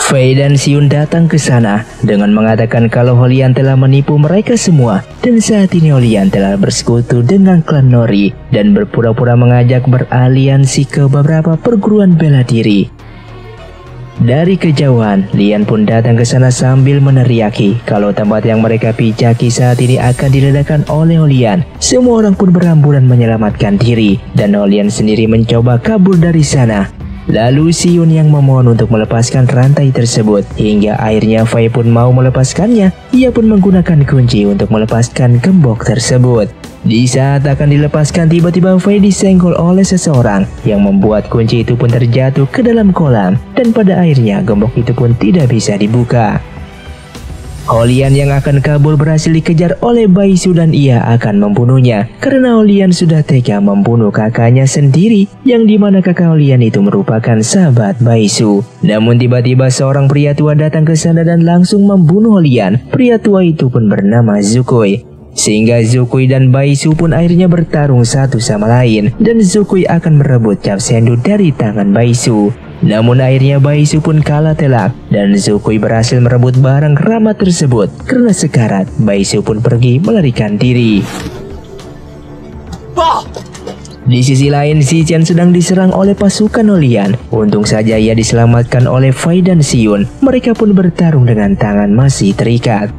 Fei dan Xiun datang ke sana dengan mengatakan kalau Holian telah menipu mereka semua dan saat ini Holian telah bersekutu dengan klan Nori dan berpura-pura mengajak beraliansi ke beberapa perguruan bela diri. Dari kejauhan, Lian pun datang ke sana sambil meneriaki kalau tempat yang mereka pijaki saat ini akan diledakkan oleh Holian. Semua orang pun berambulan menyelamatkan diri dan Holian sendiri mencoba kabur dari sana. Lalu Sion yang memohon untuk melepaskan rantai tersebut hingga akhirnya Fei pun mau melepaskannya. Ia pun menggunakan kunci untuk melepaskan gembok tersebut. Di saat akan dilepaskan tiba-tiba Fei disenggol oleh seseorang yang membuat kunci itu pun terjatuh ke dalam kolam dan pada akhirnya gembok itu pun tidak bisa dibuka. Holian yang akan kabur berhasil dikejar oleh Baisu dan ia akan membunuhnya karena Holian sudah tega membunuh kakaknya sendiri yang di mana kakak Holian itu merupakan sahabat Baisu. Namun tiba-tiba seorang pria tua datang ke sana dan langsung membunuh Holian. Pria tua itu pun bernama Zukui. Sehingga Zukui dan Baisu pun akhirnya bertarung satu sama lain dan Zukui akan merebut cap sendu dari tangan Baisu. Namun akhirnya Baisu pun kalah telak dan Zukui berhasil merebut barang keramat tersebut. Karena sekarat, Baisu pun pergi melarikan diri. Di sisi lain, Si Chen sedang diserang oleh pasukan Olian. Untung saja ia diselamatkan oleh Fai dan Xiun. Mereka pun bertarung dengan tangan masih terikat.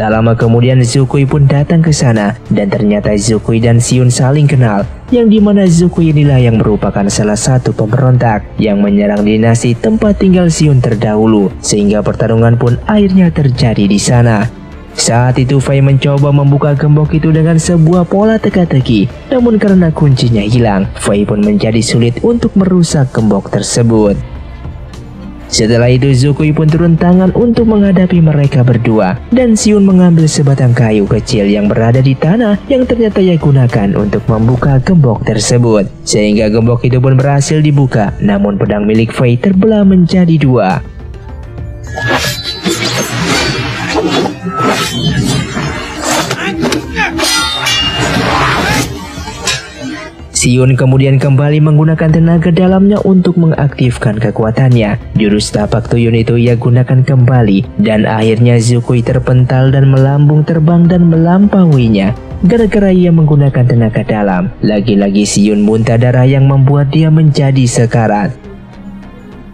Tak lama kemudian Zukui pun datang ke sana dan ternyata Zukui dan Xiun saling kenal yang di mana Zukui inilah yang merupakan salah satu pemberontak yang menyerang dinasti tempat tinggal Xiun terdahulu sehingga pertarungan pun akhirnya terjadi di sana. Saat itu Fei mencoba membuka gembok itu dengan sebuah pola teka-teki namun karena kuncinya hilang Fei pun menjadi sulit untuk merusak gembok tersebut. Setelah itu Zukui pun turun tangan untuk menghadapi mereka berdua dan Xiun mengambil sebatang kayu kecil yang berada di tanah yang ternyata ia gunakan untuk membuka gembok tersebut. Sehingga gembok itu pun berhasil dibuka namun pedang milik Fei terbelah menjadi dua. Sion kemudian kembali menggunakan tenaga dalamnya untuk mengaktifkan kekuatannya. Jurus tapak tuyun itu ia gunakan kembali dan akhirnya Zukui terpental dan melambung terbang dan melampauinya. Gara-gara ia menggunakan tenaga dalam, lagi-lagi Sion muntah darah yang membuat dia menjadi sekarat.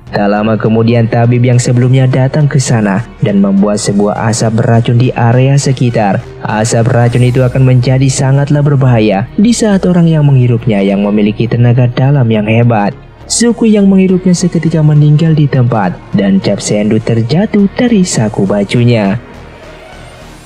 Tak lama kemudian tabib yang sebelumnya datang ke sana dan membuat sebuah asap beracun di area sekitar. Asap beracun itu akan menjadi sangatlah berbahaya di saat orang yang menghirupnya yang memiliki tenaga dalam yang hebat. Suku yang menghirupnya seketika meninggal di tempat dan Cap Sendu terjatuh dari saku bajunya.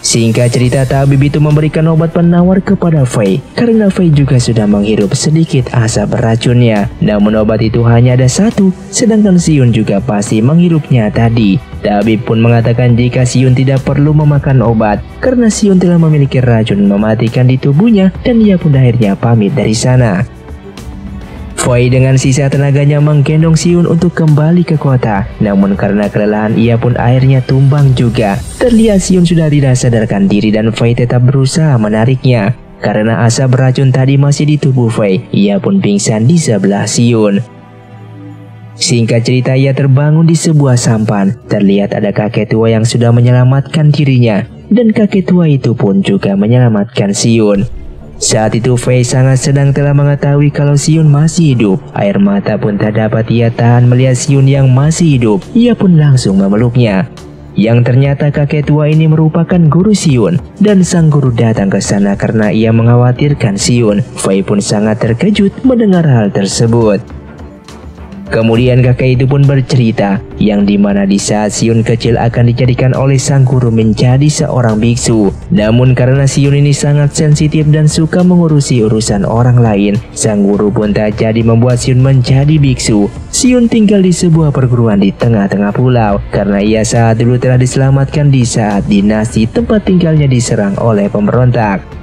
Singkat cerita, tabib itu memberikan obat penawar kepada Fei karena Fei juga sudah menghirup sedikit asap beracunnya. Namun obat itu hanya ada satu, sedangkan Siun juga pasti menghirupnya tadi. Tabib pun mengatakan jika Siun tidak perlu memakan obat karena Siun telah memiliki racun mematikan di tubuhnya dan ia pun akhirnya pamit dari sana. Fei dengan sisa tenaganya menggendong Siun untuk kembali ke kota. Namun karena kelelahan ia pun akhirnya tumbang juga. Terlihat Siun sudah tidak sadarkan diri dan Fei tetap berusaha menariknya. Karena asap beracun tadi masih di tubuh Fei, ia pun pingsan di sebelah Siun. Singkat cerita ia terbangun di sebuah sampan. Terlihat ada kakek tua yang sudah menyelamatkan dirinya. Dan kakek tua itu pun juga menyelamatkan Siun. Saat itu Fei sangat sedang telah mengetahui kalau Sion masih hidup. Air mata pun tak dapat ia tahan melihat Sion yang masih hidup. Ia pun langsung memeluknya. Yang ternyata kakek tua ini merupakan guru Sion dan sang guru datang ke sana karena ia mengkhawatirkan Sion. Fei pun sangat terkejut mendengar hal tersebut. Kemudian kakek itu pun bercerita yang di mana di saat Siun kecil akan dijadikan oleh sang guru menjadi seorang biksu. Namun karena Siun ini sangat sensitif dan suka mengurusi urusan orang lain, sang guru pun tak jadi membuat Siun menjadi biksu. Siun tinggal di sebuah perguruan di tengah-tengah pulau karena ia saat dulu telah diselamatkan di saat dinasti tempat tinggalnya diserang oleh pemberontak.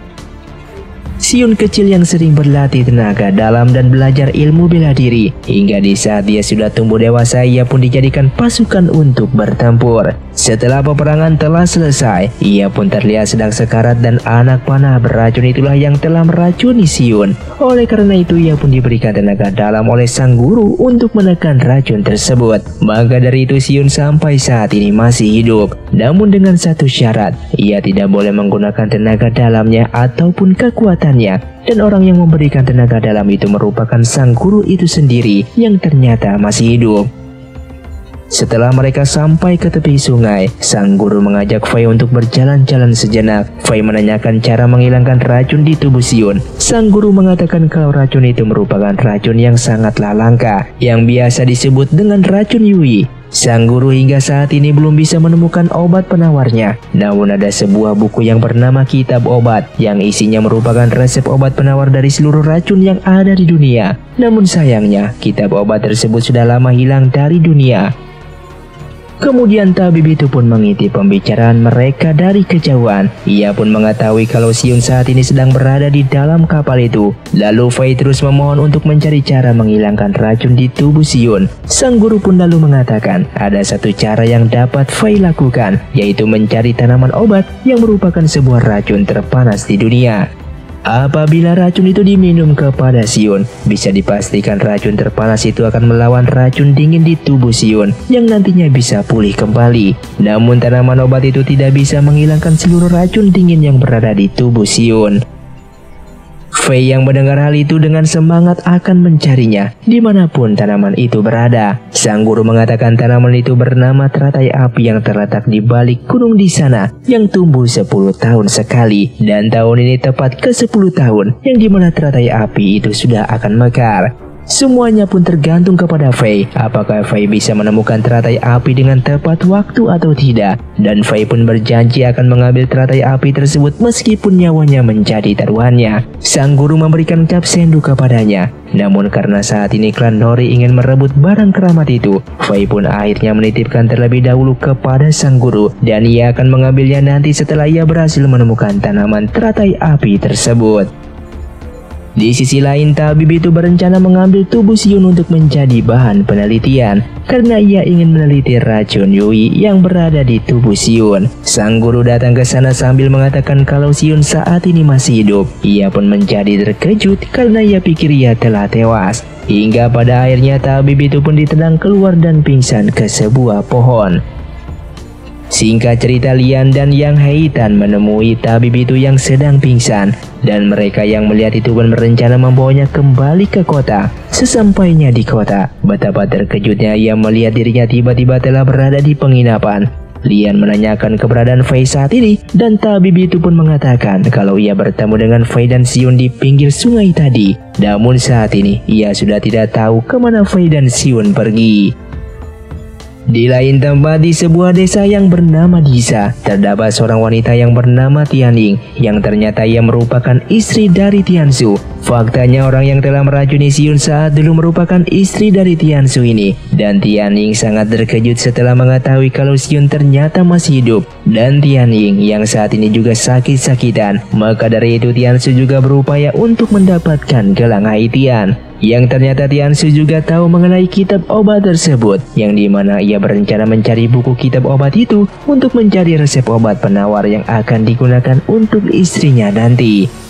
Siun kecil yang sering berlatih tenaga dalam dan belajar ilmu bela diri. Hingga di saat dia sudah tumbuh dewasa, ia pun dijadikan pasukan untuk bertempur. Setelah peperangan telah selesai, ia pun terlihat sedang sekarat dan anak panah beracun itulah yang telah meracuni Siun. Oleh karena itu, ia pun diberikan tenaga dalam oleh sang guru untuk menekan racun tersebut. Maka dari itu Siun sampai saat ini masih hidup. Namun dengan satu syarat, ia tidak boleh menggunakan tenaga dalamnya ataupun kekuatan dan orang yang memberikan tenaga dalam itu merupakan sang guru itu sendiri yang ternyata masih hidup. Setelah mereka sampai ke tepi sungai, sang guru mengajak Fei untuk berjalan-jalan sejenak. Fei menanyakan cara menghilangkan racun di tubuh Sion. Sang guru mengatakan kalau racun itu merupakan racun yang sangatlah langka, yang biasa disebut dengan racun Yui. Sang guru hingga saat ini belum bisa menemukan obat penawarnya. Namun ada sebuah buku yang bernama Kitab Obat yang isinya merupakan resep obat penawar dari seluruh racun yang ada di dunia. Namun sayangnya, kitab obat tersebut sudah lama hilang dari dunia. Kemudian tabib itu pun mengintip pembicaraan mereka dari kejauhan. Ia pun mengetahui kalau Siun saat ini sedang berada di dalam kapal itu. Lalu Fei terus memohon untuk mencari cara menghilangkan racun di tubuh Siun. Sang guru pun lalu mengatakan ada satu cara yang dapat Fei lakukan, yaitu mencari tanaman obat yang merupakan sebuah racun terpanas di dunia. Apabila racun itu diminum kepada Sion, bisa dipastikan racun terpanas itu akan melawan racun dingin di tubuh Sion yang nantinya bisa pulih kembali. Namun tanaman obat itu tidak bisa menghilangkan seluruh racun dingin yang berada di tubuh Sion. Fei yang mendengar hal itu dengan semangat akan mencarinya di mana pun tanaman itu berada. Sang guru mengatakan tanaman itu bernama teratai api yang terletak di balik gunung di sana yang tumbuh 10 tahun sekali dan tahun ini tepat ke 10 tahun yang di mana teratai api itu sudah akan mekar. Semuanya pun tergantung kepada Faye. Apakah Faye bisa menemukan teratai api dengan tepat waktu atau tidak. Dan Faye pun berjanji akan mengambil teratai api tersebut meskipun nyawanya menjadi taruhannya. Sang guru memberikan cap sendu kepadanya. Namun karena saat ini klan Nori ingin merebut barang keramat itu, Faye pun akhirnya menitipkan terlebih dahulu kepada sang guru dan ia akan mengambilnya nanti setelah ia berhasil menemukan tanaman teratai api tersebut. Di sisi lain, tabib itu berencana mengambil tubuh Siun untuk menjadi bahan penelitian karena ia ingin meneliti racun Yui yang berada di tubuh Siun. Sang guru datang ke sana sambil mengatakan kalau Siun saat ini masih hidup. Ia pun menjadi terkejut karena ia pikir ia telah tewas. Hingga pada akhirnya tabib itu pun ditendang keluar dan pingsan ke sebuah pohon. Singkat cerita Lian dan Yang Heitan menemui tabib itu yang sedang pingsan dan mereka yang melihat itu pun berencana membawanya kembali ke kota. Sesampainya di kota, betapa terkejutnya ia melihat dirinya tiba-tiba telah berada di penginapan. Lian menanyakan keberadaan Fei saat ini dan tabib itu pun mengatakan kalau ia bertemu dengan Fei dan Xion di pinggir sungai tadi. Namun saat ini ia sudah tidak tahu ke mana Fei dan Xion pergi. Di lain tempat di sebuah desa yang bernama Disa, terdapat seorang wanita yang bernama Tianing yang ternyata ia merupakan istri dari Tiansu. Faktanya orang yang telah meracuni Siun saat dulu merupakan istri dari Tiansu ini dan Tianing sangat terkejut setelah mengetahui kalau Siun ternyata masih hidup dan Tianing yang saat ini juga sakit-sakitan. Maka dari itu Tiansu juga berupaya untuk mendapatkan gelang Haitian yang ternyata Tiansu juga tahu mengenai kitab obat tersebut yang di mana ia berencana mencari buku kitab obat itu untuk mencari resep obat penawar yang akan digunakan untuk istrinya nanti.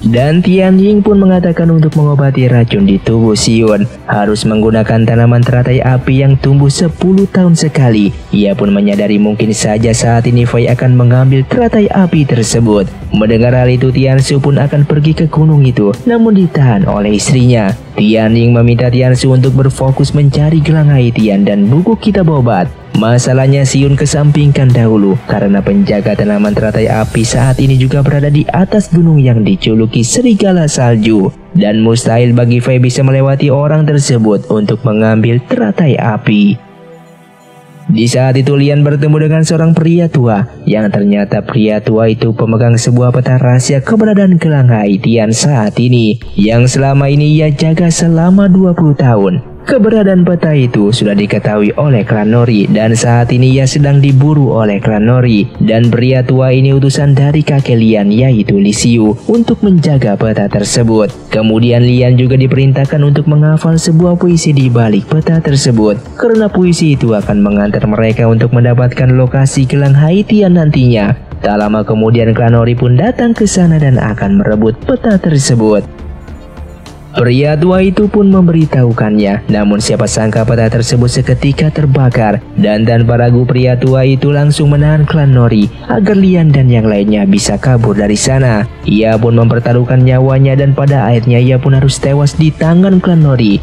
Dan Tian Ying pun mengatakan untuk mengobati racun di tubuh Xion harus menggunakan tanaman teratai api yang tumbuh 10 tahun sekali. Ia pun menyadari mungkin saja saat ini Fei akan mengambil teratai api tersebut. Mendengar hal itu Tian Su pun akan pergi ke gunung itu namun ditahan oleh istrinya. Tian Ying meminta Tian Su untuk berfokus mencari gelang Haitian dan buku kitab obat. Masalahnya Siun kesampingkan dahulu karena penjaga tanaman teratai api saat ini juga berada di atas gunung yang dijuluki serigala salju dan mustahil bagi Fei bisa melewati orang tersebut untuk mengambil teratai api. Di saat itu Lian bertemu dengan seorang pria tua yang ternyata pria tua itu pemegang sebuah peta rahasia keberadaan gelang Haitian saat ini yang selama ini ia jaga selama 20 tahun. Keberadaan peta itu sudah diketahui oleh klan Nori dan saat ini ia sedang diburu oleh klan Nori dan pria tua ini utusan dari kakek Lian yaitu Lisiu untuk menjaga peta tersebut. Kemudian Lian juga diperintahkan untuk menghafal sebuah puisi di balik peta tersebut karena puisi itu akan mengantar mereka untuk mendapatkan lokasi gelang Haitian nantinya. Tak lama kemudian klan Nori pun datang ke sana dan akan merebut peta tersebut. Pria tua itu pun memberitahukannya, namun siapa sangka peta tersebut seketika terbakar dan tanpa ragu pria tua itu langsung menahan klan Nori agar Lian dan yang lainnya bisa kabur dari sana. Ia pun mempertaruhkan nyawanya dan pada akhirnya ia pun harus tewas di tangan klan Nori.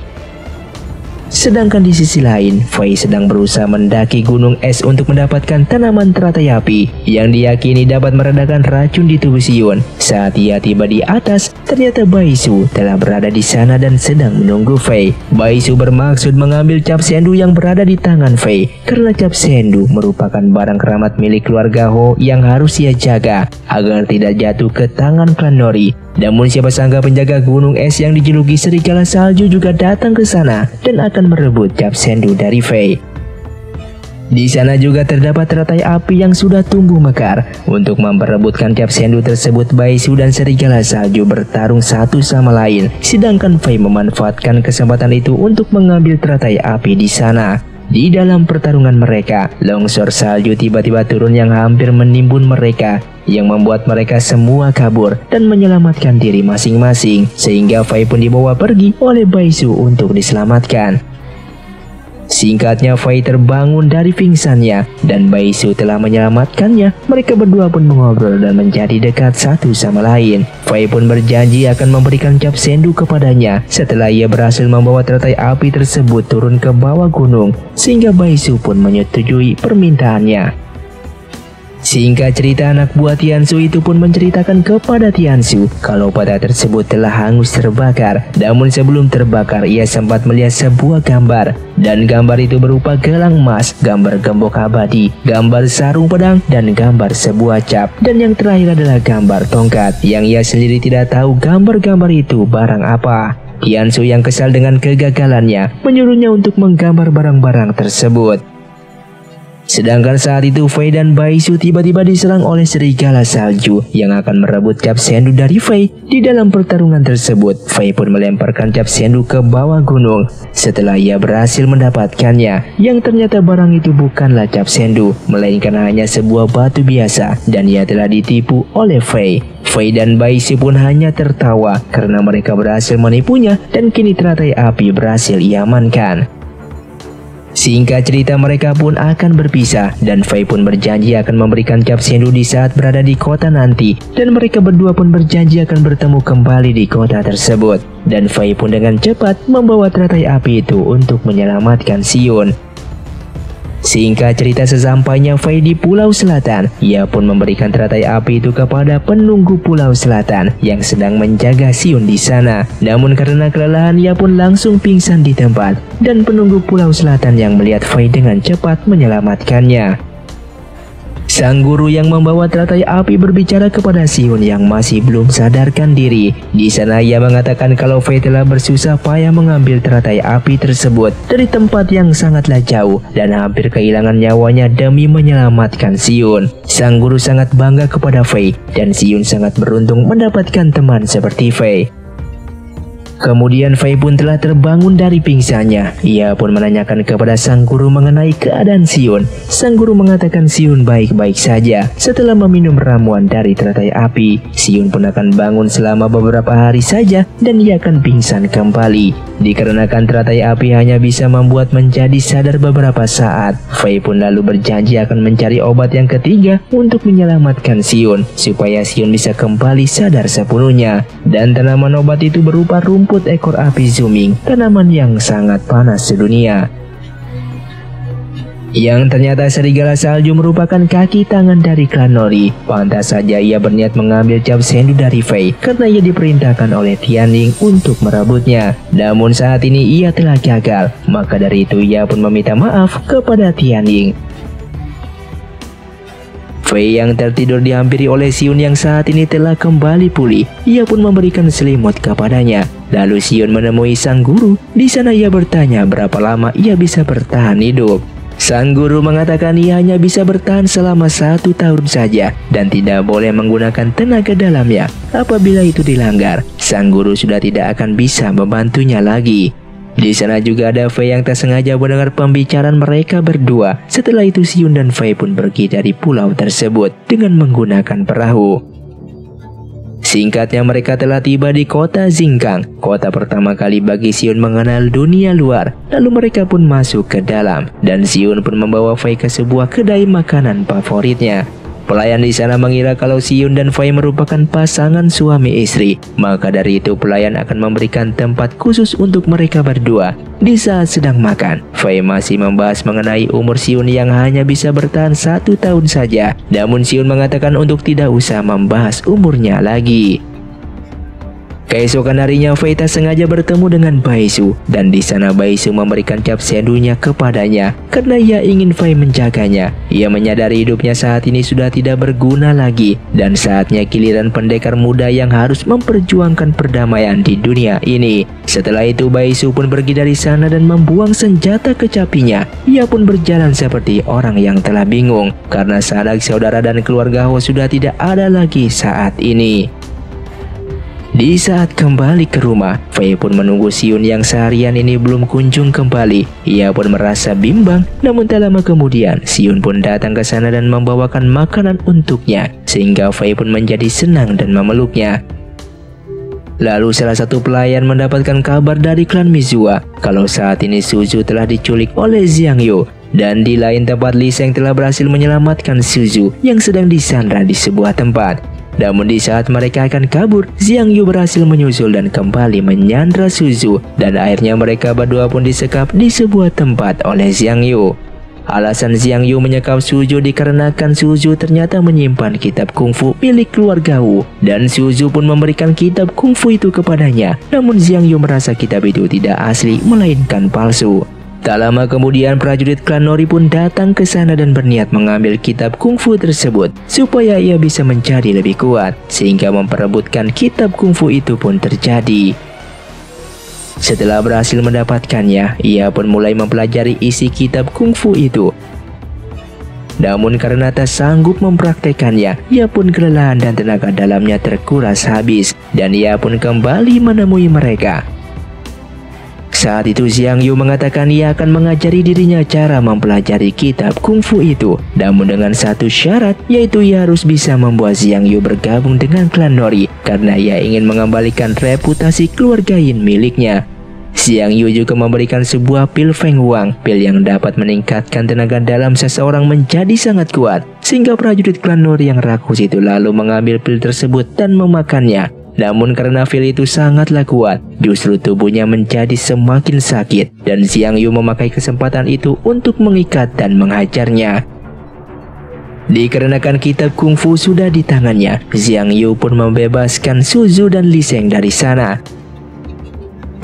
Sedangkan di sisi lain, Fei sedang berusaha mendaki gunung es untuk mendapatkan tanaman teratai api yang diyakini dapat meredakan racun di tubuh Sion. Saat ia tiba di atas, ternyata Baisu telah berada di sana dan sedang menunggu Fei. Baisu bermaksud mengambil cap sendu yang berada di tangan Fei karena cap sendu merupakan barang keramat milik keluarga Ho yang harus ia jaga agar tidak jatuh ke tangan klan Nori. Namun siapa sangka penjaga gunung es yang dijuluki serigala salju juga datang ke sana dan akan merebut cap sendu dari Fei. Di sana juga terdapat teratai api yang sudah tumbuh mekar. Untuk memperebutkan cap sendu tersebut, Baisu dan serigala salju bertarung satu sama lain. Sedangkan Fei memanfaatkan kesempatan itu untuk mengambil teratai api di sana. Di dalam pertarungan mereka, longsor salju tiba-tiba turun yang hampir menimbun mereka yang membuat mereka semua kabur dan menyelamatkan diri masing-masing sehingga Fai pun dibawa pergi oleh Baisu untuk diselamatkan. Singkatnya Fai terbangun dari pingsannya dan Baisu telah menyelamatkannya. Mereka berdua pun mengobrol dan menjadi dekat satu sama lain. Fai pun berjanji akan memberikan cap sendu kepadanya setelah ia berhasil membawa teratai api tersebut turun ke bawah gunung sehingga Baisu pun menyetujui permintaannya. Singkat cerita anak buah Tiansu itu pun menceritakan kepada Tiansu kalau pada tersebut telah hangus terbakar. Namun sebelum terbakar ia sempat melihat sebuah gambar dan gambar itu berupa gelang emas, gambar gembok abadi, gambar sarung pedang dan gambar sebuah cap. Dan yang terakhir adalah gambar tongkat yang ia sendiri tidak tahu gambar-gambar itu barang apa. Tiansu yang kesal dengan kegagalannya menyuruhnya untuk menggambar barang-barang tersebut. Sedangkan saat itu Fei dan Baisu tiba-tiba diserang oleh serigala salju yang akan merebut cap sendu dari Fei. Di dalam pertarungan tersebut, Fei pun melemparkan cap sendu ke bawah gunung. Setelah ia berhasil mendapatkannya, yang ternyata barang itu bukanlah cap sendu, melainkan hanya sebuah batu biasa dan ia telah ditipu oleh Fei. Fei dan Baisu pun hanya tertawa karena mereka berhasil menipunya dan kini teratai api berhasil iamankan. Singkat cerita mereka pun akan berpisah dan Fei pun berjanji akan memberikan cap sendu di saat berada di kota nanti dan mereka berdua pun berjanji akan bertemu kembali di kota tersebut. Dan Fei pun dengan cepat membawa teratai api itu untuk menyelamatkan Sion Singkat cerita sesampainya Fei di Pulau Selatan, ia pun memberikan teratai api itu kepada penunggu Pulau Selatan yang sedang menjaga Siun di sana. Namun karena kelelahan ia pun langsung pingsan di tempat dan penunggu Pulau Selatan yang melihat Fei dengan cepat menyelamatkannya. Sang guru yang membawa teratai api berbicara kepada Siun yang masih belum sadarkan diri. Di sana ia mengatakan kalau Fei telah bersusah payah mengambil teratai api tersebut dari tempat yang sangatlah jauh dan hampir kehilangan nyawanya demi menyelamatkan Siun. Sang guru sangat bangga kepada Fei dan Siun sangat beruntung mendapatkan teman seperti Fei. Kemudian Fei pun telah terbangun dari pingsannya. Ia pun menanyakan kepada sang guru mengenai keadaan Siun. Sang guru mengatakan Siun baik-baik saja. Setelah meminum ramuan dari teratai api, Siun pun akan bangun selama beberapa hari saja dan ia akan pingsan kembali. Dikarenakan teratai api hanya bisa membuat menjadi sadar beberapa saat, Fei pun lalu berjanji akan mencari obat yang ketiga untuk menyelamatkan Siun supaya Siun bisa kembali sadar sepenuhnya. Dan tanaman obat itu berupa rumput rumput ekor api zooming, tanaman yang sangat panas sedunia. Yang ternyata serigala salju merupakan kaki tangan dari klan Nori. Pantas saja ia berniat mengambil cap sendu dari Fei karena ia diperintahkan oleh Tianling untuk merebutnya. Namun saat ini ia telah gagal, maka dari itu ia pun meminta maaf kepada Tianling. Fei yang tertidur dihampiri oleh Xion yang saat ini telah kembali pulih. Ia pun memberikan selimut kepadanya. Lalu Xion menemui sang guru. Di sana ia bertanya berapa lama ia bisa bertahan hidup. Sang guru mengatakan ia hanya bisa bertahan selama satu tahun saja dan tidak boleh menggunakan tenaga dalamnya. Apabila itu dilanggar, sang guru sudah tidak akan bisa membantunya lagi. Di sana juga ada Fei yang tak sengaja mendengar pembicaraan mereka berdua. Setelah itu Siun dan Fei pun pergi dari pulau tersebut dengan menggunakan perahu. Singkatnya mereka telah tiba di kota Zingkang, kota pertama kali bagi Siun mengenal dunia luar. Lalu mereka pun masuk ke dalam, dan Siun pun membawa Fei ke sebuah kedai makanan favoritnya. Pelayan di sana mengira kalau Siun dan Fei merupakan pasangan suami istri. Maka dari itu pelayan akan memberikan tempat khusus untuk mereka berdua. Di saat sedang makan, Fei masih membahas mengenai umur Siun yang hanya bisa bertahan satu tahun saja. Namun Siun mengatakan untuk tidak usah membahas umurnya lagi. Keesokan harinya Feita sengaja bertemu dengan Baisu dan di sana Baisu memberikan cap sendunya kepadanya karena ia ingin Fei menjaganya. Ia menyadari hidupnya saat ini sudah tidak berguna lagi dan saatnya giliran pendekar muda yang harus memperjuangkan perdamaian di dunia ini. Setelah itu Baisu pun pergi dari sana dan membuang senjata kecapinya. Ia pun berjalan seperti orang yang telah bingung karena sanak saudara dan keluarga Ho sudah tidak ada lagi saat ini. Di saat kembali ke rumah, Fei pun menunggu Siun yang seharian ini belum kunjung kembali. Ia pun merasa bimbang, namun tak lama kemudian Siun pun datang ke sana dan membawakan makanan untuknya, sehingga Fei pun menjadi senang dan memeluknya. Lalu salah satu pelayan mendapatkan kabar dari klan Mizua kalau saat ini Suzu telah diculik oleh Xiang Yu dan di lain tempat Li Sheng telah berhasil menyelamatkan Suzu yang sedang disandra di sebuah tempat. Namun di saat mereka akan kabur, Xiang Yu berhasil menyusul dan kembali menyandra Suzu dan akhirnya mereka berdua pun disekap di sebuah tempat oleh Xiang Yu. Alasan Xiang Yu menyekap Suzu dikarenakan Suzu ternyata menyimpan kitab kungfu milik keluarga Wu dan Suzu pun memberikan kitab kungfu itu kepadanya. Namun Xiang Yu merasa kitab itu tidak asli melainkan palsu. Tak lama kemudian prajurit klan Nori pun datang ke sana dan berniat mengambil kitab kungfu tersebut supaya ia bisa menjadi lebih kuat sehingga memperebutkan kitab kungfu itu pun terjadi. Setelah berhasil mendapatkannya, ia pun mulai mempelajari isi kitab kungfu itu. Namun karena tak sanggup mempraktekannya, ia pun kelelahan dan tenaga dalamnya terkuras habis. Dan ia pun kembali menemui mereka. Saat itu Xiang Yu mengatakan ia akan mengajari dirinya cara mempelajari kitab kungfu itu. Namun dengan satu syarat, yaitu ia harus bisa membuat Xiang Yu bergabung dengan klan Nori karena ia ingin mengembalikan reputasi keluarga Yin miliknya. Xiang Yu juga memberikan sebuah pil Feng Huang, pil yang dapat meningkatkan tenaga dalam seseorang menjadi sangat kuat, sehingga prajurit klan Nori yang rakus itu lalu mengambil pil tersebut dan memakannya. Namun karena fil itu sangatlah kuat, justru tubuhnya menjadi semakin sakit dan Xiang Yu memakai kesempatan itu untuk mengikat dan menghajarnya. Dikarenakan kitab kungfu sudah di tangannya, Xiang Yu pun membebaskan Suzu dan Li Sheng dari sana.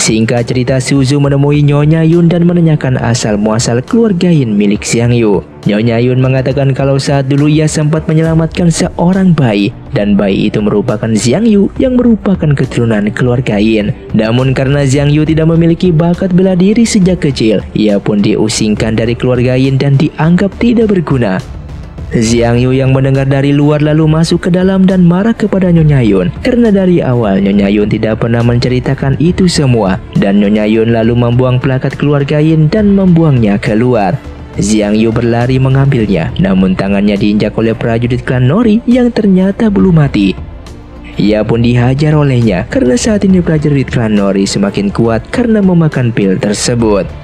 Singkat cerita, Suzu menemui Nyonya Yun dan menanyakan asal muasal keluarga Yin milik Xiang Yu. Nyonya Yun mengatakan kalau saat dulu ia sempat menyelamatkan seorang bayi dan bayi itu merupakan Xiang Yu yang merupakan keturunan keluarga Yin. Namun karena Xiang Yu tidak memiliki bakat bela diri sejak kecil, ia pun diusingkan dari keluarga Yin dan dianggap tidak berguna. Xiang Yu yang mendengar dari luar lalu masuk ke dalam dan marah kepada Nyonya Yun karena dari awal Nyonya Yun tidak pernah menceritakan itu semua dan Nyonya Yun lalu membuang plakat keluarga Yin dan membuangnya keluar. Xiang Yu berlari mengambilnya, namun tangannya diinjak oleh prajurit klan Nori yang ternyata belum mati. Ia pun dihajar olehnya karena saat ini prajurit klan Nori semakin kuat karena memakan pil tersebut.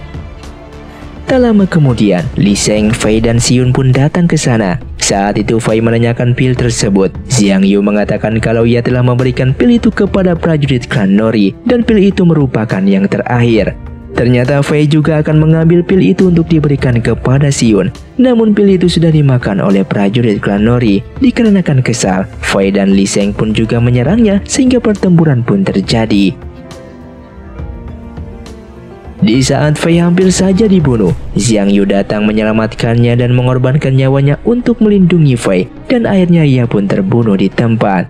Tak lama kemudian, Li Sheng, Fei dan Xiun pun datang ke sana. Saat itu Fei menanyakan pil tersebut. Xiang Yu mengatakan kalau ia telah memberikan pil itu kepada prajurit klan Nori dan pil itu merupakan yang terakhir. Ternyata Fei juga akan mengambil pil itu untuk diberikan kepada Xiun. Namun pil itu sudah dimakan oleh prajurit klan Nori. Dikarenakan kesal, Fei dan Li Sheng pun juga menyerangnya sehingga pertempuran pun terjadi. Di saat Fei hampir saja dibunuh, Xiang Yu datang menyelamatkannya dan mengorbankan nyawanya untuk melindungi Fei dan akhirnya ia pun terbunuh di tempat.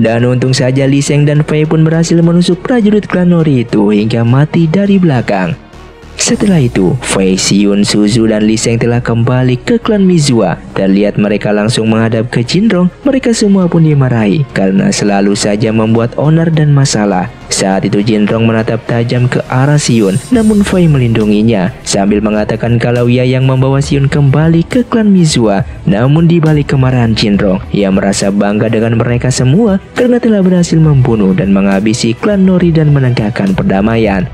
Dan untung saja Li Sheng dan Fei pun berhasil menusuk prajurit klan Nori itu hingga mati dari belakang. Setelah itu, Fei Xiun, Suzu, dan Li Sheng telah kembali ke klan Mizua. Terlihat mereka langsung menghadap ke Jinrong. Mereka semua pun dimarahi karena selalu saja membuat onar dan masalah. Saat itu Jinrong menatap tajam ke arah Xiun, namun Fei melindunginya sambil mengatakan kalau ia yang membawa Xiun kembali ke klan Mizua. Namun di balik kemarahan Jinrong, ia merasa bangga dengan mereka semua karena telah berhasil membunuh dan menghabisi klan Nori dan menegakkan perdamaian.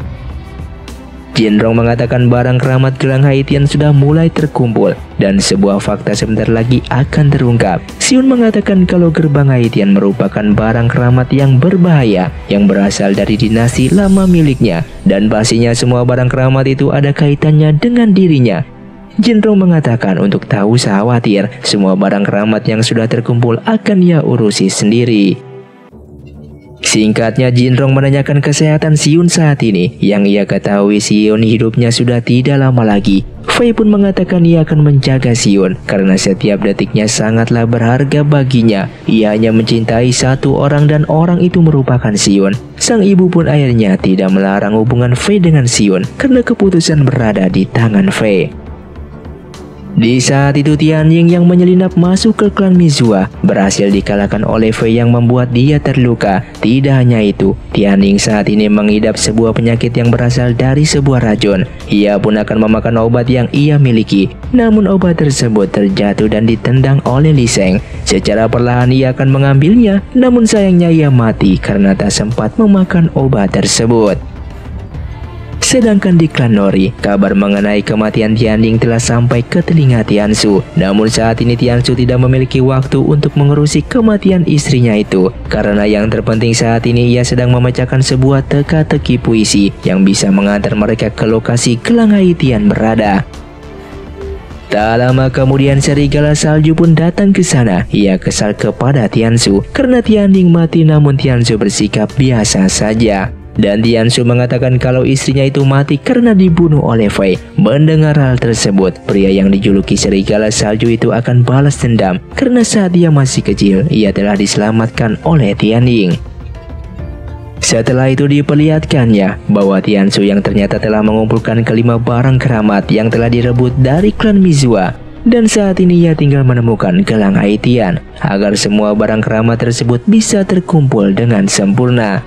Jinrong mengatakan barang keramat gelang Haitian sudah mulai terkumpul dan sebuah fakta sebentar lagi akan terungkap. Siun mengatakan kalau gerbang Haitian merupakan barang keramat yang berbahaya yang berasal dari dinasti lama miliknya dan pastinya semua barang keramat itu ada kaitannya dengan dirinya. Jinrong mengatakan untuk tahu usah khawatir, semua barang keramat yang sudah terkumpul akan ia urusi sendiri. Singkatnya Jinrong menanyakan kesehatan Siun saat ini. Yang ia ketahui Siun hidupnya sudah tidak lama lagi. Fei pun mengatakan ia akan menjaga Siun Karena setiap detiknya sangatlah berharga baginya. Ia hanya mencintai satu orang dan orang itu merupakan Siun Sang ibu pun akhirnya tidak melarang hubungan Fei dengan Siun Karena keputusan berada di tangan Fei di saat itu Tianjing yang menyelinap masuk ke klan Mizua berhasil dikalahkan oleh Fei yang membuat dia terluka. Tidak hanya itu, Tianjing saat ini mengidap sebuah penyakit yang berasal dari sebuah racun. Ia pun akan memakan obat yang ia miliki. Namun obat tersebut terjatuh dan ditendang oleh Li Sheng. Secara perlahan ia akan mengambilnya, namun sayangnya ia mati karena tak sempat memakan obat tersebut. Sedangkan di klan Nori, kabar mengenai kematian Tianjing telah sampai ke telinga Tiansu. Namun saat ini Tiansu tidak memiliki waktu untuk mengurusi kematian istrinya itu. Karena yang terpenting saat ini ia sedang memecahkan sebuah teka-teki puisi yang bisa mengantar mereka ke lokasi Kelang Haitian berada. Tak lama kemudian serigala salju pun datang ke sana. Ia kesal kepada Tiansu karena Tianjing mati namun Tiansu bersikap biasa saja. Dan Tianshu mengatakan kalau istrinya itu mati karena dibunuh oleh Fei. Mendengar hal tersebut, pria yang dijuluki serigala salju itu akan balas dendam karena saat dia masih kecil, ia telah diselamatkan oleh Tianjing. Setelah itu diperlihatkannya bahwa Tianshu yang ternyata telah mengumpulkan kelima barang keramat yang telah direbut dari klan Mizua dan saat ini ia tinggal menemukan gelang Haitian agar semua barang keramat tersebut bisa terkumpul dengan sempurna.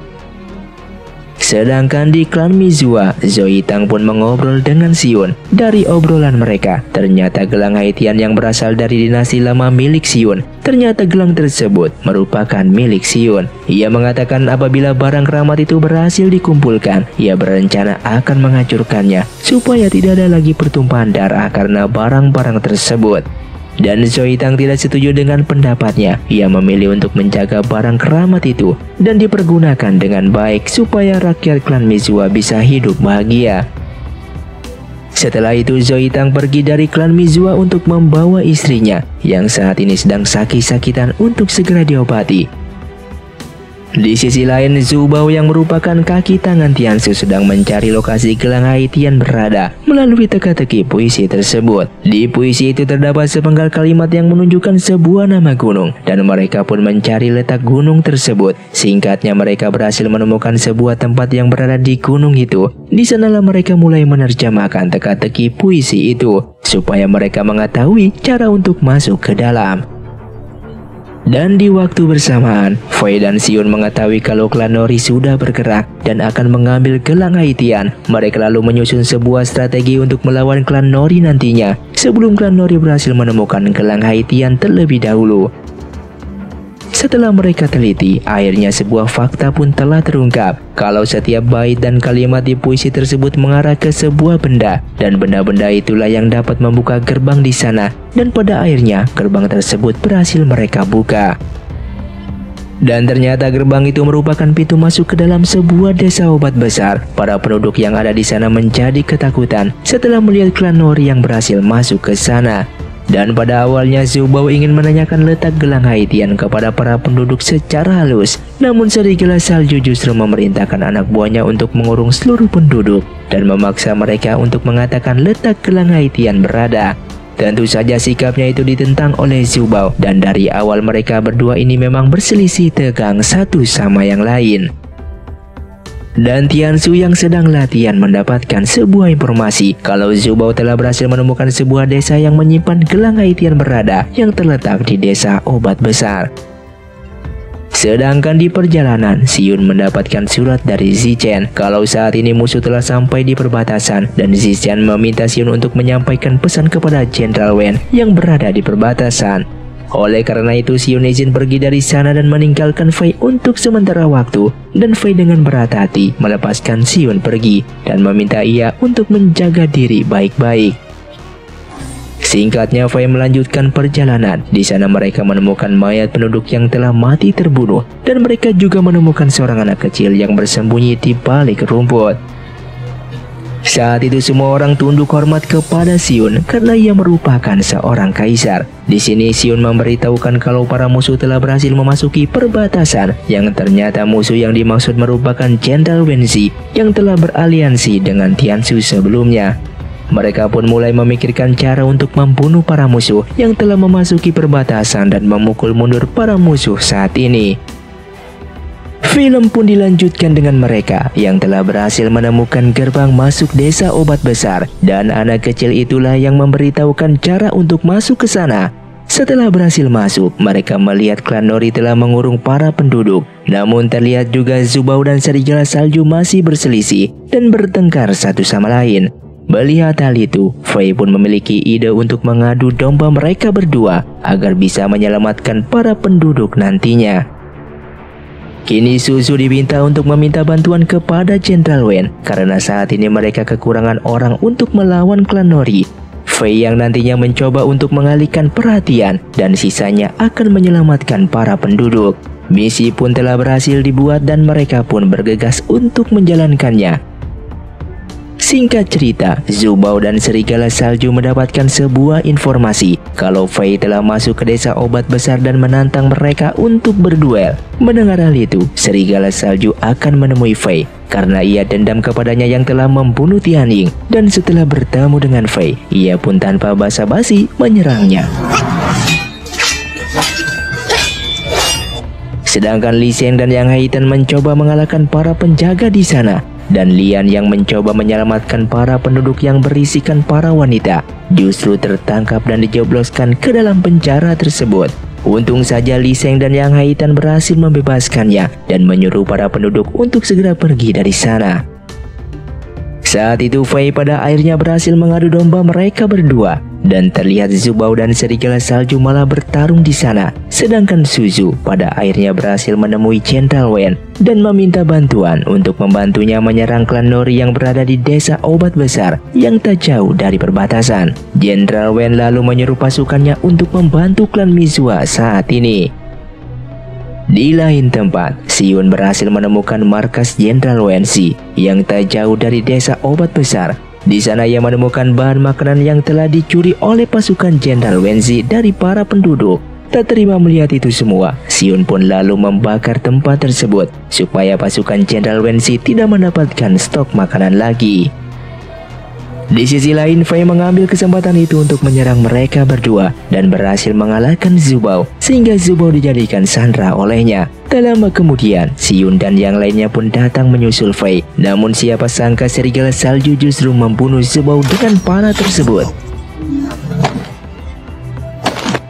Sedangkan di klan Mizua, Zoe Tang pun mengobrol dengan Sion. Dari obrolan mereka, ternyata gelang Haitian yang berasal dari dinasti lama milik Sion. Ternyata gelang tersebut merupakan milik Sion. Ia mengatakan apabila barang keramat itu berhasil dikumpulkan, ia berencana akan menghancurkannya supaya tidak ada lagi pertumpahan darah karena barang-barang tersebut. Dan Zoe Tang tidak setuju dengan pendapatnya. Ia memilih untuk menjaga barang keramat itu dan dipergunakan dengan baik supaya rakyat klan Mizua bisa hidup bahagia. Setelah itu Zoe Tang pergi dari klan Mizua untuk membawa istrinya yang saat ini sedang sakit-sakitan untuk segera diobati. Di sisi lain, Zubao yang merupakan kaki tangan Tiansu sedang mencari lokasi gelang Haitian berada melalui teka-teki puisi tersebut. Di puisi itu terdapat sepenggal kalimat yang menunjukkan sebuah nama gunung dan mereka pun mencari letak gunung tersebut. Singkatnya mereka berhasil menemukan sebuah tempat yang berada di gunung itu. Di sanalah mereka mulai menerjemahkan teka-teki puisi itu supaya mereka mengetahui cara untuk masuk ke dalam. Dan di waktu bersamaan, Fei dan Sion mengetahui kalau klan Nori sudah bergerak dan akan mengambil gelang Haitian. Mereka lalu menyusun sebuah strategi untuk melawan klan Nori nantinya. Sebelum klan Nori berhasil menemukan gelang Haitian terlebih dahulu. Setelah mereka teliti, akhirnya sebuah fakta pun telah terungkap kalau setiap bait dan kalimat di puisi tersebut mengarah ke sebuah benda dan benda-benda itulah yang dapat membuka gerbang di sana dan pada akhirnya gerbang tersebut berhasil mereka buka. Dan ternyata gerbang itu merupakan pintu masuk ke dalam sebuah desa obat besar. Para penduduk yang ada di sana menjadi ketakutan setelah melihat klan Nori yang berhasil masuk ke sana. Dan pada awalnya Zubao ingin menanyakan letak gelang Haitian kepada para penduduk secara halus. Namun serigala salju justru memerintahkan anak buahnya untuk mengurung seluruh penduduk dan memaksa mereka untuk mengatakan letak gelang Haitian berada. Tentu saja sikapnya itu ditentang oleh Zubao dan dari awal mereka berdua ini memang berselisih tegang satu sama yang lain. Dan Tiansu yang sedang latihan mendapatkan sebuah informasi kalau Zubao telah berhasil menemukan sebuah desa yang menyimpan gelang Haitian berada yang terletak di desa obat besar. Sedangkan di perjalanan, Xiun mendapatkan surat dari Zichen kalau saat ini musuh telah sampai di perbatasan dan Zichen meminta Xiun untuk menyampaikan pesan kepada Jenderal Wen yang berada di perbatasan. Oleh karena itu, Xion izin pergi dari sana dan meninggalkan Fei untuk sementara waktu. Dan Fei dengan berat hati melepaskan Xion pergi dan meminta ia untuk menjaga diri baik-baik. Singkatnya, Fei melanjutkan perjalanan. Di sana mereka menemukan mayat penduduk yang telah mati terbunuh dan mereka juga menemukan seorang anak kecil yang bersembunyi di balik rumput. Saat itu semua orang tunduk hormat kepada Sion karena ia merupakan seorang kaisar. Di sini Sion memberitahukan kalau para musuh telah berhasil memasuki perbatasan yang ternyata musuh yang dimaksud merupakan Jenderal Wenzi yang telah beraliansi dengan Tiansu sebelumnya. Mereka pun mulai memikirkan cara untuk membunuh para musuh yang telah memasuki perbatasan dan memukul mundur para musuh saat ini. Film pun dilanjutkan dengan mereka yang telah berhasil menemukan gerbang masuk desa obat besar dan anak kecil itulah yang memberitahukan cara untuk masuk ke sana. Setelah berhasil masuk, mereka melihat klan Nori telah mengurung para penduduk. Namun terlihat juga Zubao dan serigala salju masih berselisih dan bertengkar satu sama lain. Melihat hal itu, Fei pun memiliki ide untuk mengadu domba mereka berdua agar bisa menyelamatkan para penduduk nantinya. Kini Suzu diminta untuk meminta bantuan kepada Jenderal Wen karena saat ini mereka kekurangan orang untuk melawan klan Nori. Fei yang nantinya mencoba untuk mengalihkan perhatian dan sisanya akan menyelamatkan para penduduk. Misi pun telah berhasil dibuat dan mereka pun bergegas untuk menjalankannya. Singkat cerita, Zubao dan Serigala Salju mendapatkan sebuah informasi kalau Fei telah masuk ke desa obat besar dan menantang mereka untuk berduel. Mendengar hal itu, Serigala Salju akan menemui Fei karena ia dendam kepadanya yang telah membunuh Tianjing dan setelah bertemu dengan Fei, ia pun tanpa basa-basi menyerangnya. Sedangkan Li Sheng dan Yang Haitan mencoba mengalahkan para penjaga di sana dan Lian yang mencoba menyelamatkan para penduduk yang berisikan para wanita justru tertangkap dan dijebloskan ke dalam penjara tersebut. Untung saja Li Seng dan Yang Haitan berhasil membebaskannya dan menyuruh para penduduk untuk segera pergi dari sana. Saat itu Fei pada akhirnya berhasil mengadu domba mereka berdua dan terlihat Zubao dan serigala salju malah bertarung di sana. Sedangkan Suzu pada akhirnya berhasil menemui Jenderal Wen dan meminta bantuan untuk membantunya menyerang klan Nori yang berada di desa obat besar yang tak jauh dari perbatasan. Jenderal Wen lalu menyuruh pasukannya untuk membantu klan Mizua saat ini. Di lain tempat, Siun berhasil menemukan markas Jenderal Wensi yang tak jauh dari desa obat besar. Di sana ia menemukan bahan makanan yang telah dicuri oleh pasukan Jenderal Wensi dari para penduduk. Tak terima melihat itu semua, Siun pun lalu membakar tempat tersebut supaya pasukan Jenderal Wensi tidak mendapatkan stok makanan lagi. Di sisi lain, Fei mengambil kesempatan itu untuk menyerang mereka berdua dan berhasil mengalahkan Zubao sehingga Zubao dijadikan sandra olehnya. Tak lama kemudian, Yun dan yang lainnya pun datang menyusul Fei. Namun siapa sangka serigala salju justru membunuh Zubao dengan panah tersebut.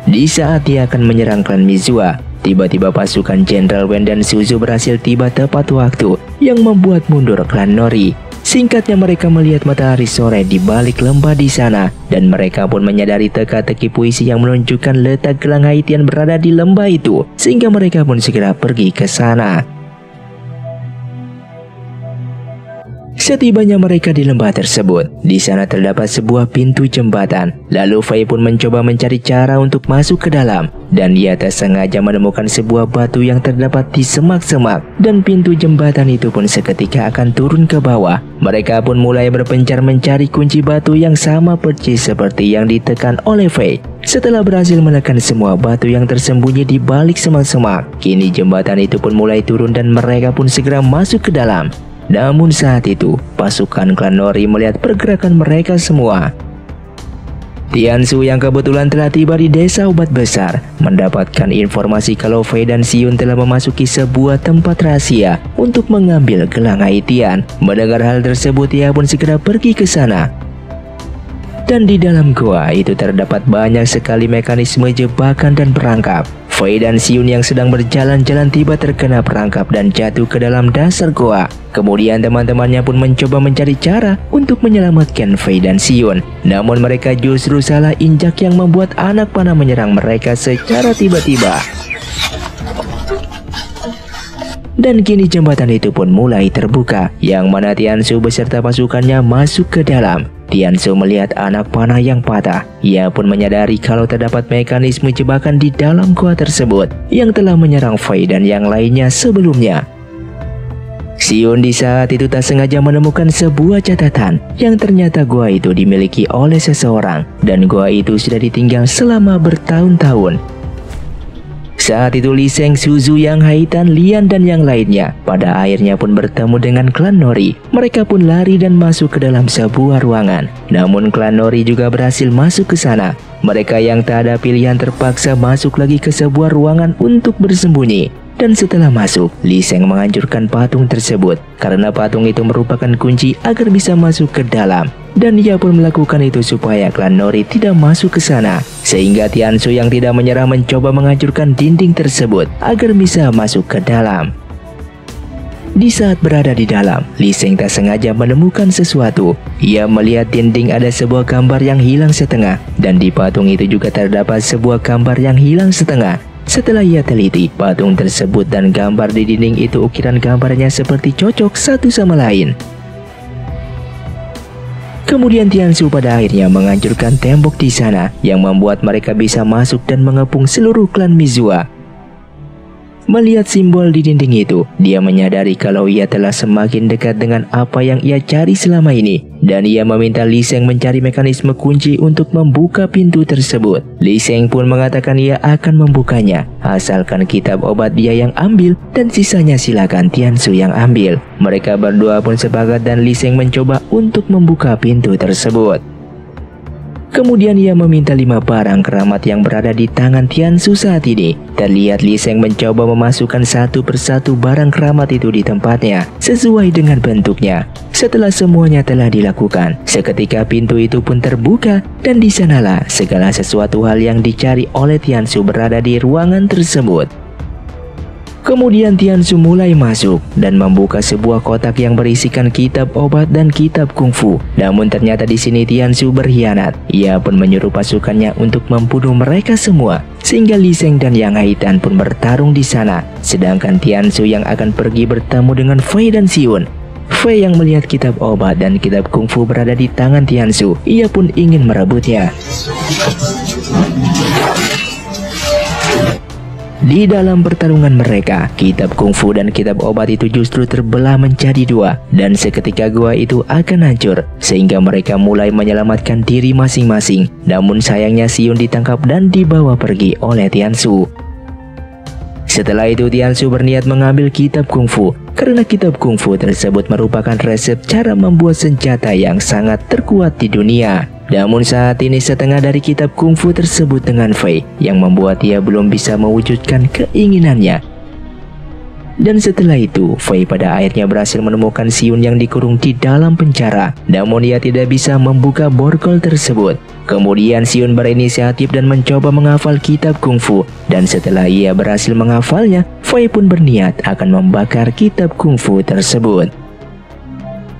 Di saat dia akan menyerang klan Mizua, tiba-tiba pasukan Jenderal Wen dan Suzu berhasil tiba tepat waktu yang membuat mundur klan Nori. Singkatnya mereka melihat matahari sore di balik lembah di sana dan mereka pun menyadari teka-teki puisi yang menunjukkan letak gelang Haitian berada di lembah itu sehingga mereka pun segera pergi ke sana. Setibanya mereka di lembah tersebut, di sana terdapat sebuah pintu jembatan. Lalu Fei pun mencoba mencari cara untuk masuk ke dalam. Dan ia tak sengaja menemukan sebuah batu yang terdapat di semak-semak. Dan pintu jembatan itu pun seketika akan turun ke bawah. Mereka pun mulai berpencar mencari kunci batu yang sama persis seperti yang ditekan oleh Fei. Setelah berhasil menekan semua batu yang tersembunyi di balik semak-semak, kini jembatan itu pun mulai turun dan mereka pun segera masuk ke dalam. Namun saat itu, pasukan klan Nori melihat pergerakan mereka semua. Tiansu yang kebetulan telah tiba di desa obat besar mendapatkan informasi kalau Fei dan Xiun telah memasuki sebuah tempat rahasia untuk mengambil gelang Haitian. Mendengar hal tersebut, ia pun segera pergi ke sana. Dan di dalam gua itu terdapat banyak sekali mekanisme jebakan dan perangkap. Fei dan Xiun yang sedang berjalan-jalan tiba terkena perangkap dan jatuh ke dalam dasar goa. Kemudian teman-temannya pun mencoba mencari cara untuk menyelamatkan Fei dan Xiun. Namun mereka justru salah injak yang membuat anak panah menyerang mereka secara tiba-tiba. Dan kini jembatan itu pun mulai terbuka, yang mana Tiansu beserta pasukannya masuk ke dalam. Tiansu melihat anak panah yang patah. Ia pun menyadari kalau terdapat mekanisme jebakan di dalam gua tersebut yang telah menyerang Fei dan yang lainnya sebelumnya. Xion di saat itu tak sengaja menemukan sebuah catatan yang ternyata gua itu dimiliki oleh seseorang dan gua itu sudah ditinggal selama bertahun-tahun. Saat itu Li Seng, Suzu, Yang Haitan, Lian dan yang lainnya pada akhirnya pun bertemu dengan klan Nori. Mereka pun lari dan masuk ke dalam sebuah ruangan. Namun klan Nori juga berhasil masuk ke sana. Mereka yang tak ada pilihan terpaksa masuk lagi ke sebuah ruangan untuk bersembunyi. Dan setelah masuk, Li Seng menghancurkan patung tersebut karena patung itu merupakan kunci agar bisa masuk ke dalam. Dan ia pun melakukan itu supaya klan Nori tidak masuk ke sana. Sehingga Tiansu yang tidak menyerah mencoba menghancurkan dinding tersebut agar bisa masuk ke dalam. Di saat berada di dalam, Li Seng tak sengaja menemukan sesuatu. Ia melihat dinding ada sebuah gambar yang hilang setengah, dan di patung itu juga terdapat sebuah gambar yang hilang setengah. Setelah ia teliti, patung tersebut dan gambar di dinding itu ukiran gambarnya seperti cocok satu sama lain. Kemudian Tiansu pada akhirnya menghancurkan tembok di sana yang membuat mereka bisa masuk dan mengepung seluruh klan Mizua Melihat simbol di dinding itu, dia menyadari kalau ia telah semakin dekat dengan apa yang ia cari selama ini. Dan ia meminta Li Seng mencari mekanisme kunci untuk membuka pintu tersebut. Li Seng pun mengatakan ia akan membukanya, asalkan kitab obat dia yang ambil dan sisanya silakan Tiansu yang ambil. Mereka berdua pun sepakat dan Li Seng mencoba untuk membuka pintu tersebut. Kemudian ia meminta lima barang keramat yang berada di tangan Tiansu saat ini. Terlihat Li Seng mencoba memasukkan satu persatu barang keramat itu di tempatnya, sesuai dengan bentuknya. Setelah semuanya telah dilakukan, seketika pintu itu pun terbuka dan di sanalah segala sesuatu hal yang dicari oleh Tiansu berada di ruangan tersebut. Kemudian Tiansu mulai masuk dan membuka sebuah kotak yang berisikan kitab obat dan kitab kungfu. Namun ternyata di sini Tiansu berkhianat. Ia pun menyuruh pasukannya untuk membunuh mereka semua. Sehingga Li Sheng dan Yang Haitan pun bertarung di sana. Sedangkan Tiansu yang akan pergi bertemu dengan Fei dan Xiun. Fei yang melihat kitab obat dan kitab kungfu berada di tangan Tiansu, ia pun ingin merebutnya. Di dalam pertarungan mereka, kitab kungfu dan kitab obat itu justru terbelah menjadi dua dan seketika gua itu akan hancur sehingga mereka mulai menyelamatkan diri masing-masing. Namun sayangnya Xion ditangkap dan dibawa pergi oleh Tiansu. Setelah itu Tiansu berniat mengambil kitab kungfu karena kitab kungfu tersebut merupakan resep cara membuat senjata yang sangat terkuat di dunia. Namun saat ini setengah dari kitab kungfu tersebut dengan Fei yang membuat ia belum bisa mewujudkan keinginannya. Dan setelah itu, Fei pada akhirnya berhasil menemukan Siun yang dikurung di dalam penjara. Namun ia tidak bisa membuka borgol tersebut. Kemudian Siun berinisiatif dan mencoba menghafal kitab kungfu. Dan setelah ia berhasil menghafalnya, Fei pun berniat akan membakar kitab kungfu tersebut.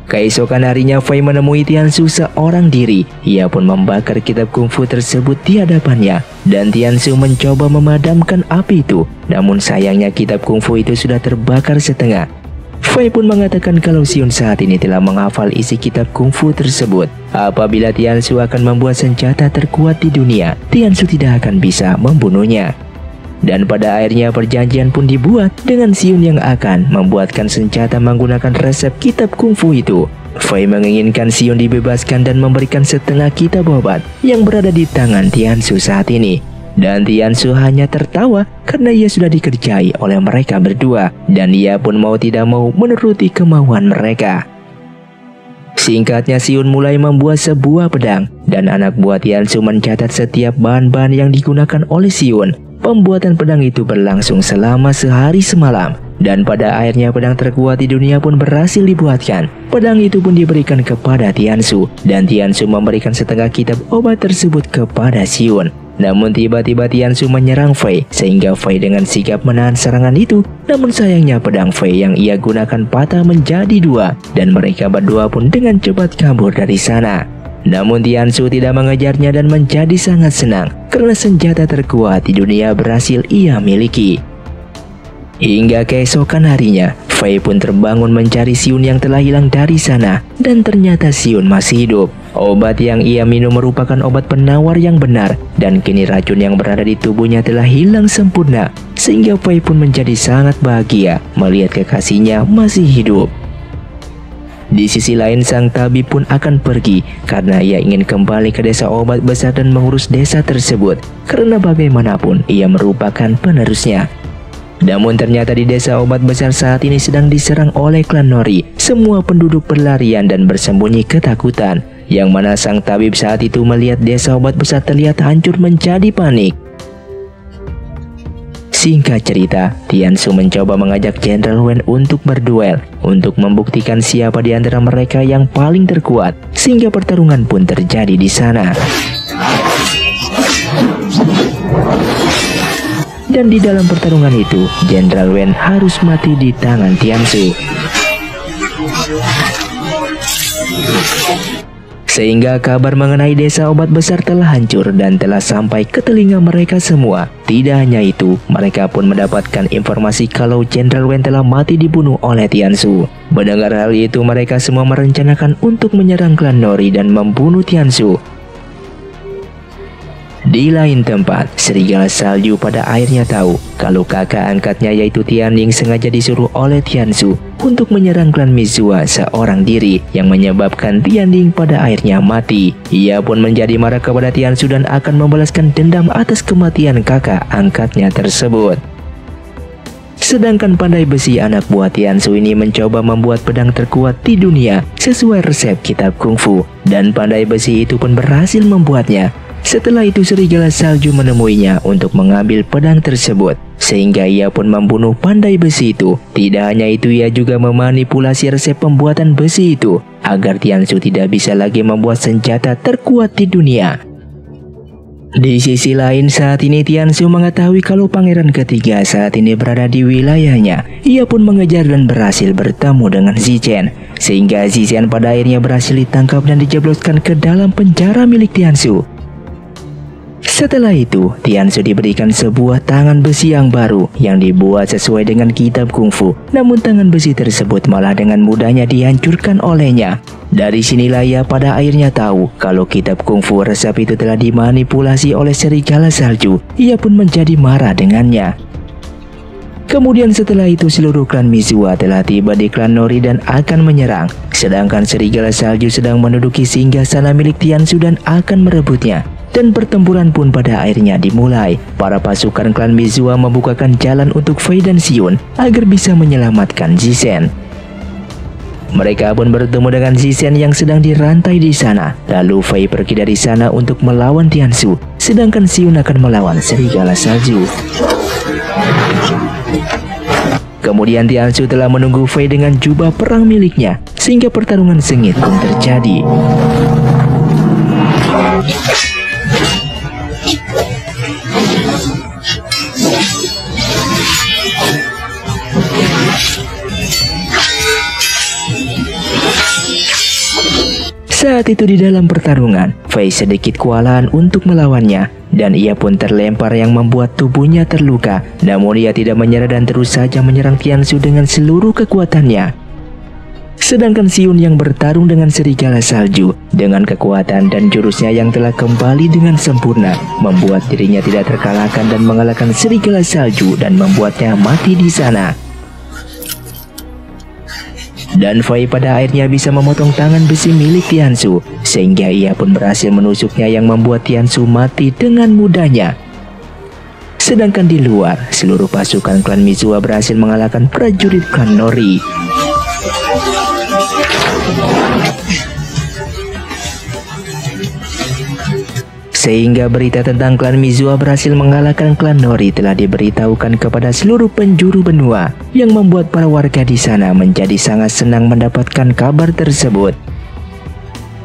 Keesokan harinya Fei menemui Tiansu seorang diri. Ia pun membakar kitab kungfu tersebut di hadapannya. Dan Tiansu mencoba memadamkan api itu. Namun sayangnya kitab kungfu itu sudah terbakar setengah. Fei pun mengatakan kalau Xion saat ini telah menghafal isi kitab kungfu tersebut. Apabila Tiansu akan membuat senjata terkuat di dunia, Tiansu tidak akan bisa membunuhnya. Dan pada akhirnya perjanjian pun dibuat dengan Siun yang akan membuatkan senjata menggunakan resep kitab kungfu itu. Fei menginginkan Siun dibebaskan dan memberikan setengah kitab obat yang berada di tangan Tiansu saat ini. Dan Tiansu hanya tertawa karena ia sudah dikerjai oleh mereka berdua dan ia pun mau tidak mau menuruti kemauan mereka. Singkatnya Siun mulai membuat sebuah pedang dan anak buah Tiansu mencatat setiap bahan-bahan yang digunakan oleh Siun Pembuatan pedang itu berlangsung selama sehari semalam dan pada akhirnya pedang terkuat di dunia pun berhasil dibuatkan. Pedang itu pun diberikan kepada Tiansu dan Tiansu memberikan setengah kitab obat tersebut kepada Xion. Namun tiba-tiba Tiansu menyerang Fei sehingga Fei dengan sigap menahan serangan itu. Namun sayangnya pedang Fei yang ia gunakan patah menjadi dua dan mereka berdua pun dengan cepat kabur dari sana. Namun Tiansu tidak mengejarnya dan menjadi sangat senang karena senjata terkuat di dunia berhasil ia miliki. Hingga keesokan harinya, Fei pun terbangun mencari Siun yang telah hilang dari sana dan ternyata Siun masih hidup. Obat yang ia minum merupakan obat penawar yang benar dan kini racun yang berada di tubuhnya telah hilang sempurna sehingga Fei pun menjadi sangat bahagia melihat kekasihnya masih hidup. Di sisi lain sang tabib pun akan pergi karena ia ingin kembali ke desa obat besar dan mengurus desa tersebut karena bagaimanapun ia merupakan penerusnya. Namun ternyata di desa obat besar saat ini sedang diserang oleh klan Nori. Semua penduduk berlarian dan bersembunyi ketakutan. Yang mana sang tabib saat itu melihat desa obat besar terlihat hancur menjadi panik. Singkat cerita, Tiansu mencoba mengajak Jenderal Wen untuk berduel untuk membuktikan siapa di antara mereka yang paling terkuat sehingga pertarungan pun terjadi di sana. Dan di dalam pertarungan itu, Jenderal Wen harus mati di tangan Tiansu sehingga kabar mengenai desa obat besar telah hancur dan telah sampai ke telinga mereka semua. Tidak hanya itu, mereka pun mendapatkan informasi kalau Jenderal Wen telah mati dibunuh oleh Tiansu. Mendengar hal itu, mereka semua merencanakan untuk menyerang klan Nori dan membunuh Tiansu. Di lain tempat, serigala salju pada akhirnya tahu kalau kakak angkatnya yaitu Tianling sengaja disuruh oleh Tiansu untuk menyerang klan Mizua seorang diri yang menyebabkan Tianling pada akhirnya mati. Ia pun menjadi marah kepada Tiansu dan akan membalaskan dendam atas kematian kakak angkatnya tersebut. Sedangkan pandai besi anak buah Tiansu ini mencoba membuat pedang terkuat di dunia sesuai resep kitab kungfu dan pandai besi itu pun berhasil membuatnya. Setelah itu serigala salju menemuinya untuk mengambil pedang tersebut sehingga ia pun membunuh pandai besi itu. Tidak hanya itu ia juga memanipulasi resep pembuatan besi itu agar Tiansu tidak bisa lagi membuat senjata terkuat di dunia. Di sisi lain saat ini Tiansu mengetahui kalau pangeran ketiga saat ini berada di wilayahnya. Ia pun mengejar dan berhasil bertemu dengan Zichen. Sehingga Zichen pada akhirnya berhasil ditangkap dan dijebloskan ke dalam penjara milik Tiansu. Setelah itu, Tiansu diberikan sebuah tangan besi yang baru yang dibuat sesuai dengan kitab kungfu. Namun tangan besi tersebut malah dengan mudahnya dihancurkan olehnya. Dari sinilah ia pada akhirnya tahu kalau kitab kungfu resep itu telah dimanipulasi oleh serigala salju. Ia pun menjadi marah dengannya. Kemudian setelah itu seluruh klan Mizua telah tiba di klan Nori dan akan menyerang. Sedangkan serigala salju sedang menduduki singgah sana milik Tiansu dan akan merebutnya. Dan pertempuran pun pada akhirnya dimulai. Para pasukan klan Mizua membukakan jalan untuk Fei dan Xion agar bisa menyelamatkan Zisen. Mereka pun bertemu dengan Zisen yang sedang dirantai di sana. Lalu Fei pergi dari sana untuk melawan Tiansu, sedangkan Xiun akan melawan serigala salju. Kemudian Tiansu telah menunggu Fei dengan jubah perang miliknya, sehingga pertarungan sengit pun terjadi. Saat itu di dalam pertarungan, Fei sedikit kewalahan untuk melawannya dan ia pun terlempar yang membuat tubuhnya terluka. Namun ia tidak menyerah dan terus saja menyerang Tiansu dengan seluruh kekuatannya. Sedangkan Xiun yang bertarung dengan serigala salju dengan kekuatan dan jurusnya yang telah kembali dengan sempurna membuat dirinya tidak terkalahkan dan mengalahkan serigala salju dan membuatnya mati di sana. Dan Fei pada akhirnya bisa memotong tangan besi milik Tiansu, sehingga ia pun berhasil menusuknya yang membuat Tiansu mati dengan mudahnya. Sedangkan di luar, seluruh pasukan klan Mizua berhasil mengalahkan prajurit klan Nori. Sehingga berita tentang klan Mizua berhasil mengalahkan klan Nori telah diberitahukan kepada seluruh penjuru benua yang membuat para warga di sana menjadi sangat senang mendapatkan kabar tersebut.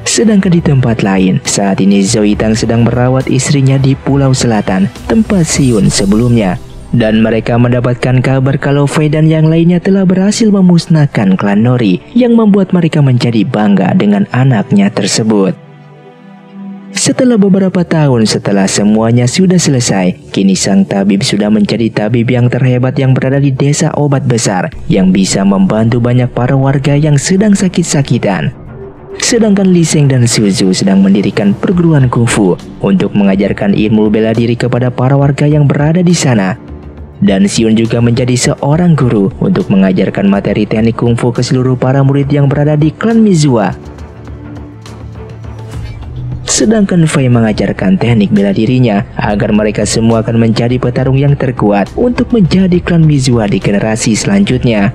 Sedangkan di tempat lain, saat ini Zoe Tang sedang merawat istrinya di Pulau Selatan, tempat Siun sebelumnya. Dan mereka mendapatkan kabar kalau Fei dan yang lainnya telah berhasil memusnahkan klan Nori yang membuat mereka menjadi bangga dengan anaknya tersebut. Setelah beberapa tahun setelah semuanya sudah selesai, kini sang tabib sudah menjadi tabib yang terhebat yang berada di desa obat besar yang bisa membantu banyak para warga yang sedang sakit-sakitan. Sedangkan Li Sheng dan Suzu sedang mendirikan perguruan kungfu untuk mengajarkan ilmu bela diri kepada para warga yang berada di sana. Dan Xion juga menjadi seorang guru untuk mengajarkan materi teknik kungfu ke seluruh para murid yang berada di klan Mizua Sedangkan Fei mengajarkan teknik bela dirinya agar mereka semua akan menjadi petarung yang terkuat untuk menjadi klan Mizua di generasi selanjutnya.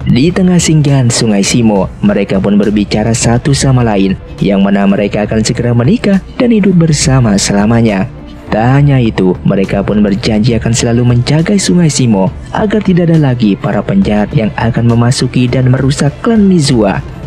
Di tengah singgahan Sungai Simo, mereka pun berbicara satu sama lain, yang mana mereka akan segera menikah dan hidup bersama selamanya. Tak hanya itu, mereka pun berjanji akan selalu menjaga Sungai Simo agar tidak ada lagi para penjahat yang akan memasuki dan merusak klan Mizua.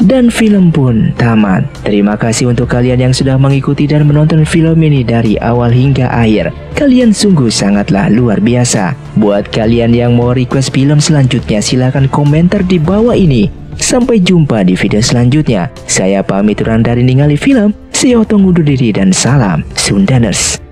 Dan film pun tamat. Terima kasih untuk kalian yang sudah mengikuti dan menonton film ini dari awal hingga akhir. Kalian sungguh sangatlah luar biasa. Buat kalian yang mau request film selanjutnya silahkan komentar di bawah ini. Sampai jumpa di video selanjutnya. Saya pamit dari ningali film. You undur diri dan salam Sundaners.